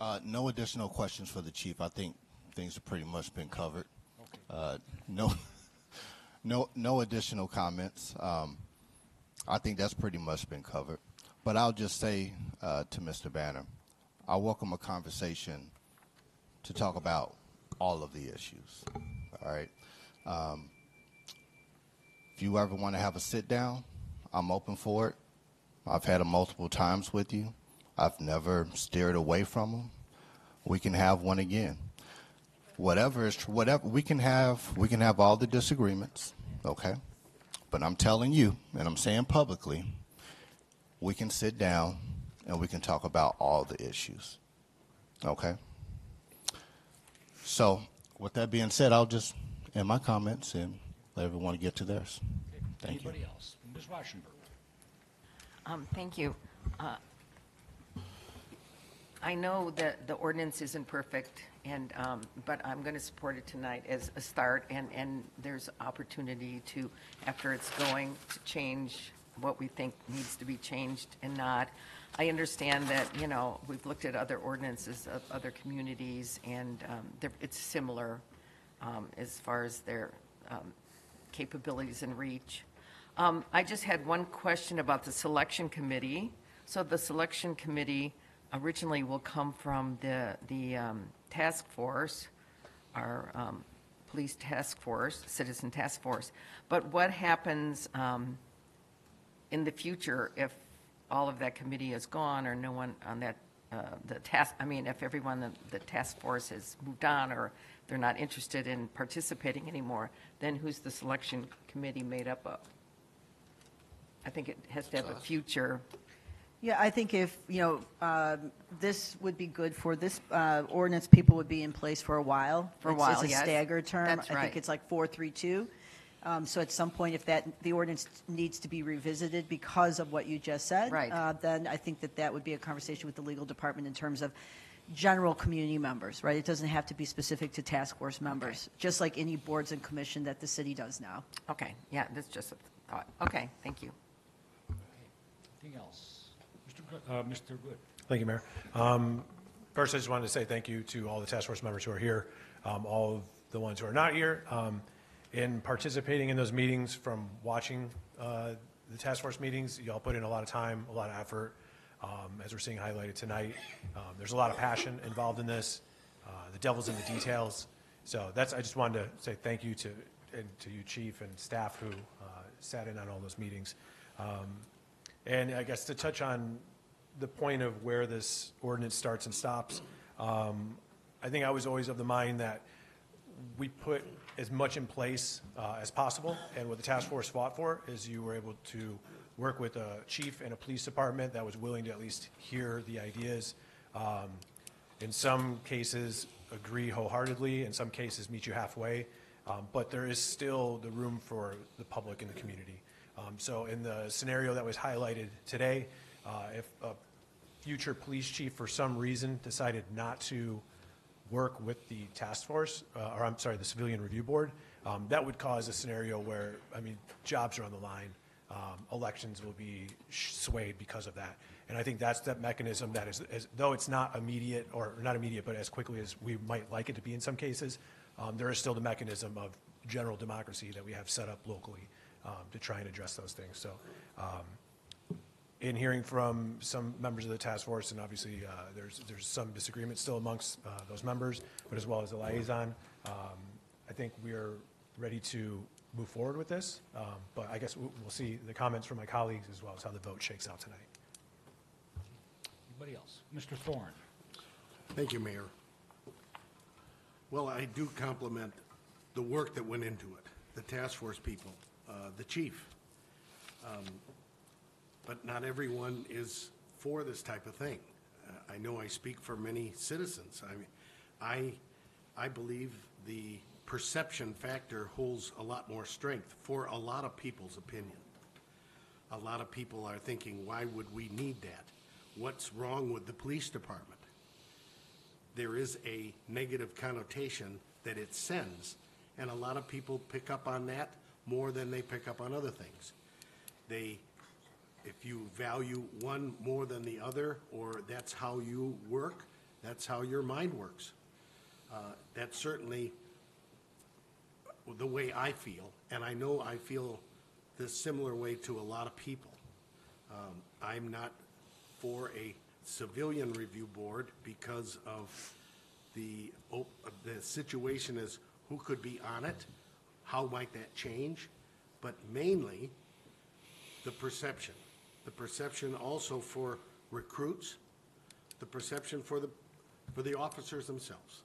Uh, no additional questions for the chief. I think things have pretty much been covered. Uh, no, no, no additional comments. Um, I think that's pretty much been covered. But I'll just say uh, to Mr. Banner, I welcome a conversation to talk about all of the issues. All right. Um, you ever want to have a sit down, I'm open for it. I've had them multiple times with you. I've never steered away from them. We can have one again. Whatever is whatever we can have, we can have all the disagreements, okay? But I'm telling you, and I'm saying publicly, we can sit down and we can talk about all the issues. Okay? So, with that being said, I'll just end my comments and let everyone get to theirs. Thank you. Anybody else? Ms. Rauschenberger? Um, Thank you. Uh, I know that the ordinance isn't perfect, and, um, but I'm going to support it tonight as a start, and, and there's opportunity to, after it's going, to change what we think needs to be changed and not. I understand that, you know, we've looked at other ordinances of other communities, and um, it's similar um, as far as their um, capabilities and reach. Um, I just had one question about the selection committee. So the selection committee originally will come from the, the um, task force, our um, police task force, citizen task force. But what happens um, in the future if all of that committee is gone or no one on that, uh, the task, I mean, if everyone, in the task force has moved on or they're not interested in participating anymore, then who's the selection committee made up of? I think it has to have a future. Yeah, I think if, you know, um, this would be good for this uh, ordinance, people would be in place for a while. For a It's- while, It's a yes. staggered term. That's I right. think it's like 432. Um, So at some point, if that, the ordinance needs to be revisited because of what you just said. Right. uh, Then I think that that would be a conversation with the legal department in terms of general community members, right? It doesn't have to be specific to task force members, just like any boards and commission that the city does now. Okay, yeah, that's just a thought. Okay, thank you. Anything else? Mr. Good, uh, Mr. Good? Thank you, Mayor. Um, First, I just wanted to say thank you to all the task force members who are here, um, all of the ones who are not here, um, in participating in those meetings, from watching uh, the task force meetings. Y'all put in a lot of time, a lot of effort, as we're seeing highlighted tonight. Um, There's a lot of passion involved in this. Uh, The devil's in the details. So that's, I just wanted to say thank you to, you, chief and staff who uh, sat in on all those meetings. Um, and I guess to touch on the point of where this ordinance starts and stops, um, I think I was always of the mind that we put as much in place uh, as possible. And what the task force fought for is you were able to work with a chief and a police department that was willing to at least hear the ideas. Um, in some cases, agree wholeheartedly. In some cases, meet you halfway. Um, but there is still the room for the public and the community. Um, so in the scenario that was highlighted today, uh, if a future police chief for some reason decided not to work with the task force, uh, or I'm sorry, the civilian review board, um, that would cause a scenario where, I mean, jobs are on the line. Um, elections will be swayed because of that. And I think that's that mechanism that is, is, though it's not immediate, or not immediate, but as quickly as we might like it to be in some cases, um, there is still the mechanism of general democracy that we have set up locally um, to try and address those things. So, um, in hearing from some members of the task force, and obviously uh, there's there's some disagreement still amongst uh, those members, but as well as the liaison, um, I think we are ready to move forward with this. Um, but I guess we'll we'll see the comments from my colleagues as well as how the vote shakes out tonight. Anybody else? Mr. Thoren? Thank you, Mayor. Well, I do compliment the work that went into it, the task force people, uh, the chief. Um, But not everyone is for this type of thing. Uh, I know I speak for many citizens. I mean, I, I believe the perception factor holds a lot more strength for a lot of people's opinion. A lot of people are thinking, why would we need that? What's wrong with the police department? there is a negative connotation that it sends, and a lot of people pick up on that more than they pick up on other things. they, if you value one more than the other, or that's how you work, that's how your mind works. Uh, That's certainly the way I feel, and I know I feel this similar way to a lot of people. Um, I'm not for a civilian review board because of the, the situation is who could be on it, how might that change, but mainly the perception. The perception also for recruits, the perception for the, for the officers themselves.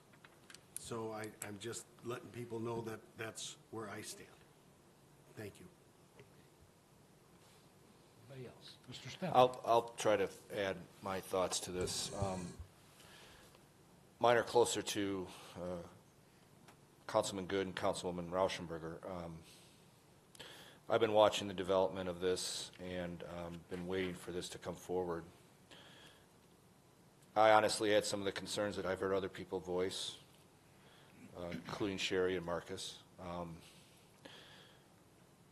So I, I'm just letting people know that that's where I stand. Thank you. Anybody else? Mr. Step? I'll, I'll try to add my thoughts to this. Um, Mine are closer to uh, Councilman Good and Councilwoman Rauschenberger. Um, I've been watching the development of this and um, been waiting for this to come forward. I honestly had some of the concerns that I've heard other people voice, uh, including Sherry and Marcus. Um,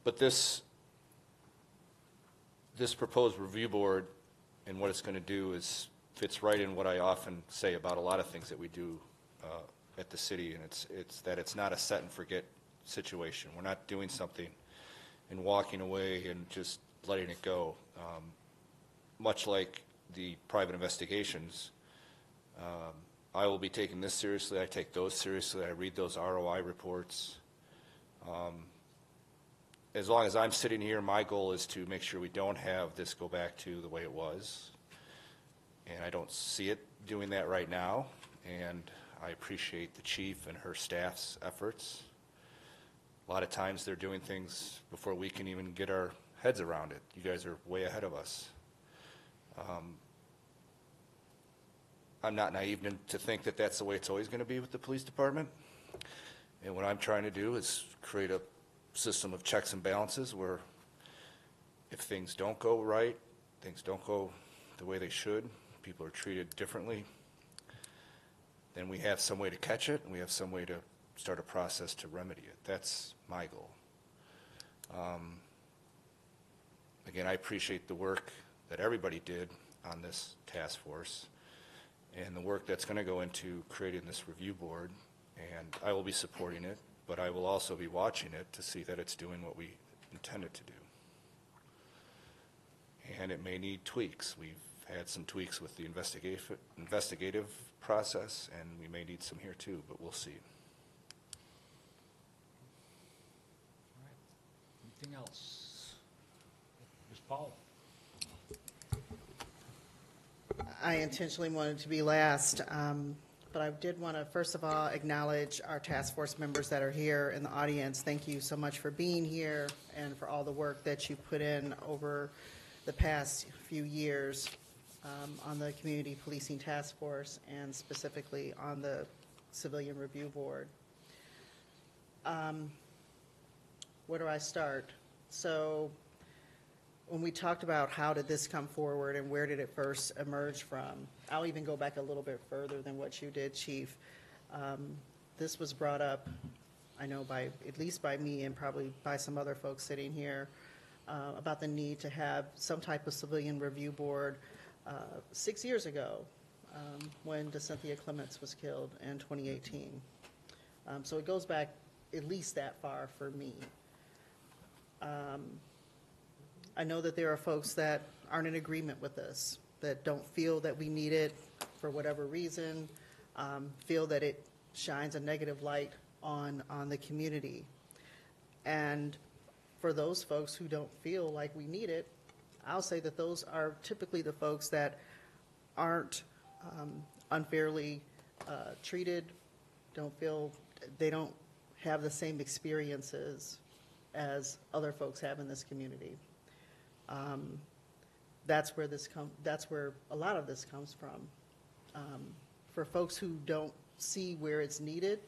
But this, this proposed review board and what it's going to do is, fits right in what I often say about a lot of things that we do uh, at the city, and it's, it's that it's not a set and forget situation. We're not doing something and walking away and just letting it go. Um, Much like the private investigations, um, I will be taking this seriously, I take those seriously, I read those ROI reports. Um, as long as I'm sitting here, my goal is to make sure we don't have this go back to the way it was. And I don't see it doing that right now, and I appreciate the chief and her staff's efforts. A lot of times they're doing things before we can even get our heads around it. You guys are way ahead of us. Um, I'm not naive to- think that that's the way it's always going to be with the police department. And what I'm trying to do is create a system of checks and balances where if things don't go right, things don't go the way they should, people are treated differently, then we have some way to catch it, and we have some way to start a process to remedy it. That's my goal. Um, Again, I appreciate the work that everybody did on this task force and the work that's going to go into creating this review board, and I will be supporting it, but I will also be watching it to see that it's doing what we intended to do. And it may need tweaks. We've had some tweaks with the investigative, investigative process, and we may need some here too, but we'll see. Anything else? Ms. Powell? I intentionally wanted to be last, um, but I did want to, first of all, acknowledge our task force members that are here in the audience. Thank you so much for being here and for all the work that you put in over the past few years um, on the Community Policing Task Force and specifically on the Civilian Review Board. Um, Where do I start? So when we talked about how did this come forward and where did it first emerge from, I'll even go back a little bit further than what you did, Chief. Um, This was brought up, I know by, at least by me and probably by some other folks sitting here, uh, about the need to have some type of civilian review board uh, six years ago, um, when DeCynthia Clements was killed in 2018. Um, So it goes back at least that far for me. Um, I know that there are folks that aren't in agreement with this, that don't feel that we need it for whatever reason, um, feel that it shines a negative light on, on the community. And for those folks who don't feel like we need it, I'll say that those are typically the folks that aren't um, unfairly uh, treated, don't feel, they don't have the same experiences as other folks have in this community. Um, That's where this come, that's where a lot of this comes from. Um, For folks who don't see where it's needed,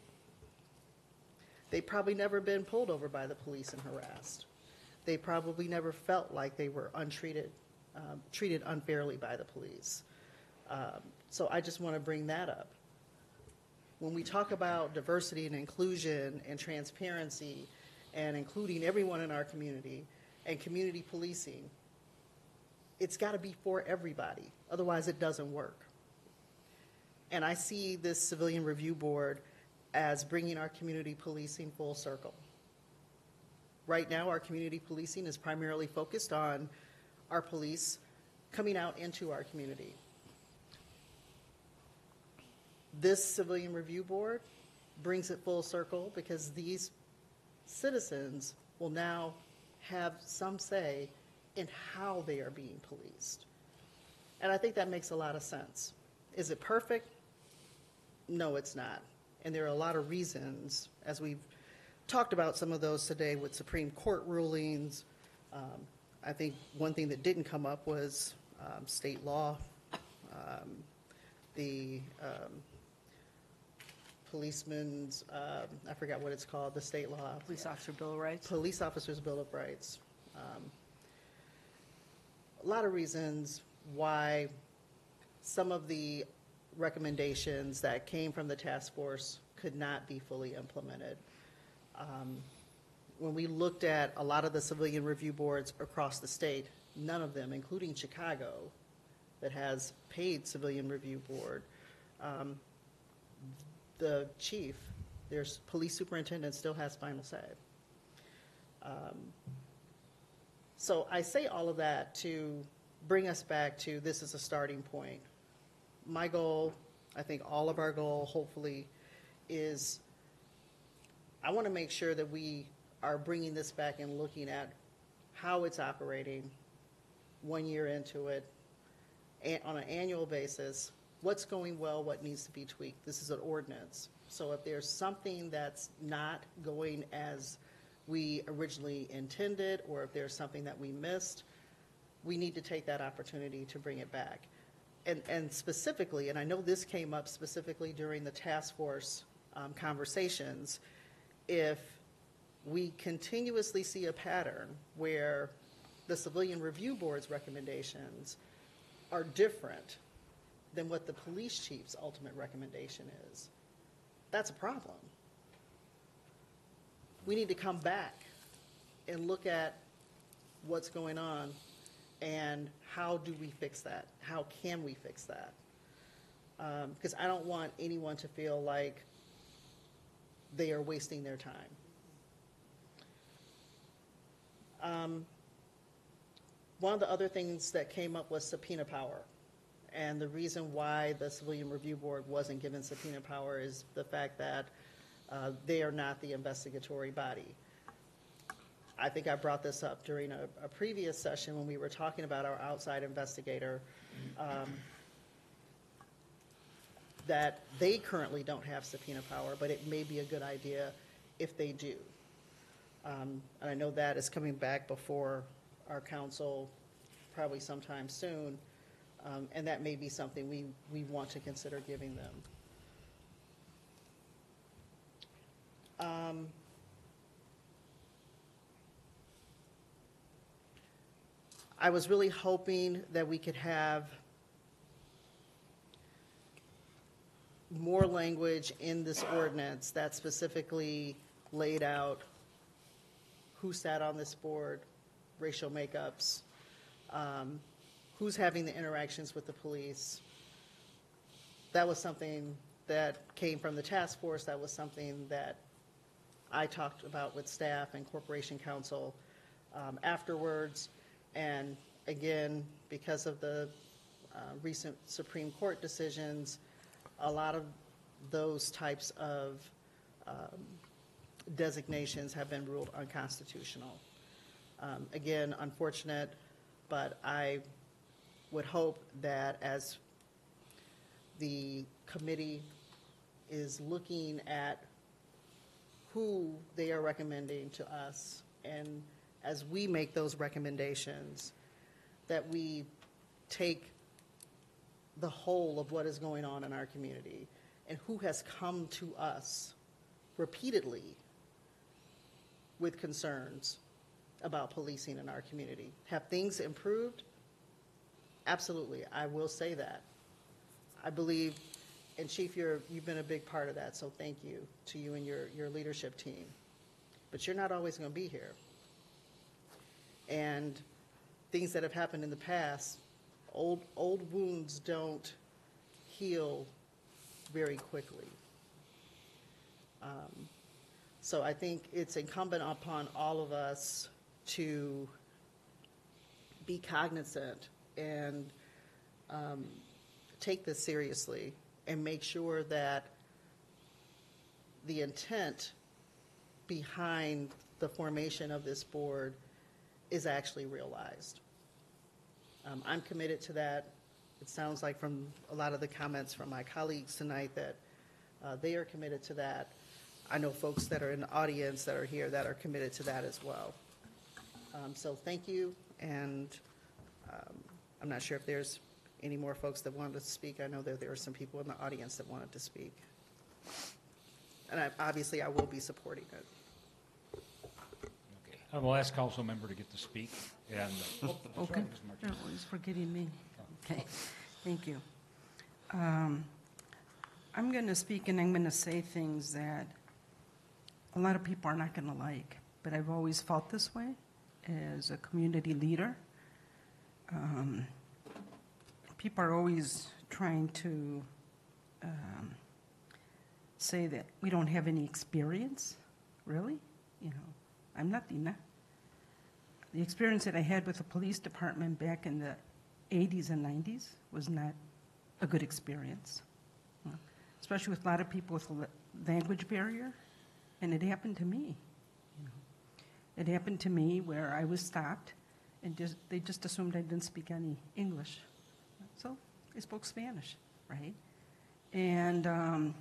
they probably never been pulled over by the police and harassed. They probably never felt like they were untreated, um, treated unfairly by the police. Um, So I just want to bring that up. When we talk about diversity and inclusion and transparency and including everyone in our community and community policing, it's got to be for everybody. Otherwise, it doesn't work. And I see this civilian review board as bringing our community policing full circle. Right now, our community policing is primarily focused on our police coming out into our community. This civilian review board brings it full circle because these citizens will now have some say in how they are being policed. And I think that makes a lot of sense. Is it perfect? No, it's not. And there are a lot of reasons, as we've talked about some of those today with Supreme Court rulings. Um, I think one thing that didn't come up was um, state law, um, the policeman's, um, I forgot what it's called, the state law. Police Officer Bill of Rights? Police Officers Bill of Rights. Um, A lot of reasons why some of the recommendations that came from the task force could not be fully implemented. Um, When we looked at a lot of the civilian review boards across the state, none of them, including Chicago, that has paid civilian review board, um, the chief, their police superintendent still has final say. Um, So I say all of that to bring us back to this is a starting point. My goal, I think all of our goal, hopefully, is I want to make sure that we are bringing this back and looking at how it's operating one year into it, on an annual basis, what's going well, what needs to be tweaked. This is an ordinance. So if there's something that's not going as we originally intended, or if there's something that we missed, we need to take that opportunity to bring it back. And, and specifically, and I know this came up specifically during the task force um, conversations, if we continuously see a pattern where the Civilian Review Board's recommendations are different than what the police chief's ultimate recommendation is, that's a problem. We need to come back and look at what's going on and how do we fix that? How can we fix that? Because I don't want anyone to feel like they are wasting their time. Um, One of the other things that came up was subpoena power. And the reason why the Civilian Review Board wasn't given subpoena power is the fact that uh, they are not the investigatory body. I think I brought this up during a, a previous session when we were talking about our outside investigator, um, that they currently don't have subpoena power, but it may be a good idea if they do. Um, And I know that is coming back before our council probably sometime soon, um, and that may be something we, we want to consider giving them. Um, I was really hoping that we could have more language in this ordinance that specifically laid out who sat on this board, racial makeups, um, who's having the interactions with the police. That was something that came from the task force. That was something that I talked about with staff and Corporation Counsel um, afterwards. And again, because of the uh, recent Supreme Court decisions, a lot of those types of um, designations have been ruled unconstitutional. Um, Again, unfortunate, but I would hope that as the committee is looking at who they are recommending to us, and as we make those recommendations, that we take the whole of what is going on in our community and who has come to us repeatedly with concerns about policing in our community. Have things improved? Absolutely, I will say that. I believe, and Chief, you're, you've been a big part of that, so thank you to you and your, your leadership team. But you're not always going to be here. And things that have happened in the past, old, old wounds don't heal very quickly. Um, So I think it's incumbent upon all of us to be cognizant and um, take this seriously and make sure that the intent behind the formation of this board is actually realized. Um, I'm committed to that. It sounds like from a lot of the comments from my colleagues tonight that uh, they are committed to that. I know folks that are in the audience that are here that are committed to that as well. Um, So thank you, and um, I'm not sure if there's any more folks that wanted to speak. I know that there are some people in the audience that wanted to speak. And I, obviously, I will be supporting it. Okay. I will ask council member to get to speak, and. that's Okay, right, Ms. Martinez. you're always forgetting me. Okay, thank you. Um, I'm going to speak and I'm going to say things that a lot of people are not going to like, but I've always felt this way as a community leader. Um, People are always trying to um, say that we don't have any experience. Really? You know, I'm not Dina. The experience that I had with the police department back in the 80s and 90s was not a good experience, especially with a lot of people with a language barrier. And it happened to me. It happened to me where I was stopped and just, they just assumed I didn't speak any English. So I spoke Spanish, right? And um,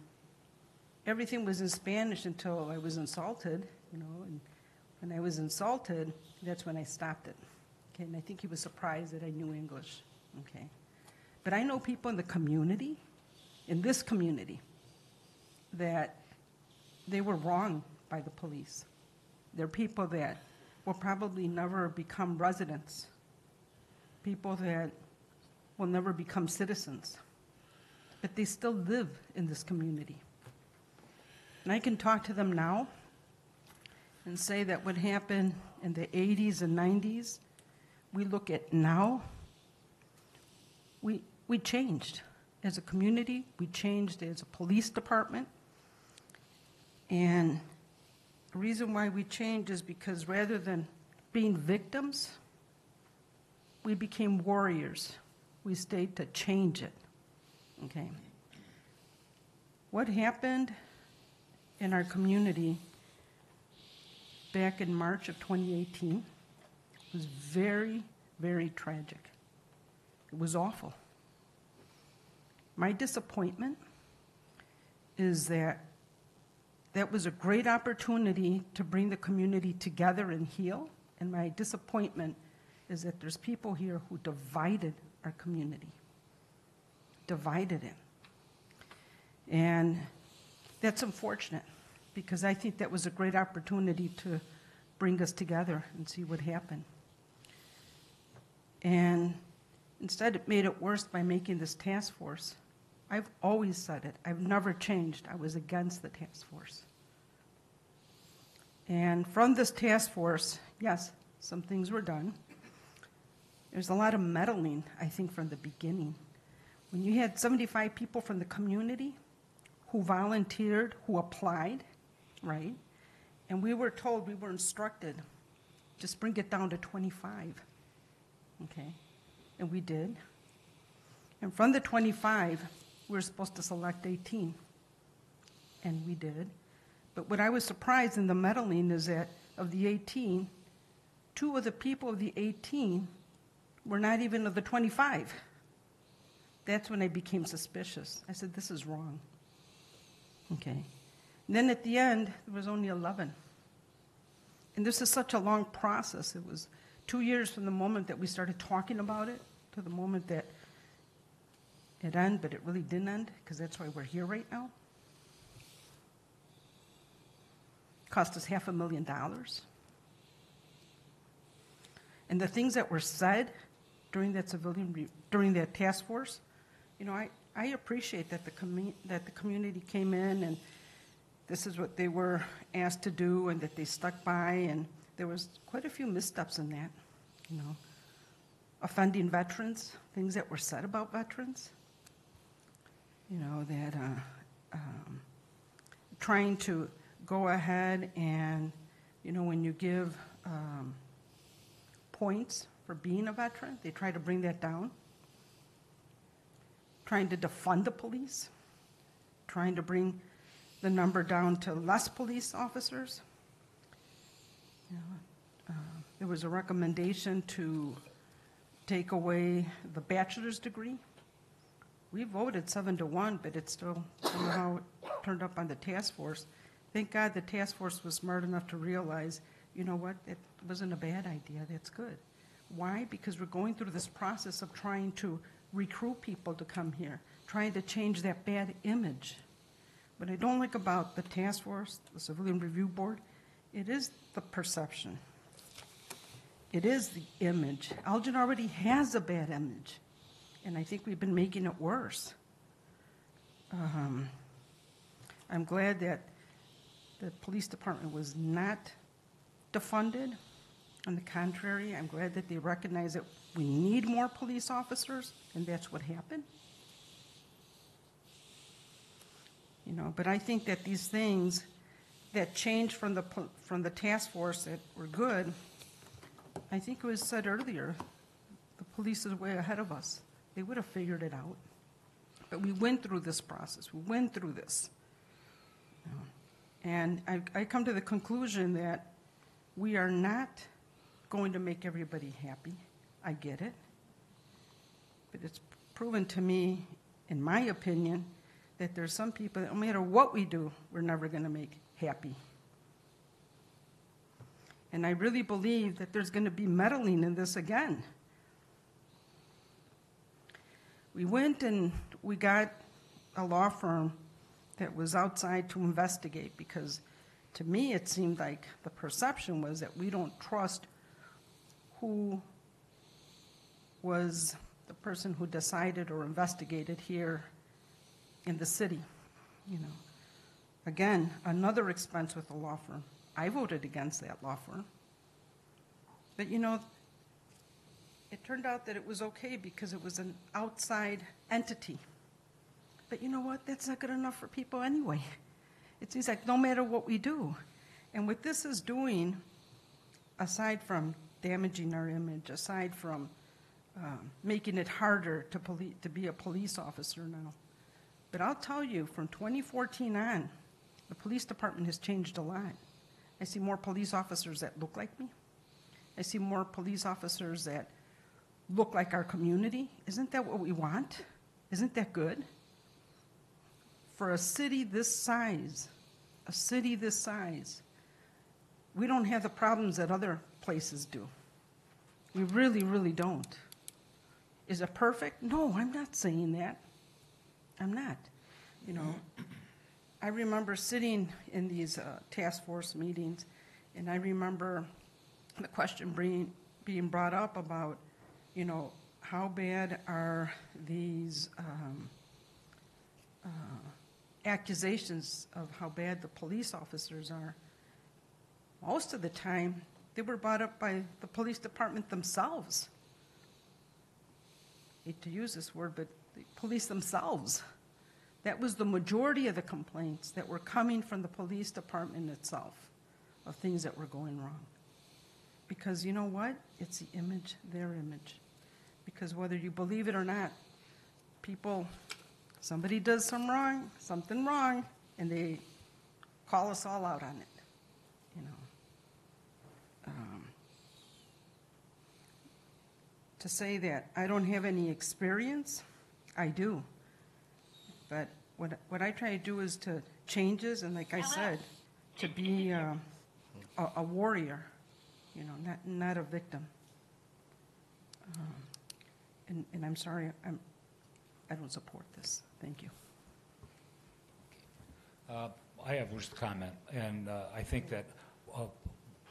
everything was in Spanish until I was insulted, you know, and when I was insulted, that's when I stopped it. Okay, and I think he was surprised that I knew English. Okay. But I know people in the community, in this community, that they were wrong by the police. They're people that will probably never become residents, people that will never become citizens, but they still live in this community. And I can talk to them now and say that what happened in the 80s and 90s, we look at now, we, we changed as a community, we changed as a police department. And reason why we changed is because rather than being victims, we became warriors. We stayed to change it. Okay? What happened in our community back in March of 2018 was very, very tragic. It was awful. My disappointment is that that was a great opportunity to bring the community together and heal, and my disappointment is that there's people here who divided our community, divided it. And that's unfortunate because I think that was a great opportunity to bring us together and see what happened. And instead, it made it worse by making this task force. I've always said it. I've never changed. I was against the task force. And from this task force, yes, some things were done. There's a lot of meddling, I think, from the beginning. When you had 75 people from the community who volunteered, who applied, right? And we were told, we were instructed, just bring it down to 25. Okay? And we did. And from the 25, we were supposed to select 18. And we did. But what I was surprised in the meddling is that of the 18, two of the people of the 18 were not even of the 25. That's when I became suspicious. I said, this is wrong. Okay. And then at the end, there was only 11. And this is such a long process. It was two years from the moment that we started talking about it to the moment that it ended, but it really didn't end because that's why we're here right now. Cost us half a million dollars. And the things that were said during that civilian, during that task force, you know, I, I appreciate that the, commu- that the community came in and this is what they were asked to do and that they stuck by, and there was quite a few missteps in that. you know, offending veterans, things that were said about veterans. You know, that uh, um, trying to go ahead and, you know, when you give um, points for being a veteran, they try to bring that down. Trying to defund the police, trying to bring the number down to less police officers. You know, uh, There was a recommendation to take away the bachelor's degree. We voted seven to one, but it still somehow turned up on the task force. Thank God the task force was smart enough to realize, you know what, it wasn't a bad idea, that's good. Why? Because we're going through this process of trying to recruit people to come here, trying to change that bad image. What I don't like about the task force, the Civilian Review Board, it is the perception. It is the image. Elgin already has a bad image, and I think we've been making it worse. Um, I'm glad that the police department was not defunded. On the contrary, I'm glad that they recognize that we need more police officers, and that's what happened. You know, but I think that these things that changed from the, from the task force that were good, I think it was said earlier, the police is way ahead of us. They would have figured it out. But we went through this process, we went through this. And I, I come to the conclusion that we are not going to make everybody happy. I get it. But it's proven to me, in my opinion, that there's some people that no matter what we do, we're never going to make happy. And I really believe that there's going to be meddling in this again. We went and we got a law firm that was outside to investigate because to me it seemed like the perception was that we don't trust who was the person who decided or investigated here in the city, you know. Again, another expense with the law firm. I voted against that law firm. But you know, turned out that it was okay because it was an outside entity. But you know what? That's not good enough for people anyway. It seems like no matter what we do. And what this is doing, aside from damaging our image, aside from um, making it harder to, poli- to be a police officer now, but I'll tell you, from 2014 on, the police department has changed a lot. I see more police officers that look like me. I see more police officers that look like our community. Isn't that what we want? Isn't that good? For a city this size, a city this size, we don't have the problems that other places do. We really, really don't. Is it perfect? No, I'm not saying that. I'm not. You know, I remember sitting in these uh, task force meetings, and I remember the question being, being brought up about, you know, how bad are these um, uh, accusations of how bad the police officers are? Most of the time, they were brought up by the police department themselves. Hate to use this word, but the police themselves. That was the majority of the complaints that were coming from the police department itself of things that were going wrong. Because you know what? It's the image, their image. Because whether you believe it or not, people, somebody does some wrong, something wrong, and they call us all out on it, you know. Um, to say that I don't have any experience, I do. But what, what I try to do is to changes, and like I said, to be uh, a, a warrior, you know, not, not a victim. Um, and, and I'm sorry, I'm, I don't support this. Thank you. Uh, I have just a comment, and uh, I think that, uh,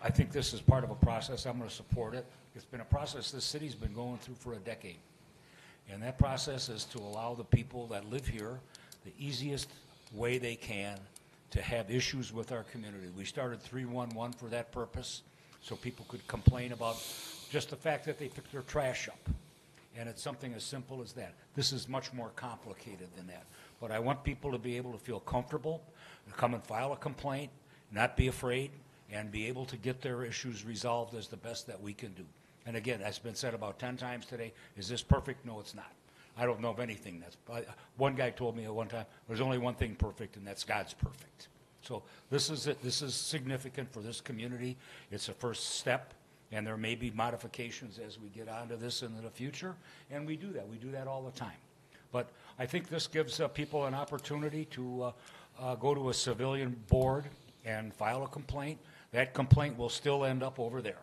I think this is part of a process. I'm going to support it. It's been a process this city's been going through for a decade. And that process is to allow the people that live here the easiest way they can to have issues with our community. We started 311 for that purpose, so people could complain about just the fact that they pick their trash up. And it's something as simple as that. This is much more complicated than that. But I want people to be able to feel comfortable, to come and file a complaint, not be afraid, and be able to get their issues resolved as the best that we can do. And again, that's been said about 10 times today. Is this perfect? No, it's not. I don't know of anything that's, I- one guy told me at one time, there's only one thing perfect, and that's God's perfect. So this is it, this is significant for this community. It's a first step, and there may be modifications as we get onto this in the future, and we do that. We do that all the time. But I think this gives uh, people an opportunity to uh, uh, go to a civilian board and file a complaint. That complaint will still end up over there.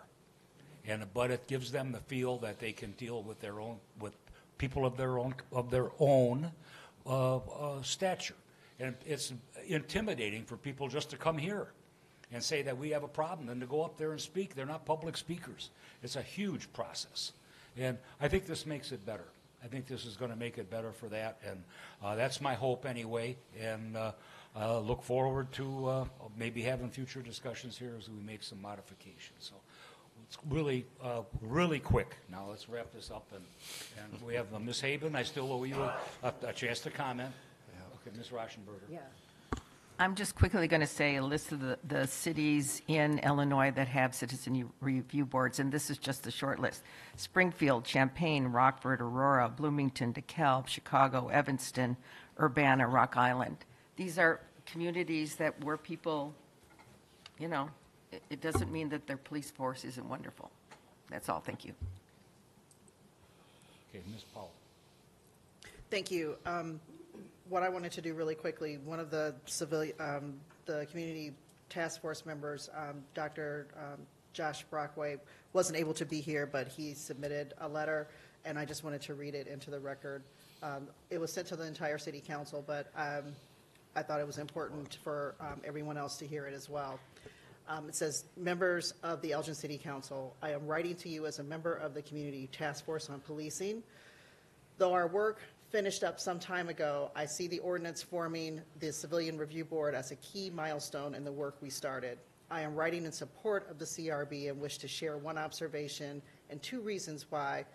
And, but it gives them the feel that they can deal with their own, with people of their own, of their own uh, uh, stature. And it's intimidating for people just to come here and say that we have a problem and to go up there and speak. They're not public speakers. It's a huge process. And I think this makes it better. I think this is going to make it better for that. And uh, that's my hope anyway. And uh, uh, look forward to uh, maybe having future discussions here as we make some modifications. So it's really, uh, really quick. Now let's wrap this up. And, and we have uh, Ms. Haben. I still owe you a, a chance to comment. Okay, Ms. Rauschenberger. Yeah. I'm just quickly going to say a list of the, the cities in Illinois that have citizen review boards, and this is just a short list. Springfield, Champaign, Rockford, Aurora, Bloomington, DeKalb, Chicago, Evanston, Urbana, Rock Island. These are communities that where people, you know, it, it doesn't mean that their police force isn't wonderful. That's all. Thank you. Okay, Ms. Powell. Thank you. Um, What I wanted to do really quickly, one of the civilian, um, the community task force members, um, Dr. um, Josh Brockway, wasn't able to be here, but he submitted a letter, and I just wanted to read it into the record. Um, It was sent to the entire city council, but um, I thought it was important for um, everyone else to hear it as well. Um, It says, "Members of the Elgin City Council, I am writing to you as a member of the Community Task Force on Policing. Though our work finished up some time ago, I see the ordinance forming the Civilian Review Board as a key milestone in the work we started. I am writing in support of the CRB and wish to share one observation and two reasons why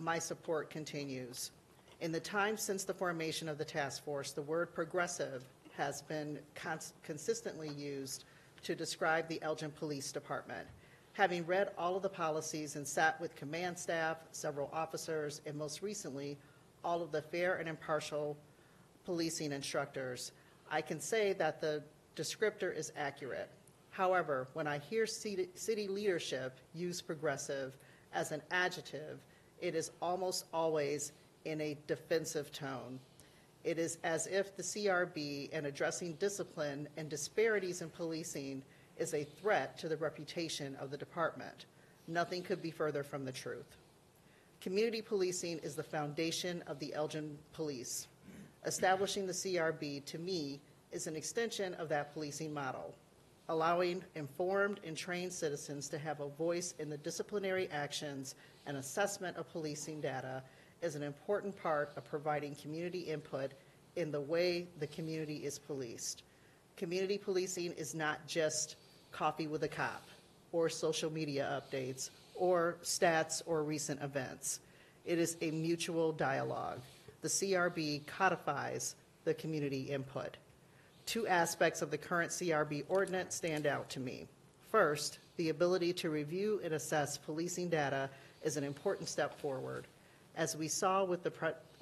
my support continues. In the time since the formation of the task force, the word progressive has been cons- consistently used to describe the Elgin Police Department. Having read all of the policies and sat with command staff, several officers, and most recently, all of the fair and impartial policing instructors, I can say that the descriptor is accurate. However, when I hear city leadership use progressive as an adjective, it is almost always in a defensive tone. It is as if the CRB, in addressing discipline and disparities in policing, is a threat to the reputation of the department. Nothing could be further from the truth. Community policing is the foundation of the Elgin Police. Establishing the CRB, to me, is an extension of that policing model. Allowing informed and trained citizens to have a voice in the disciplinary actions and assessment of policing data is an important part of providing community input in the way the community is policed. Community policing is not just coffee with a cop or social media updates or stats or recent events. It is a mutual dialogue. The CRB codifies the community input. Two aspects of the current CRB ordinance stand out to me. First, the ability to review and assess policing data is an important step forward. As we saw with the,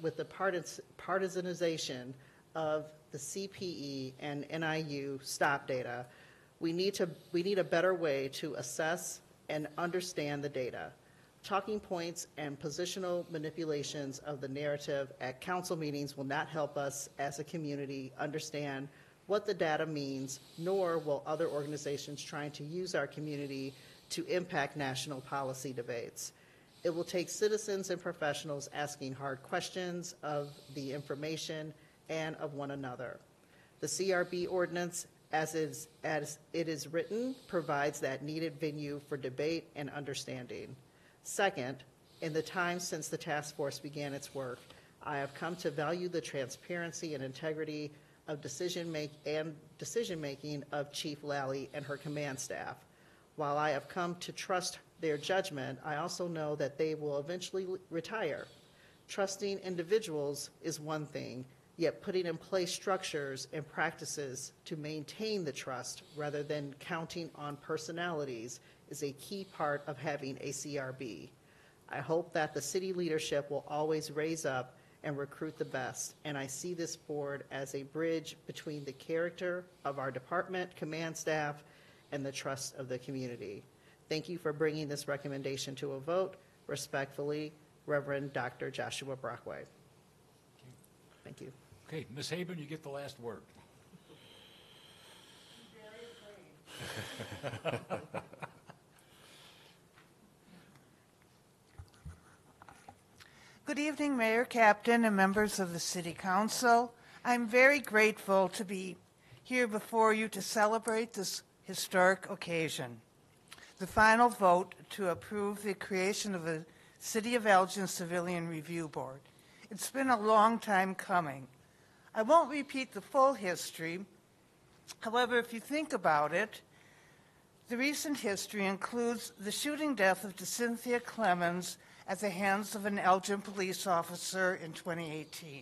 with the partisan- partisanization of the CPE and NIU stop data, we need to, we need a better way to assess and understand the data. Talking points and positional manipulations of the narrative at council meetings will not help us as a community understand what the data means, nor will other organizations trying to use our community to impact national policy debates. It will take citizens and professionals asking hard questions of the information and of one another. The CRB ordinance, as is, as it is written, provides that needed venue for debate and understanding. Second, in the time since the task force began its work, I have come to value the transparency and integrity of decision make and decision making of Chief Lalley and her command staff. While I have come to trust their judgment, I also know that they will eventually retire. Trusting individuals is one thing, yet putting in place structures and practices to maintain the trust rather than counting on personalities is a key part of having a CRB. I hope that the city leadership will always raise up and recruit the best, and I see this board as a bridge between the character of our department, command staff, and the trust of the community. Thank you for bringing this recommendation to a vote. Respectfully, Reverend Dr. Joshua Brockway. Okay, Ms. Haben, you get the last word. Good evening, Mayor, Kaptain, and members of the City Council. I'm very grateful to be here before you to celebrate this historic occasion. The final vote to approve the creation of a City of Elgin Civilian Review Board. It's been a long time coming. I won't repeat the full history. However, if you think about it, the recent history includes the shooting death of DeCynthia Clements at the hands of an Elgin police officer in 2018,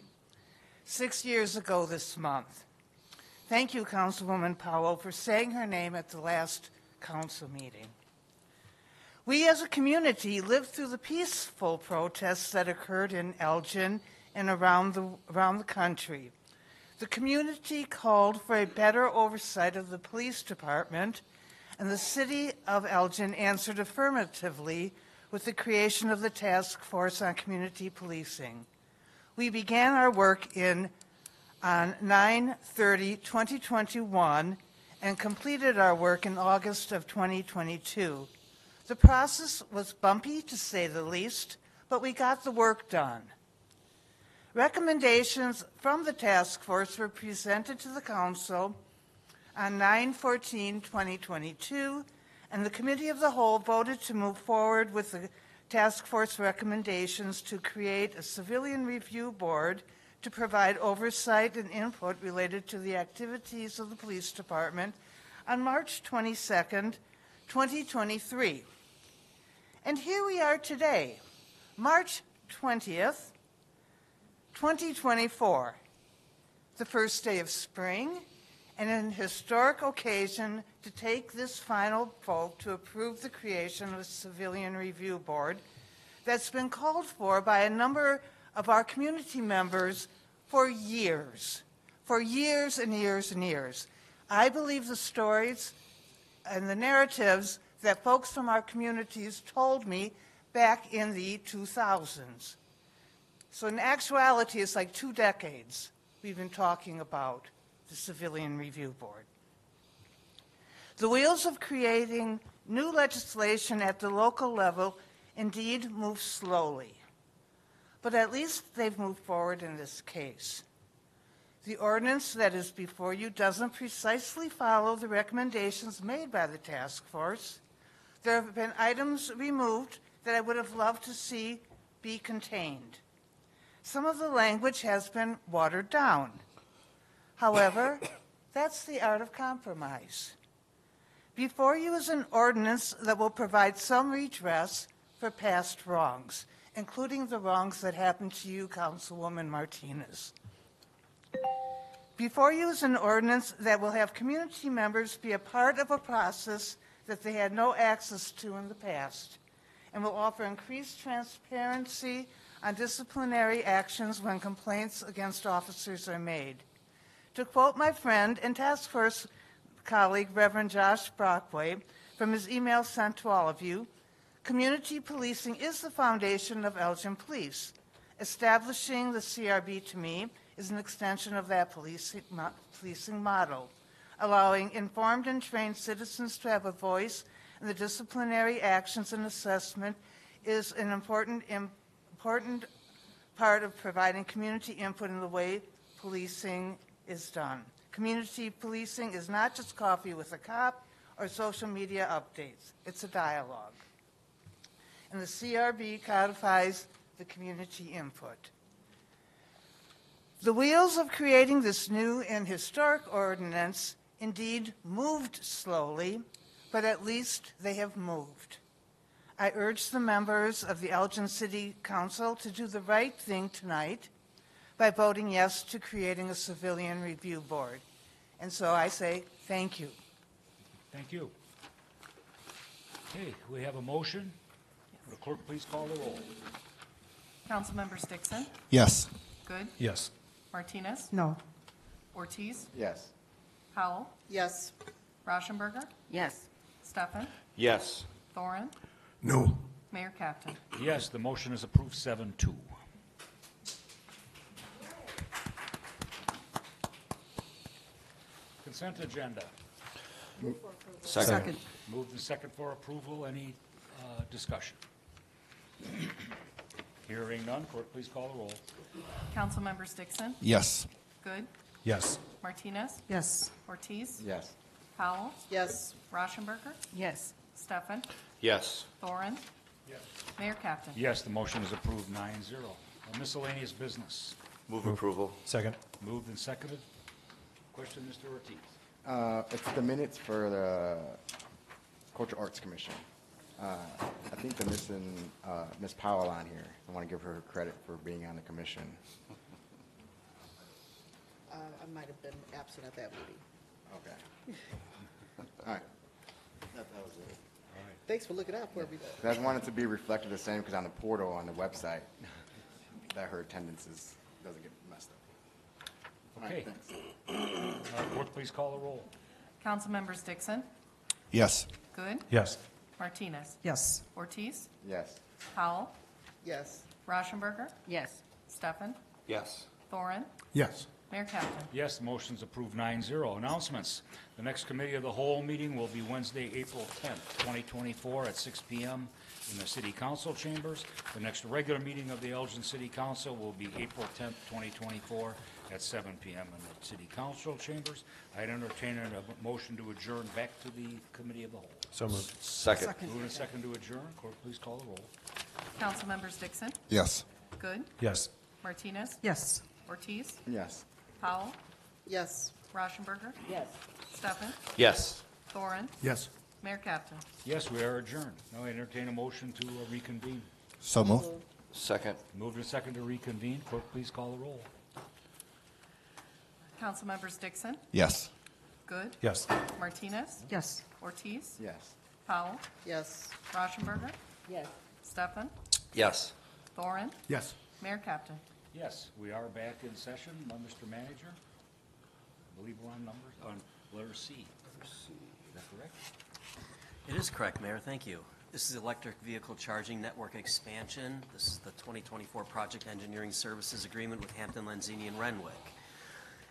six years ago this month. Thank you, Councilwoman Powell, for saying her name at the last council meeting. We as a community lived through the peaceful protests that occurred in Elgin and around the, around the country. The community called for a better oversight of the police department, and the city of Elgin answered affirmatively with the creation of the Task Force on Community Policing. We began our work in on 9/30/2021 and completed our work in August of 2022. The process was bumpy to say the least, but we got the work done. Recommendations from the task force were presented to the council on 9/14/2022 and the Committee of the Whole voted to move forward with the task force recommendations to create a civilian review board to provide oversight and input related to the activities of the police department on March 22nd, 2023. And here we are today, March 20th, 2024, the first day of spring, and an historic occasion to take this final vote to approve the creation of a civilian review board that's been called for by a number of our community members for years, for years and years and years. I believe the stories and the narratives that folks from our communities told me back in the 2000s. So in actuality, it's like two decades we've been talking about the Civilian Review Board. The wheels of creating new legislation at the local level indeed move slowly, but at least they've moved forward in this case. The ordinance that is before you doesn't precisely follow the recommendations made by the task force. There have been items removed that I would have loved to see be contained. Some of the language has been watered down. However, that's the art of compromise. Before you is an ordinance that will provide some redress for past wrongs, including the wrongs that happened to you, Councilwoman Martinez. Before you is an ordinance that will have community members be a part of a process that they had no access to in the past, and will offer increased transparency on disciplinary actions when complaints against officers are made. To quote my friend and task force colleague, Reverend Josh Brockway, from his email sent to all of you, community policing is the foundation of Elgin Police. Establishing the CRB to me is an extension of that policing, mo- policing model, allowing informed and trained citizens to have a voice in the disciplinary actions and assessment is an important, important part of providing community input in the way policing is done. Community policing is not just coffee with a cop or social media updates. It's a dialogue. And the CRB codifies the community input. The wheels of creating this new and historic ordinance indeed moved slowly, but at least they have moved. I urge the members of the Elgin City Council to do the right thing tonight by voting yes to creating a civilian review board. And so I say, thank you. Thank you. Okay, we have a motion. Will the clerk please call the roll? Councilmembers Dixon, Yes. Good, Yes. Martinez, No. Ortiz, Yes. Powell, Yes. Rauschenberger, Yes. Steffen, Yes. Thoren, No. Mayor Kaptain. Yes, the motion is approved seven two. Consent agenda. Second. Moved and second for approval. Any uh, discussion? Hearing none, clerk, please call the roll. Council members Dixon, Yes. Good, Yes. Martinez, Yes. Ortiz, Yes. Powell, Yes. Rauschenberger, Yes. Steffen, Yes. Thoren, Mayor Kaptain. Yes, the motion is approved nine zero. Miscellaneous business. Move approval. Second. Moved and seconded. Question, Mr. Ortiz. Uh, it's the minutes for the Cultural Arts Commission. Uh, I think they're missing, uh, Ms. Powell on here. I want to give her credit for being on the commission. Uh, I might have been absent at that meeting. Okay. All right. That, that was it. Thanks for looking out for me. I just wanted to be reflected the same because on the portal on the website, that her attendance is, doesn't get messed up. All right, Okay. thanks. Uh, Clerk, please call the roll. Councilmembers Dixon, Yes. Good, Yes. Martinez, Yes. Ortiz, Yes. Powell, Yes. Rauschenberger, Yes. Steffen, Yes. Thoren, Yes. Mayor Kaptain. Yes, the motion's approved 9-0. Announcements. The next committee of the whole meeting will be Wednesday, April tenth, twenty twenty-four at six P M. in the city council chambers. The next regular meeting of the Elgin City Council will be April tenth, twenty twenty-four at seven P M. in the city council chambers. I'd entertain a motion to adjourn back to the committee of the whole. So moved. Second. Move and second to adjourn. Clerk, please call the roll. Council members Dixon, Yes. Good, Yes. Martinez, Yes. Ortiz, Yes. Powell, Yes. Rauschenberger, Yes. Steffen, Yes. Thoren, Yes. Mayor Kaptain. Yes, we are adjourned. Now I entertain a motion to uh, reconvene. So move. Second. Moved and second to reconvene. Clerk, please call the roll. Councilmembers Dixon, Yes. Good, Yes. Martinez, Yes. Ortiz, Yes. Powell, Yes. Rauschenberger, Yes. Stefan, Yes. Thoren, Yes. Mayor Kaptain. Yes, we are back in session, uh, Mr. Manager. I believe we're on numbers, on letter C. C. Is that correct? It is correct, Mayor, thank you. This is electric vehicle charging network expansion. This is the 2024 Project Engineering Services Agreement with Hampton Lenzini and Renwick.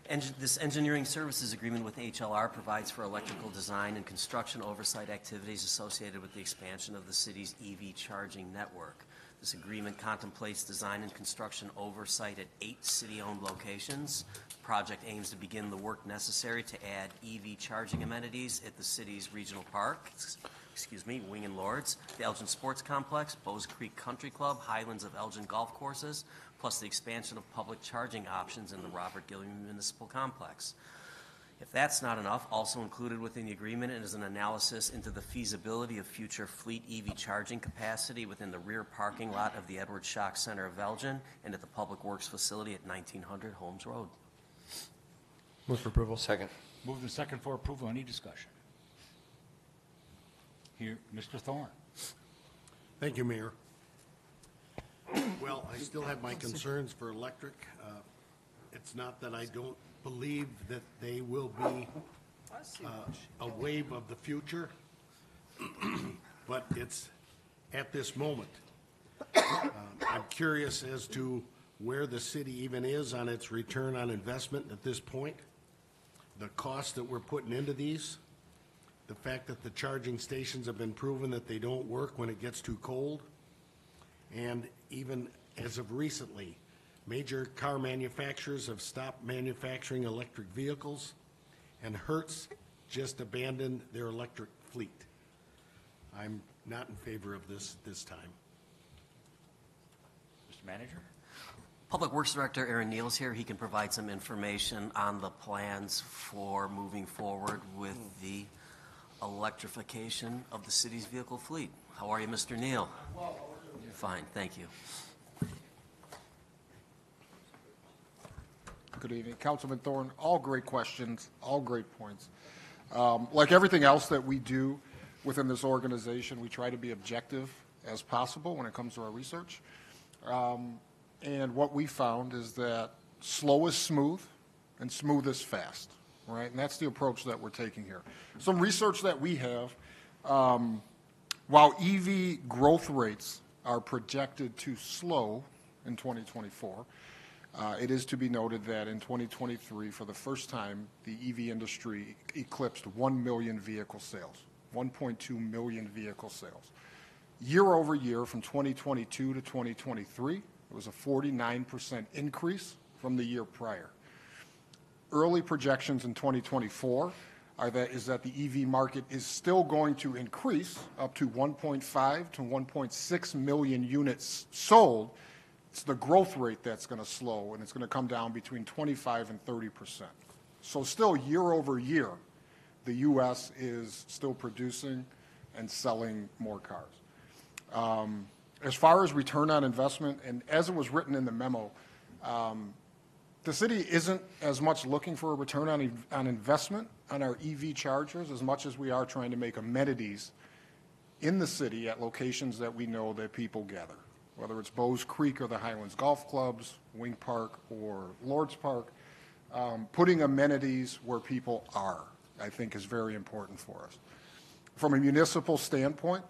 Eng- This engineering services agreement with HLR provides for electrical design and construction oversight activities associated with the expansion of the city's EV charging network. This agreement contemplates design and construction oversight at eight city-owned locations. The project aims to begin the work necessary to add EV charging amenities at the city's regional parks, excuse me, Wing and Lords, the Elgin Sports Complex, Bowes Creek Country Club, Highlands of Elgin Golf Courses, plus the expansion of public charging options in the Robert Gilliam Municipal Complex. If that's not enough, also included within the agreement is an analysis into the feasibility of future fleet EV charging capacity within the rear parking lot of the Edward Schock Center of Elgin and at the Public Works Facility at 1900 Holmes Road. Move for approval. Second. Moved and second for approval. Any discussion? Here, Mr. Thoren. Thank you, Mayor. Well, I still have my concerns for electric. Uh, It's not that I don't believe that they will be uh, a wave of the future, but it's at this moment. Uh, I'm curious as to where the city even is on its return on investment at this point, the cost that we're putting into these, the fact that the charging stations have been proven that they don't work when it gets too cold, and even as of recently, major car manufacturers have stopped manufacturing electric vehicles, and Hertz just abandoned their electric fleet. I'm not in favor of this this time. Mr. Manager? Public Works Director Aaron Neal's here. He can provide some information on the plans for moving forward with the electrification of the city's vehicle fleet. How are you, Mr. Neal? You're fine, thank you. Good evening. Councilman Thoren, all great questions, all great points. Um, Like everything else that we do within this organization, we try to be objective as possible when it comes to our research. Um, And what we found is that slow is smooth and smooth is fast, right? And that's the approach that we're taking here. Some research that we have, um, while EV growth rates are projected to slow in 2024, uh, Uh, it is to be noted that in 2023, for the first time, the EV industry eclipsed 1 million vehicle sales, 1.2 million vehicle sales. Year over year, from 2022 to 2023, it was a 49% increase from the year prior. Early projections in 2024 are that, is that the EV market is still going to increase up to 1.5 to 1.6 million units sold, it's the growth rate that's going to slow, and it's going to come down between 25 and 30 percent. So still, year over year, the U.S. is still producing and selling more cars. Um, As far as return on investment, and as it was written in the memo, um, the city isn't as much looking for a return on, on investment on our EV chargers as much as we are trying to make amenities in the city at locations that we know that people gather whether it's Bowes Creek or the Highlands Golf Clubs, Wing Park or Lords Park, um, putting amenities where people are, I think, is very important for us. From a municipal standpoint,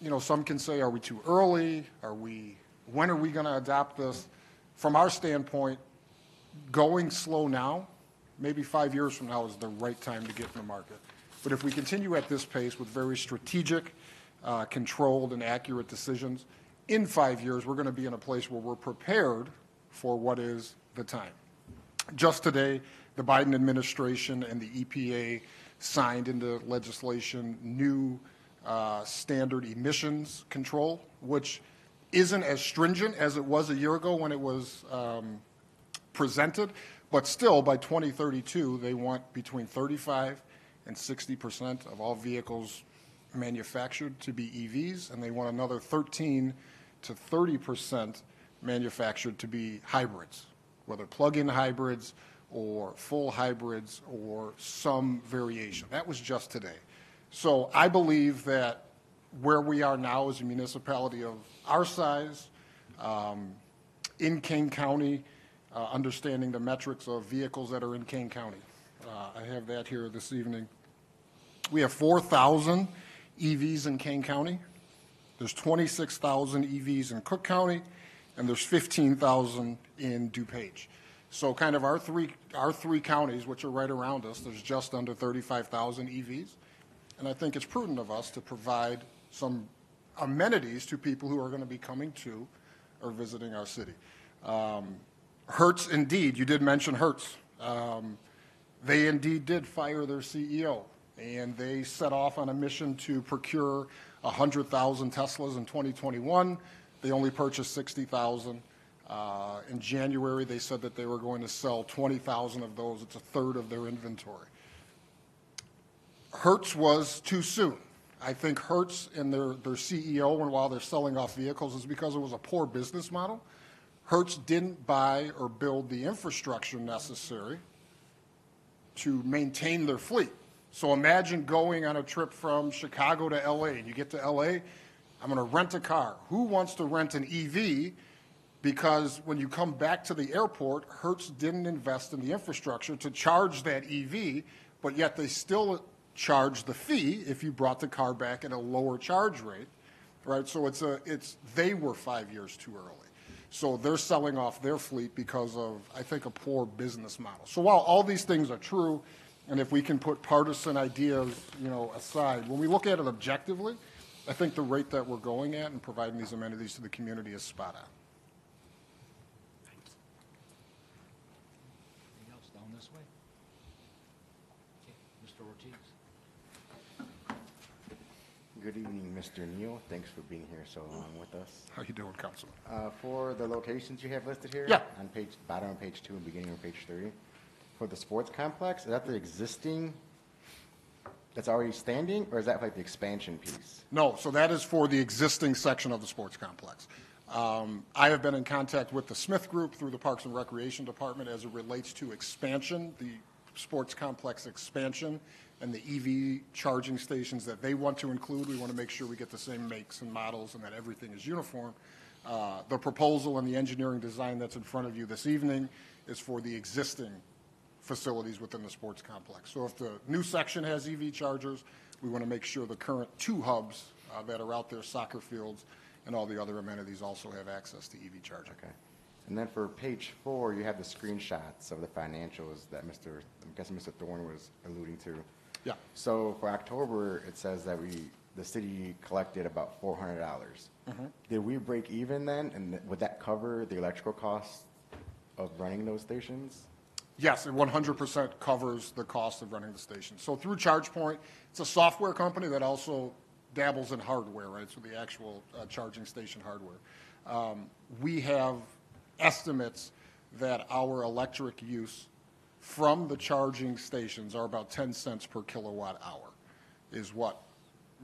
you know, some can say, are we too early? Are we, when are we going to adopt this? From our standpoint, going slow now, maybe five years from now is the right time to get in the market. But if we continue at this pace with very strategic, uh, controlled, and accurate decisions, in five years, we're going to be in a place where we're prepared for what is the time. Just today, the Biden administration and the EPA signed into legislation new uh, standard emissions control, which isn't as stringent as it was a year ago when it was um, presented, but still by 2032, they want between 35 and 60 percent of all vehicles manufactured to be EVs, and they want another 13 to 30 percent manufactured to be hybrids, whether plug-in hybrids or full hybrids or some variation. That was just today. So I believe that where we are now as a municipality of our size, um, in Kane County, uh, understanding the metrics of vehicles that are in Kane County. Uh, I have that here this evening. We have 4,000 EVs in Kane County. There's 26,000 EVs in Cook County, and there's 15,000 in DuPage. So kind of our three, our three counties, which are right around us, there's just under 35,000 EVs. And I think it's prudent of us to provide some amenities to people who are going to be coming to or visiting our city. Um, Hertz, indeed, you did mention Hertz. Um, they indeed did fire their CEO, and they set off on a mission to procure 100,000 Teslas in 2021. They only purchased 60,000. Uh, in January, they said that they were going to sell 20,000 of those. It's a third of their inventory. Hertz was too soon. I think Hertz and their, their CEO, and while they're selling off vehicles, is because it was a poor business model. Hertz didn't buy or build the infrastructure necessary to maintain their fleet. So imagine going on a trip from Chicago to LA, and you get to LA, I'm going to rent a car. Who wants to rent an EV? Because when you come back to the airport, Hertz didn't invest in the infrastructure to charge that EV, but yet they still charge the fee if you brought the car back at a lower charge rate, right? So it's a, it's, they were five years too early. So they're selling off their fleet because of, I think, a poor business model. So while all these things are true, and if we can put partisan ideas, you know, aside, when we look at it objectively, I think the rate that we're going at and providing these amenities to the community is spot on. Anything else down this way? Okay, Mr. Ortiz. Good evening, Mr. Neal. Thanks for being here so long with us. How you doing, Councilman? Uh, For the locations you have listed here? Yeah. On page, bottom of page two and beginning of page three, for the sports complex, is that the existing that's already standing, or is that like the expansion piece? No, so that is for the existing section of the sports complex. Um, I have been in contact with the Smith Group through the Parks and Recreation Department as it relates to expansion, the sports complex expansion, and the EV charging stations that they want to include. We want to make sure we get the same makes and models and that everything is uniform. Uh, The proposal and the engineering design that's in front of you this evening is for the existing facilities within the sports complex. So if the new section has EV chargers, we want to make sure the current two hubs uh, that are out there, soccer fields, and all the other amenities also have access to EV charging. Okay. And then for page four, you have the screenshots of the financials that Mr., I'm guessing Mr. Thoren was alluding to. Yeah. So for October, it says that we, the city collected about four hundred dollars. Mhm. Did we break even then, and would that cover the electrical costs of running those stations? Yes, it 100% covers the cost of running the station. So through ChargePoint, it's a software company that also dabbles in hardware, right? So the actual uh, charging station hardware. Um, We have estimates that our electric use from the charging stations are about 10 cents per kilowatt hour is what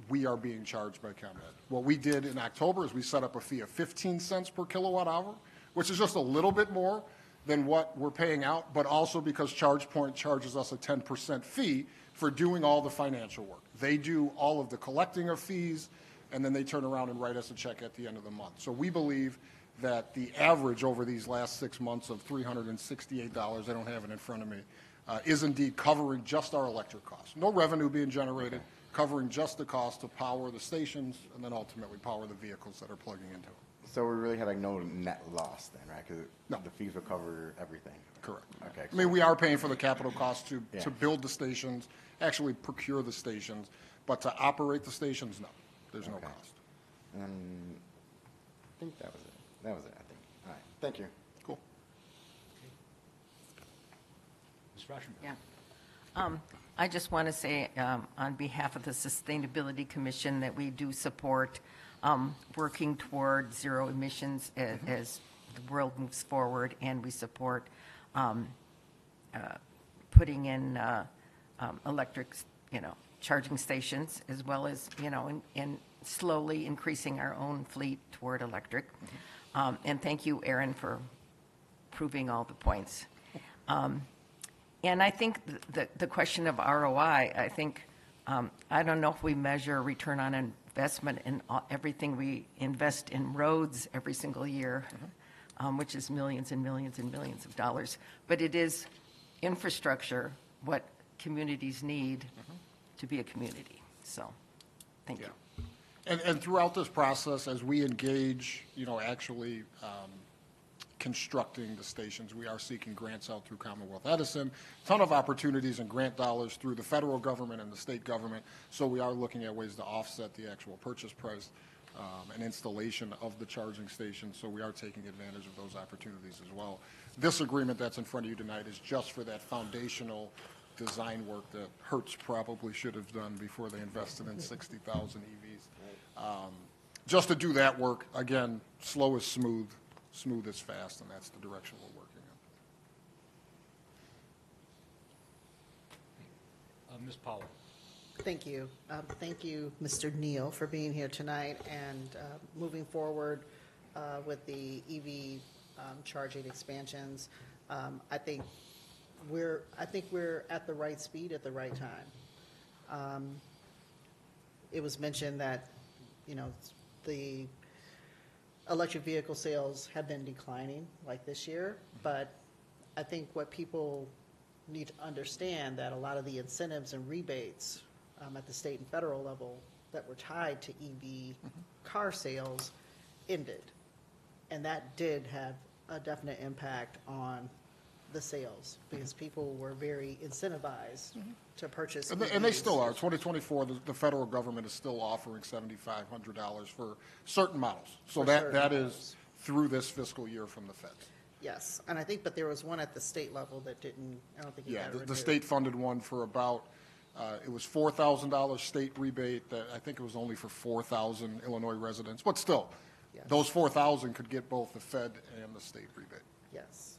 we are being charged by ComEd. What we did in October is we set up a fee of 15 cents per kilowatt hour, which is just a little bit more than what we're paying out, but also because ChargePoint charges us a 10% fee for doing all the financial work. They do all of the collecting of fees, and then they turn around and write us a check at the end of the month. So we believe that the average over these last six months of $368, I don't have it in front of me, uh, is indeed covering just our electric costs. No revenue being generated, covering just the cost to power the stations, and then ultimately power the vehicles that are plugging into it. So we really have like no net loss then, right? Because the fees will cover everything. Correct. Okay. I mean, we are paying for the capital costs to, Yeah. to build the stations, actually procure the stations, but to operate the stations, no, there's no Okay. cost. And I think that was it. That was it, I think. All right, thank you. Cool. Ms. Rauschenberg? Yeah. Um, I just want to say, um, on behalf of the Sustainability Commission, that we do support um, working toward zero emissions a- as the world moves forward, and we support um, uh, putting in uh, um, electric, you know, charging stations, as well as, you know, and- slowly increasing our own fleet toward electric. Um, And thank you, Aaron, for proving all the points. Um, And I think th- the, the question of ROI, I think, um, I don't know if we measure return on investment in all- everything we invest in roads every single year, um, which is millions and millions and millions of dollars. But it is infrastructure, what communities need to be a community. So, thank you. And, and throughout this process, as we engage, you know, actually um, constructing the stations, we are seeking grants out through Commonwealth Edison, ton of opportunities and grant dollars through the federal government and the state government, so we are looking at ways to offset the actual purchase price um, and installation of the charging station, so we are taking advantage of those opportunities as well. This agreement that's in front of you tonight is just for that foundational design work that Hertz probably should have done before they invested in 60,000 EVs. Um, Just to do that work, again, slow is smooth, smooth as fast, and that's the direction we're working in. Uh, Ms. Powell? Thank you. Um, Thank you, Mr. Neal, for being here tonight and uh, moving forward uh, with the EV um, charging expansions. Um, I think we're, I think we're at the right speed at the right time. Um, It was mentioned that, you know, the electric vehicle sales have been declining like this year, but I think what people need to understand that a lot of the incentives and rebates um, at the state and federal level that were tied to EV mm-hmm. car sales ended. And that did have a definite impact on the sales because mm-hmm. people were very incentivized mm-hmm. To purchase. And they, and they EVs. still are. 2024, the, the federal government is still offering $7,500 for certain models. So For that, certain that models. is through this fiscal year from the feds. Yes, and I think, but there was one at the state level that didn't, I don't think Yeah, got the, renewed. the state funded one for about, uh, it was four thousand dollars state rebate, that, I think it was only for four thousand Illinois residents, but still, Yes. those four thousand could get both the Fed and the state rebate. Yes.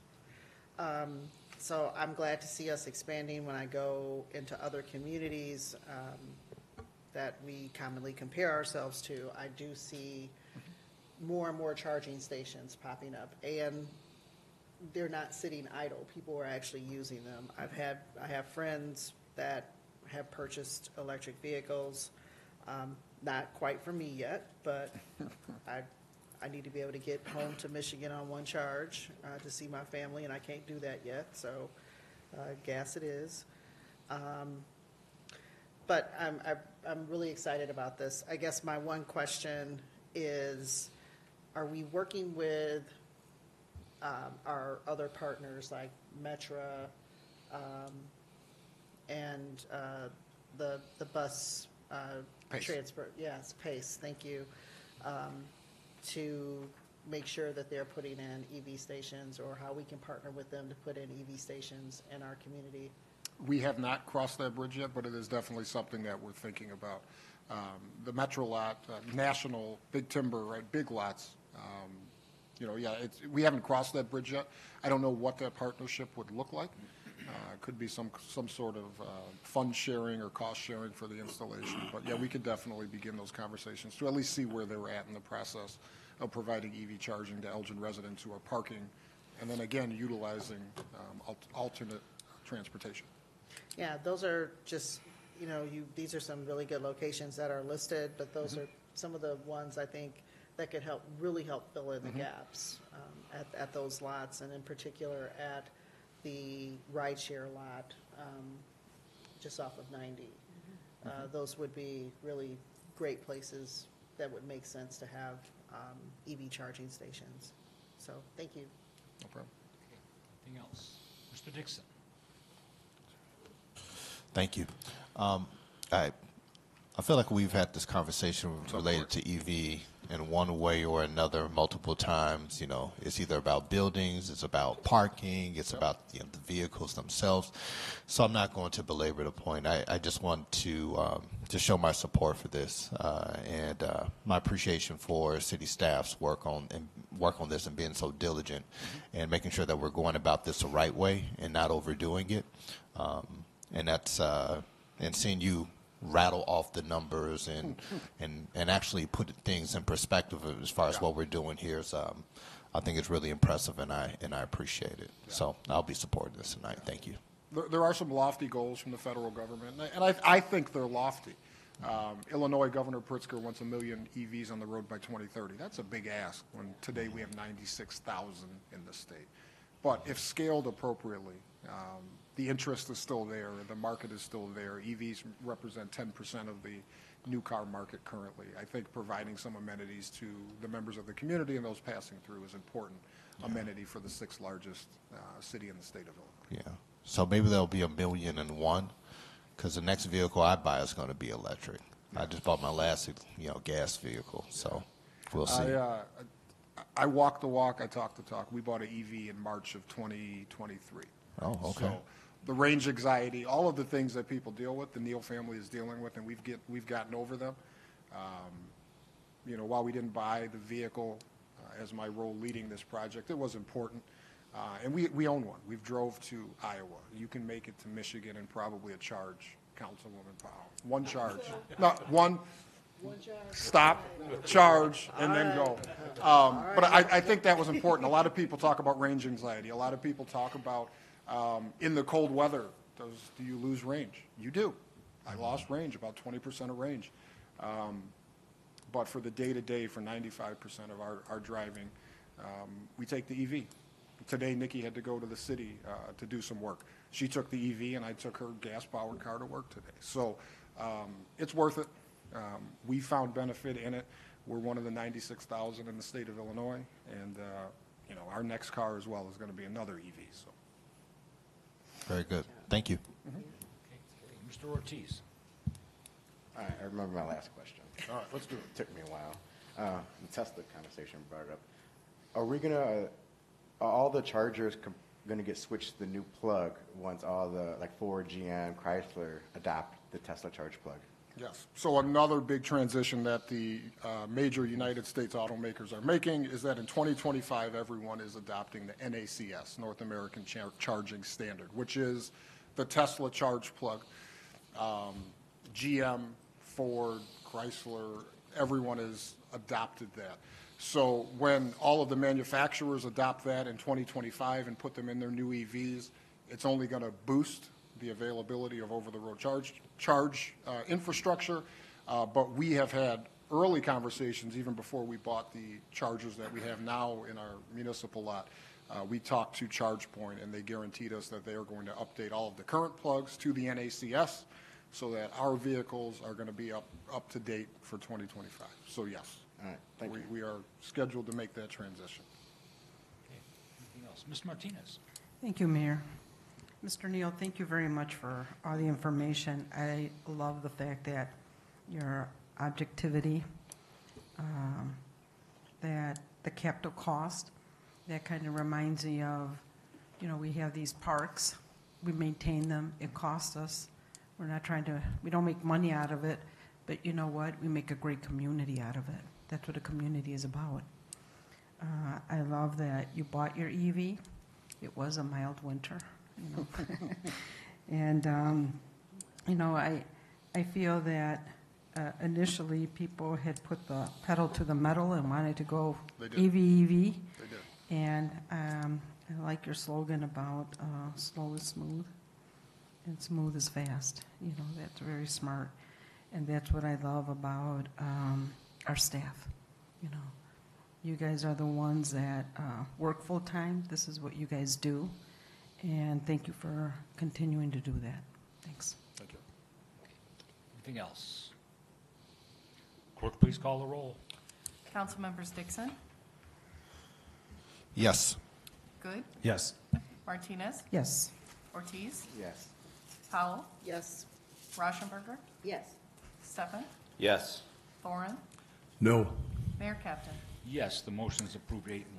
Um, So I'm glad to see us expanding when I go into other communities um, that we commonly compare ourselves to. I do see more and more charging stations popping up, and they're not sitting idle. People are actually using them. I've had, I have friends that have purchased electric vehicles, um, not quite for me yet, but I, I need to be able to get home to Michigan on one charge uh, to see my family, and I can't do that yet, so uh, gas it is. Um, But I'm, I'm- I'm really excited about this. I guess my one question is, are we working with um, our other partners like Metra um, and uh, the, the bus uh, Pace. transport, yes, Pace, thank you, um, to make sure that they're putting in EV stations or how we can partner with them to put in EV stations in our community. We have not crossed that bridge yet, but it is definitely something that we're thinking about. Um, The Metra lot, uh, national, big timber, right, big lots, um, you know, yeah, it's, we haven't crossed that bridge yet. I don't know what that partnership would look like. Uh, It could be some, some sort of uh, fund sharing or cost sharing for the installation. But yeah, we could definitely begin those conversations to at least see where they're at in the process of providing EV charging to Elgin residents who are parking, and then again, utilizing um, al- alternate transportation. Yeah, those are just, you know, you, these are some really good locations that are listed, but those Mm-hmm. are some of the ones I think that could help, really help fill in the Mhm. gaps um, at, at those lots, and in particular at the rideshare lot um, just off of 90. Uh, Mm-hmm. Those would be really great places that would make sense to have um, EV charging stations. So, thank you. No problem. Anything else? Mr. Dixon? Thank you. Um, I, I feel like we've had this conversation related to EV in one way or another multiple times. You know, it's either about buildings, it's about parking, it's about you know, the vehicles themselves. So I'm not going to belabor the point. I, I just want to um, to show my support for this uh, and uh, my appreciation for city staff's work on and work on this and being so diligent and making sure that we're going about this the right way and not overdoing it. Um, and that's uh, and seeing you rattle off the numbers and and and actually put things in perspective as far as what we're doing here is um, I think it's really impressive and I and I appreciate it. So I'll be supporting this tonight. Thank you. There, there are some lofty goals from the federal government, and I, and I, I think they're lofty. Um, Illinois Governor Pritzker wants a million EVs on the road by 2030. That's a big ask when today we have 96,000 in the state. But if scaled appropriately, um, the interest is still there, the market is still there. EVs represent 10% of the new car market currently. I think providing some amenities to the members of the community and those passing through is important amenity for the sixth largest uh, city in the state of Illinois. Yeah. So maybe there'll be a million and one, because the next vehicle I buy is going to be electric. I just bought my last, you know, gas vehicle. So we'll see. I, uh, I walk the walk, I talk the talk. We bought an EV in March of 2023. Oh, okay. So the range anxiety, all of the things that people deal with, the Neal family is dealing with, and we've get, we've gotten over them. Um, You know, while we didn't buy the vehicle uh, as my role leading this project, it was important. Uh, And we, we own one. We've drove to Iowa. You can make it to Michigan in probably a charge, Councilwoman Powell. One charge. Not one, stop, charge, and then go. Um, But I, I think that was important. A lot of people talk about range anxiety. A lot of people talk about, um, in the cold weather, does, do you lose range? You do. I lost range, about twenty percent of range. Um, But for the day-to-day, for ninety-five percent of our, our driving, um, we take the EV. Today, Nikki had to go to the city uh, to do some work. She took the EV, and I took her gas-powered car to work today. So um, it's worth it. Um, We found benefit in it. We're one of the 96,000 in the state of Illinois, and, uh, you know, our next car as well is going to be another EV, so. Very good. Thank you. Mr. Ortiz? All right, I remember my last question. All right, let's do it. Took me a while. Uh, The Tesla conversation brought it up. Are we gonna, are all the chargers com- gonna get switched to the new plug once all the, like Ford, GM, Chrysler adopt the Tesla charge plug? Yes. So another big transition that the uh, major United States automakers are making is that in 2025, everyone is adopting the NACS, North American Char- Charging Standard, which is the Tesla charge plug. Um, GM, Ford, Chrysler, everyone has adopted that. So when all of the manufacturers adopt that in 2025 and put them in their new EVs, it's only going to boost the availability of over-the-road charge, charge uh, infrastructure. Uh, But we have had early conversations, even before we bought the chargers that we have now in our municipal lot. Uh, We talked to ChargePoint, and they guaranteed us that they are going to update all of the current plugs to the NACS so that our vehicles are going to be up, up to date for 2025. So yes. All right, thank we- you. We are scheduled to make that transition. Anything else? Ms. Martinez? Thank you, Mayor. Mr. Neal, thank you very much for all the information. I love the fact that your objectivity, um, that the capital cost, that kind of reminds me of, you know, we have these parks, we maintain them, it costs us. We're not trying to, we don't make money out of it, but you know what? We make a great community out of it. That's what a community is about. Uh, I love that you bought your EV. It was a mild winter, you know. and um, you know, I I feel that uh, initially people had put the pedal to the metal and wanted to go They did. EV EV. They did. And um, I like your slogan about uh, slow is smooth and smooth is fast. You know, that's very smart. And that's what I love about um, our staff. You know, you guys are the ones that uh, work full time. This is what you guys do. And thank you for continuing to do that. Thanks. Thank you. Anything else? Clerk, please call the roll. Council members Dixon, Yes. Good, Yes. Martinez, Yes. Ortiz, Yes. Powell, Yes. Rauschenberger, Yes. Steffen, Yes. Thoren, No. Mayor Kaptain. Yes, the motion is approved eight one.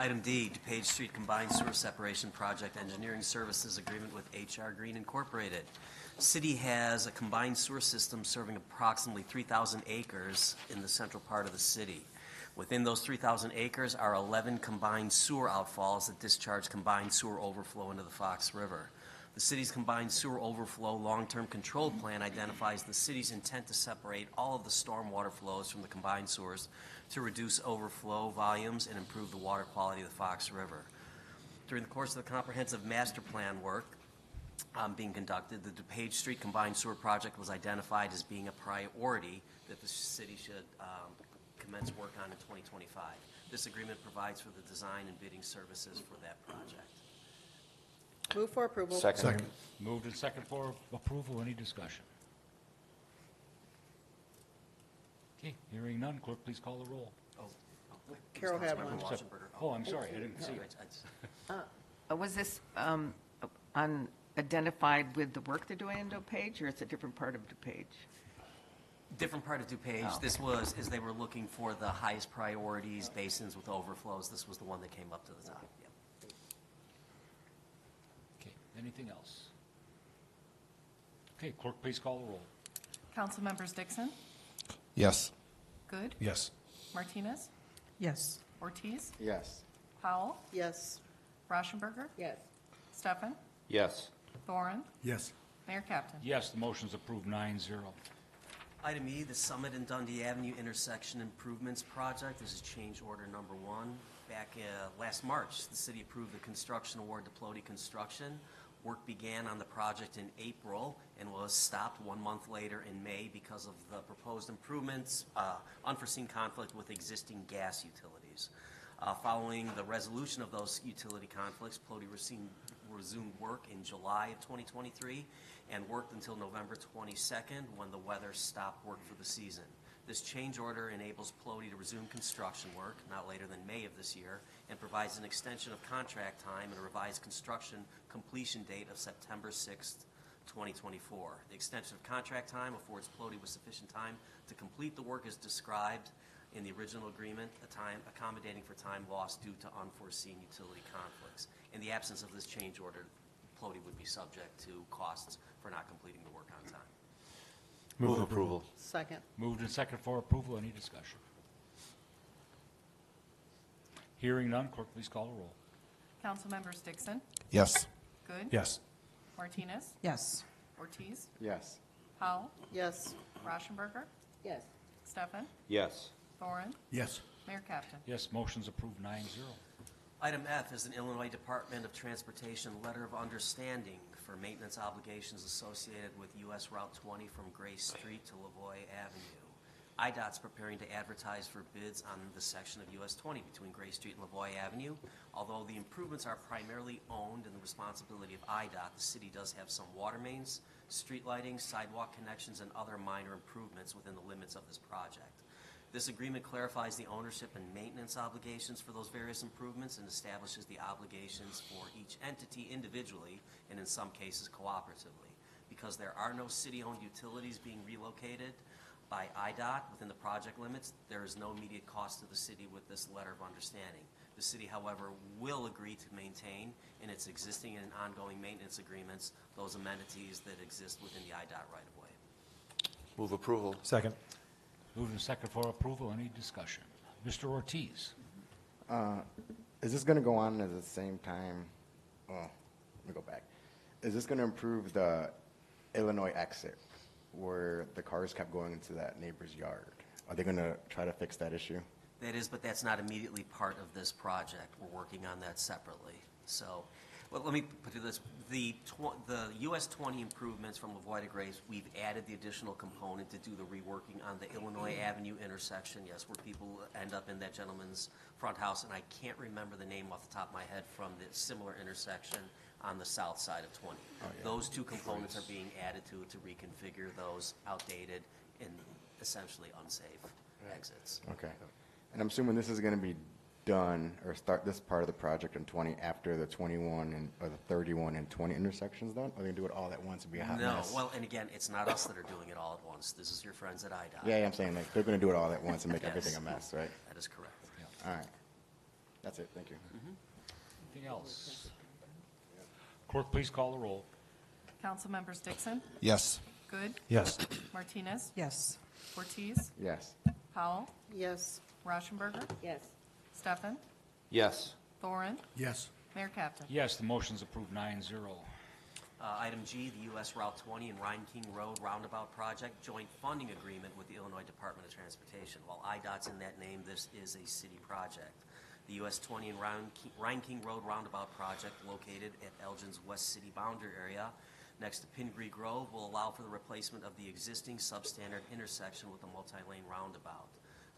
Item D, DuPage Street Combined Sewer Separation Project Engineering Services Agreement with HR Green Incorporated. City has a combined sewer system serving approximately 3,000 acres in the central part of the city. Within those 3,000 acres are 11 combined sewer outfalls that discharge combined sewer overflow into the Fox River. The city's combined sewer overflow long-term control plan identifies the city's intent to separate all of the stormwater flows from the combined sewers to reduce overflow volumes and improve the water quality of the Fox River. During the course of the comprehensive master plan work um, being conducted, the DuPage Street Combined Sewer Project was identified as being a priority that the city should um, commence work on in 2025. This agreement provides for the design and bidding services for that project. Move for approval. Second. Moved and second for approval. Any discussion? Okay, hearing none. Clerk, please call the roll. Oh, oh, Carol had Councilmember one. Oh, I'm sorry, I didn't see Sorry, it. Uh, Was this um, un- identified with the work they're doing in DuPage, or it's a different part of DuPage? Different part of DuPage. Oh. This was, as they were looking for the highest priorities, basins with overflows, this was the one that came up to the top. Yep. Okay, anything else? Okay, clerk, please call the roll. Councilmembers Dixon, Yes. Good, Yes. Martinez, Yes. Ortiz, Yes. Powell, Yes. Rauschenberger, Yes. Steffen, Yes. Thoren, Yes. Mayor Kaptain. Yes, the motion is approved nine zero. Item E, the Summit and Dundee Avenue Intersection Improvements Project. This is change order number one. Back uh, last March, the city approved the construction award to Plody Construction. Work began on the project in April and was stopped one month later in May because of the proposed improvements, uh, unforeseen conflict with existing gas utilities. Uh, Following the resolution of those utility conflicts, Plody resumed, resumed work in July of 2023 and worked until November 22nd when the weather stopped work for the season. This change order enables Plody to resume construction work not later than May of this year and provides an extension of contract time and a revised construction completion date of September 6th, 2024. The extension of contract time affords Plody with sufficient time to complete the work as described in the original agreement, a time accommodating for time lost due to unforeseen utility conflicts. In the absence of this change order, Plody would be subject to costs for not completing the work on time. Move approval. Second. Moved and second for approval. Any discussion? Hearing none, clerk, please call the roll. Councilmembers Dixon, Yes. Good. Yes. Martinez, Yes. Ortiz, Yes. Powell, Yes. Rauschenberger, Yes. Steffen, Yes. Thoren, Yes. Mayor Kaptain. Yes, motion's approved nine zero. Item F is an Illinois Department of Transportation Letter of Understanding for maintenance obligations associated with US Route 20 from Grace Street to Lavoy Avenue. IDOT's preparing to advertise for bids on the section of US 20 between Gray Street and Lavoy Avenue. Although the improvements are primarily owned and the responsibility of IDOT, the city does have some water mains, street lighting, sidewalk connections, and other minor improvements within the limits of this project. This agreement clarifies the ownership and maintenance obligations for those various improvements and establishes the obligations for each entity individually and in some cases cooperatively. Because there are no city-owned utilities being relocated by IDOT within the project limits, there is no immediate cost to the city with this letter of understanding. The city, however, will agree to maintain in its existing and ongoing maintenance agreements those amenities that exist within the IDOT right-of-way. Move approval. Second. Moved and second for approval. Any discussion? Mr. Ortiz? Uh, Is this going to go on at the same time? Oh, let me go back. Is this going to improve the Illinois exit where the cars kept going into that neighbor's yard? Are they going to try to fix that issue? That is, but that's not immediately part of this project. We're working on that separately. So, well, let me put it this, the, tw- the US 20 improvements from Lavoy to Grace, we've added the additional component to do the reworking on the Illinois Avenue intersection, yes, where people end up in that gentleman's front house, and I can't remember the name off the top of my head from the similar intersection on the south side of 20. Those two components are being added to to reconfigure those outdated and essentially unsafe exits. Okay. And I'm assuming this is going to be done, or start this part of the project in 20 after the 21 and, or the 31 and 20 intersections done? Or are they going to do it all at once and be a hot No, mess? well, and again, it's not us that are doing it all at once. This is your friends at IDOT. Yeah, yeah, I'm saying, like, they're going to do it all at once and make Yes. everything a mess, right? That is correct. All right. That's it, thank you. Mm-hmm. Anything else? Clerk, please call the roll. Council members Dixon, Yes. Good. Yes. Martinez, Yes. Ortiz, Yes. Powell, Yes. Rauschenberger, Yes. Steffen, Yes. Thoren, Yes. Mayor Kaptain. Yes, the motion's approved nine zero. Uh, Item G, the US Route 20 and Reinking Road Roundabout Project Joint Funding Agreement with the Illinois Department of Transportation. While IDOT's in that name, this is a city project. The US 20 and Reinking- Road Roundabout Project, located at Elgin's West City boundary area next to Pingree Grove, will allow for the replacement of the existing substandard intersection with a multi-lane roundabout.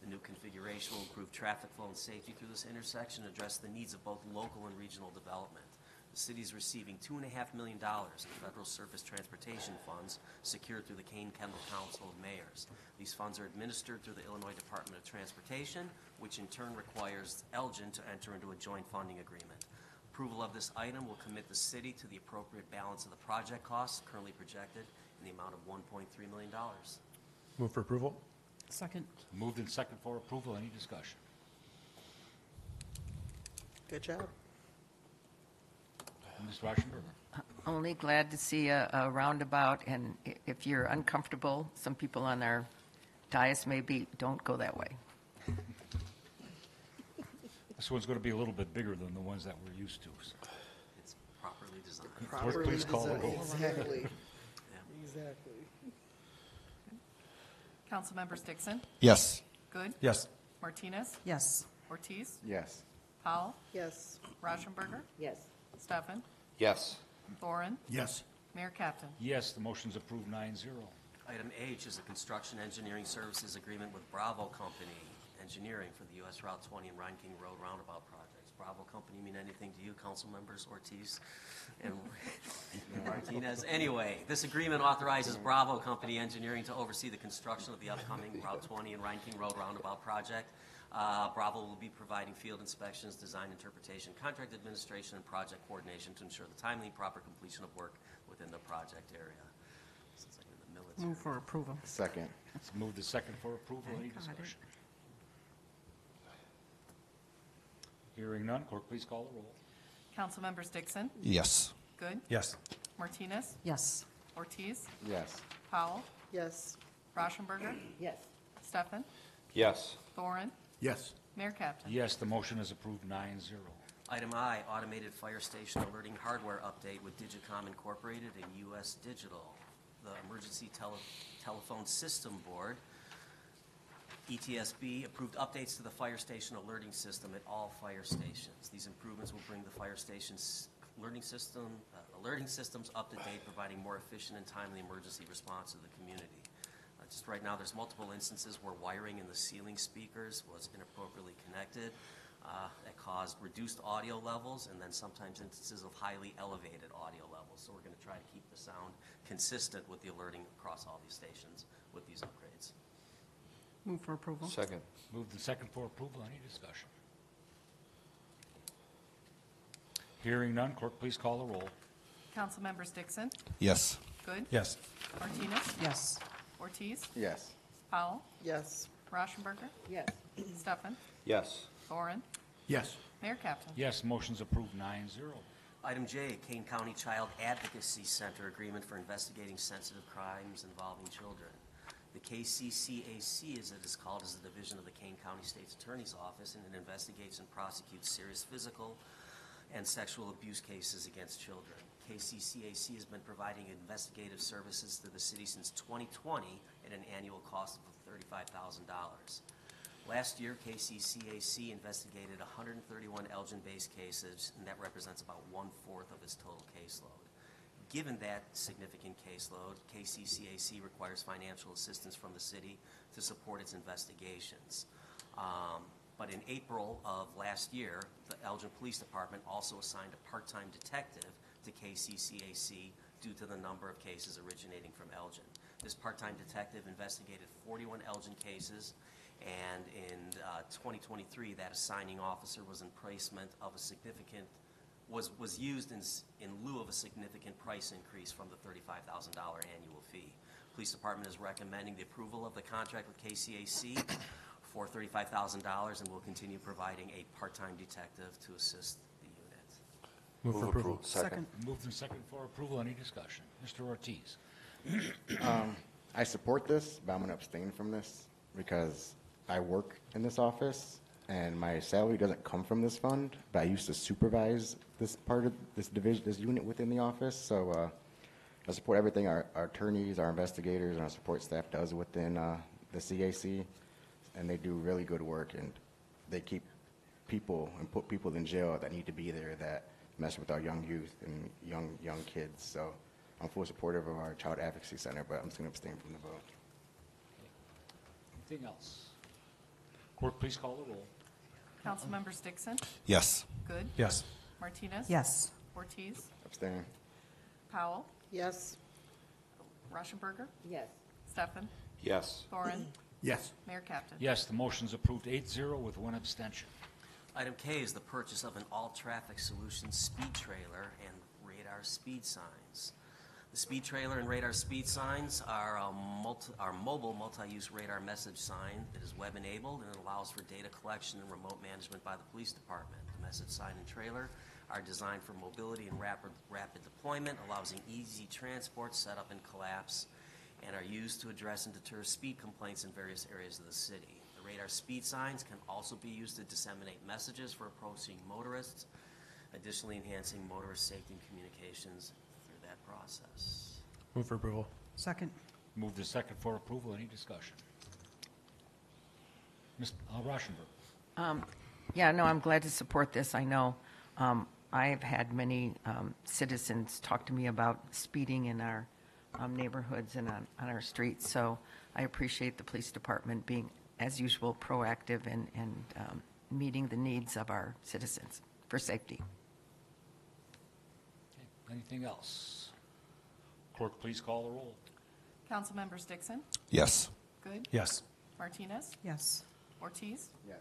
The new configuration will improve traffic flow and safety through this intersection, and address the needs of both local and regional development. The city is receiving two and a half million dollars in federal surface transportation funds secured through the Kane Kendall Council of Mayors. These funds are administered through the Illinois Department of Transportation, which in turn requires Elgin to enter into a joint funding agreement. Approval of this item will commit the city to the appropriate balance of the project costs currently projected in the amount of $1.3 million. Move for approval? Second. Moved and second for approval. Any discussion? Good job. Ms. Rauschenberger? Only glad to see a a roundabout, and i- if you're uncomfortable, some people on our dais maybe don't go that way. This one's going to be a little bit bigger than the ones that we're used to. so. It's properly designed. Clerk, please call the roll. Exactly. Yeah. Exactly. Councilmembers Dixon, Yes. Good. Yes. Martinez, Yes. Ortiz, Yes. Powell, Yes. Rauschenberger, Yes. Steffen, Yes. Thoren, Yes. Mayor Kaptain. Yes, the motion's approved nine zero. Item H is a construction engineering services agreement with Bravo Company Engineering for the US Route 20 and Reinking Road roundabout projects. Bravo Company mean anything to you, council members Ortiz and Martinez? Anyway, this agreement authorizes Bravo Company Engineering to oversee the construction of the upcoming Route 20 and Rhine King Road roundabout project. Uh, Bravo will be providing field inspections, design interpretation, contract administration, and project coordination to ensure the timely and proper completion of work within the project area. Sounds like we're in the military. Move for approval. Second. It's moved to second for approval. I Any got it. discussion? Hearing none, clerk, please call the roll. Council members Dixon, Yes. Good? Yes. Martinez? Yes. Ortiz? Yes. Powell? Yes. Rauschenberger? Yes. Steffen? Yes. Thoren? Yes. Mayor Kaptain? Yes, the motion is approved nine zero. Item I, automated fire station alerting hardware update with Digicom Incorporated and US Digital. The Emergency Tele- Telephone System Board, E ETSB, approved updates to the fire station alerting system at all fire stations. These improvements will bring the fire station's alerting system, uh, alerting systems up to date, providing more efficient and timely emergency response to the community. Just right now, there's multiple instances where wiring in the ceiling speakers was inappropriately connected. uh, That caused reduced audio levels and then sometimes instances of highly elevated audio levels. So we're going to try to keep the sound consistent with the alerting across all these stations with these upgrades. Move for approval. Second. Move the second for approval. Any discussion? Hearing none, clerk, please call the roll. Councilmembers Dixon? Yes. Good? Yes. Martinez? Yes. Ortiz? Yes. Powell? Yes. Rauschenberger? Yes. Steffen? Yes. Thoren? Yes. Mayor Kaptain? Yes, motion's approved nine zero. Item J, Kane County Child Advocacy Center Agreement for Investigating Sensitive Crimes Involving Children. The KCCAC, as it is called, is a division of the Kane County State's Attorney's Office, and it investigates and prosecutes serious physical and sexual abuse cases against children. KCCAC has been providing investigative services to the city since 2020 at an annual cost of $35,000. Last year, KCCAC investigated 131 Elgin-based cases, and that represents about one-fourth of its total caseload. Given that significant caseload, KCCAC requires financial assistance from the city to support its investigations. Um, But in April of last year, the Elgin Police Department also assigned a part-time detective to KCCAC due to the number of cases originating from Elgin. This part-time detective investigated 41 Elgin cases, and in uh, 2023, that assigning officer was in placement of a significant, was, was used in, in lieu of a significant price increase from the $35,000 annual fee. Police Department is recommending the approval of the contract with KCAC for $35,000, and will continue providing a part-time detective to assist. Move for approval. Second. Moved and second for approval. Any discussion? Mr. Ortiz? Um, I support this, but I'm going to abstain from this because I work in this office and my salary doesn't come from this fund, but I used to supervise this part of this division, this unit within the office. So uh, I support everything our, our attorneys, our investigators, and our support staff does within uh, the CAC, and they do really good work and they keep people and put people in jail that need to be there that mess with our young youth and young young kids. So I'm full supportive of our child advocacy center, but I'm just going to abstain from the vote. Anything else? Clerk, please call the roll. Councilmembers Dixon? Yes. Good? Yes. Martinez? Yes. Ortiz? Abstain. Powell? Yes. Rauschenberger? Yes. Steffen? Yes. Thoren? Yes. Mayor Kaptain? Yes, the motion's approved 8-0 with one abstention. Item K is the purchase of an all-traffic solutions speed trailer and radar speed signs. The speed trailer and radar speed signs are a multi, are mobile multi-use radar message sign that is web-enabled and it allows for data collection and remote management by the police department. The message sign and trailer are designed for mobility and rapid, rapid deployment, allows easy transport, setup, and collapse, and are used to address and deter speed complaints in various areas of the city. The radar speed signs can also be used to disseminate messages for approaching motorists, additionally enhancing motorist safety and communications through that process. Move for approval. Second. Move to second for approval. Any discussion? Ms. uh, Rauschenberg? Um, Yeah, no, I'm glad to support this. I know um, I've had many um, citizens talk to me about speeding in our um, neighborhoods and on, on our streets, so I appreciate the police department being, as usual, proactive and, and um, meeting the needs of our citizens for safety. Okay, Anything else? Clerk, please call the roll. Council members Dixon? Yes. Good? Yes. Martinez? Yes. Ortiz? Yes.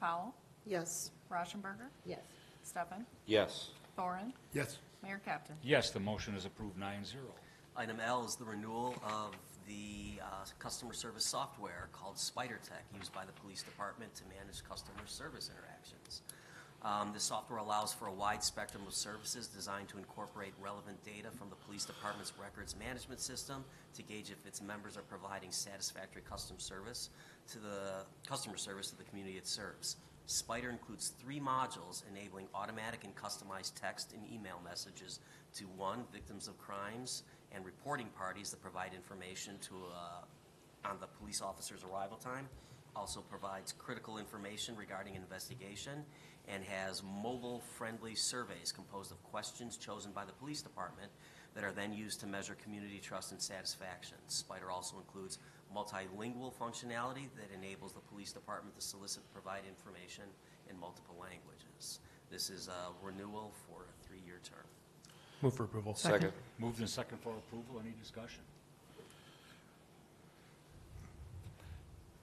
Powell? Yes. Rauschenberger? Yes. Steffen? Yes. Thoren? Yes. Mayor Kaptain? Yes, the motion is approved nine zero. Item L is the renewal of the uh, customer service software called SPIDR Tech, used by the police department to manage customer service interactions. Um, This software allows for a wide spectrum of services designed to incorporate relevant data from the police department's records management system to gauge if its members are providing satisfactory custom service to the, customer service to the community it serves. SPIDR includes three modules enabling automatic and customized text and email messages to, one, victims of crimes and reporting parties that provide information to, uh, on the police officer's arrival time, also provides critical information regarding investigation, and has mobile-friendly surveys composed of questions chosen by the police department that are then used to measure community trust and satisfaction. SPIDR also includes multilingual functionality that enables the police department to solicit and provide information in multiple languages. This is a renewal for a three-year term. Move for approval. Second. Moved and second for approval. Any discussion?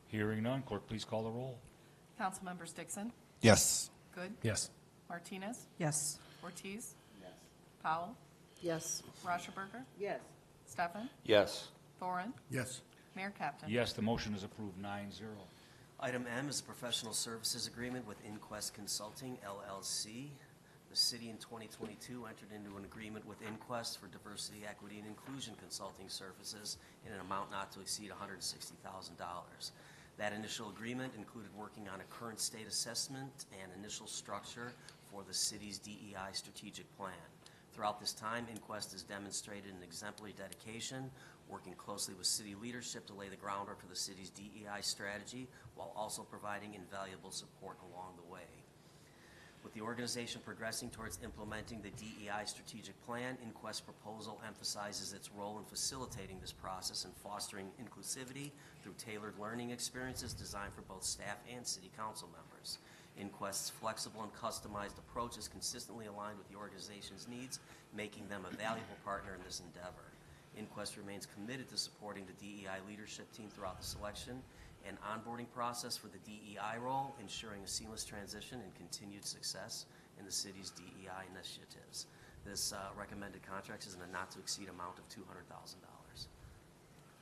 Hearing none. Clerk, please call the roll. Council members Dixon, Yes. Good, Yes. Martinez, Yes. Ortiz. Yes. Powell, Yes. Rauschenberger, Yes. Steffen, Yes. Thoren, Yes. Mayor Kaptain. Yes, the motion is approved nine zero. Item M is a professional services agreement with Inquest Consulting LLC. The city in 2022 entered into an agreement with Inquest for diversity, equity, and inclusion consulting services in an amount not to exceed $160,000. That initial agreement included working on a current state assessment and initial structure for the city's DEI strategic plan. Throughout this time, Inquest has demonstrated an exemplary dedication, working closely with city leadership to lay the groundwork for the city's DEI strategy, while also providing invaluable support along the way. With the organization progressing towards implementing the DEI strategic plan, Inquest proposal emphasizes its role in facilitating this process and fostering inclusivity through tailored learning experiences designed for both staff and city council members. Inquest's flexible and customized approach is consistently aligned with the organization's needs, making them a valuable partner in this endeavor. Inquest remains committed to supporting the DEI leadership team throughout the selection and onboarding process for the DEI role, ensuring a seamless transition and continued success in the city's DEI initiatives. This uh, recommended contract is in a not-to-exceed amount of $200,000.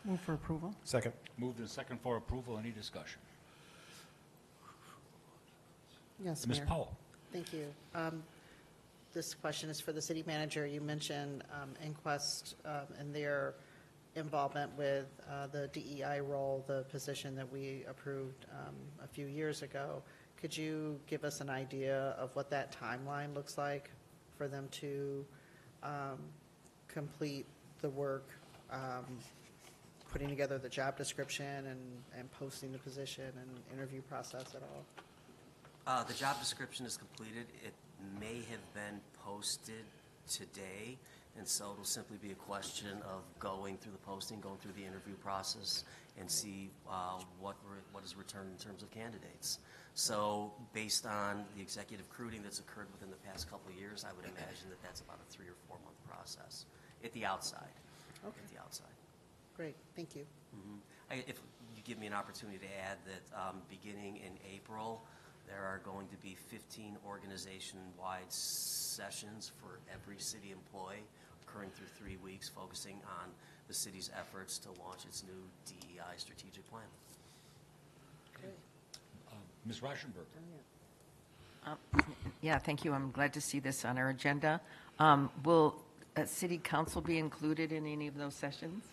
Move for approval? Second. Moved and second for approval. Any discussion? Yes, Ms. Mayor. Powell? Thank you. Um, This question is for the city manager. You mentioned um, Inquest um, and their involvement with uh, the DEI role, the position that we approved um, a few years ago. Could you give us an idea of what that timeline looks like for them to um, complete the work, um, putting together the job description and, and posting the position and interview process at all? Uh, The job description is completed. It may have been posted today, and so it'll simply be a question of going through the posting, going through the interview process, and see uh, what, re- what is returned in terms of candidates. So based on the executive recruiting that's occurred within the past couple of years, I would imagine that that's about a three or four-month process at the outside. Okay. At the outside. Great, thank you. Mhm. I- If you give me an opportunity to add that, um, beginning in April, there are going to be 15 organization-wide sessions for every city employee occurring through three weeks, focusing on the city's efforts to launch its new DEI strategic plan. Uh, Ms. Rauschenberg? Um, Yeah, thank you. I'm glad to see this on our agenda. Um, Will uh, city council be included in any of those sessions?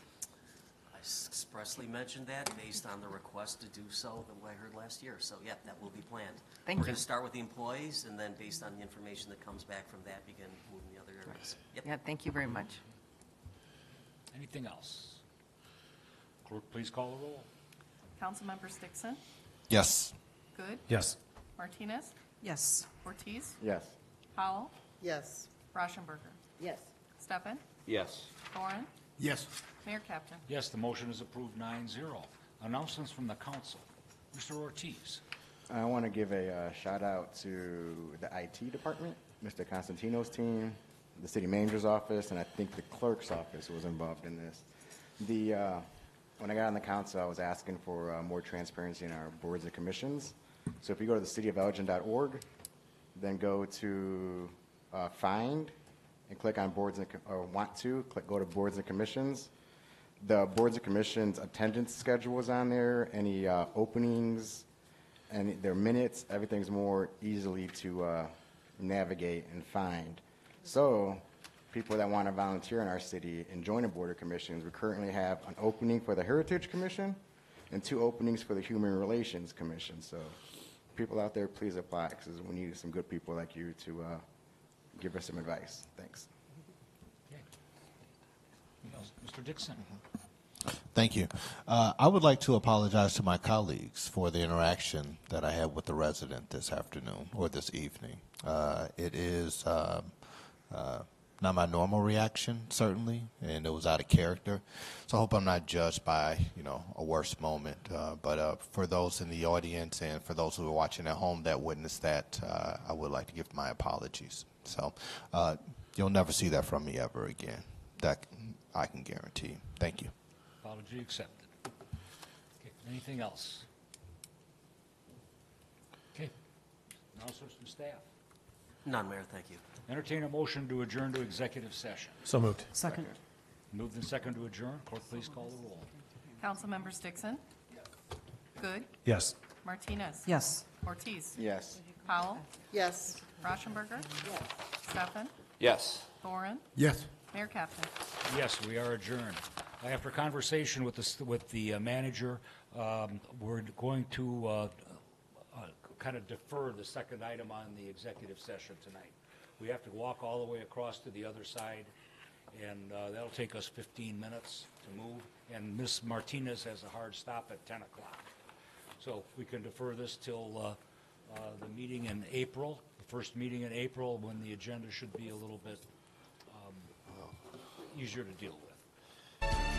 I expressly mentioned that based on the request to do so that I heard last year. So, yeah, that will be planned. Thank you. We're going to start with the employees, and then based on the information that comes back from that, begin moving the other areas. Yep. Yeah, thank you very much. Anything else? Clerk, please call the roll. Councilmembers Dixon, Yes. Good, Yes. Martinez, Yes. Ortiz, Yes. Powell, Yes. Rauschenberger, Yes. Steffen, Yes. Thoren, Yes. Mayor Kaptain. Yes, the motion is approved nine zero. Announcements from the council. Mr. Ortiz? I want to give a uh, shout out to the IT department, Mr. Constantino's team, the city manager's office, and I think the clerk's office was involved in this. The, uh, when I got on the council, I was asking for uh, more transparency in our boards and commissions. So if you go to the cityofelgin.org, then go to uh, find and click on boards and, or want to, click, go to boards and commissions. The boards and commissions attendance schedule is on there, any uh, openings, and their minutes, everything's more easily to uh, navigate and find. So, people that want to volunteer in our city and join the Board of Commissions, we currently have an opening for the Heritage Commission and two openings for the Human Relations Commission. So, people out there, please apply, because we need some good people like you to uh, give us some advice. Thanks. Mr. Dixon? Thank you. Uh, I would like to apologize to my colleagues for the interaction that I had with the resident this afternoon or this evening. Uh, it is um, uh, not my normal reaction, certainly, and it was out of character. So I hope I'm not judged by, you know, a worse moment. Uh, but uh, for those in the audience and for those who are watching at home that witnessed that, uh, I would like to give my apologies. So uh, you'll never see that from me ever again. That I can guarantee. Thank you. Apology accepted. Okay, anything else? Okay, announcements from staff. None, Mayor, thank you. Entertain a motion to adjourn to executive session. So moved. Second. Moved and second to adjourn. Clerk, please call the roll. Council Councilmembers Dixon? Good. Yes. Martinez? Yes. Ortiz? Yes. Powell? Yes. Rauschenberger? Yes. Steffen? Yes. Thoren? Yes. Mayor Kaptain? Yes, we are adjourned. After conversation with the, with the uh, manager, um, we're going to uh, uh, kind of defer the second item on the executive session tonight. We have to walk all the way across to the other side, and uh, that'll take us 15 minutes to move. And Ms. Martinez has a hard stop at 10 o'clock. So we can defer this till uh, uh, the meeting in April, the first meeting in April, when the agenda should be a little bit um, easier to deal with.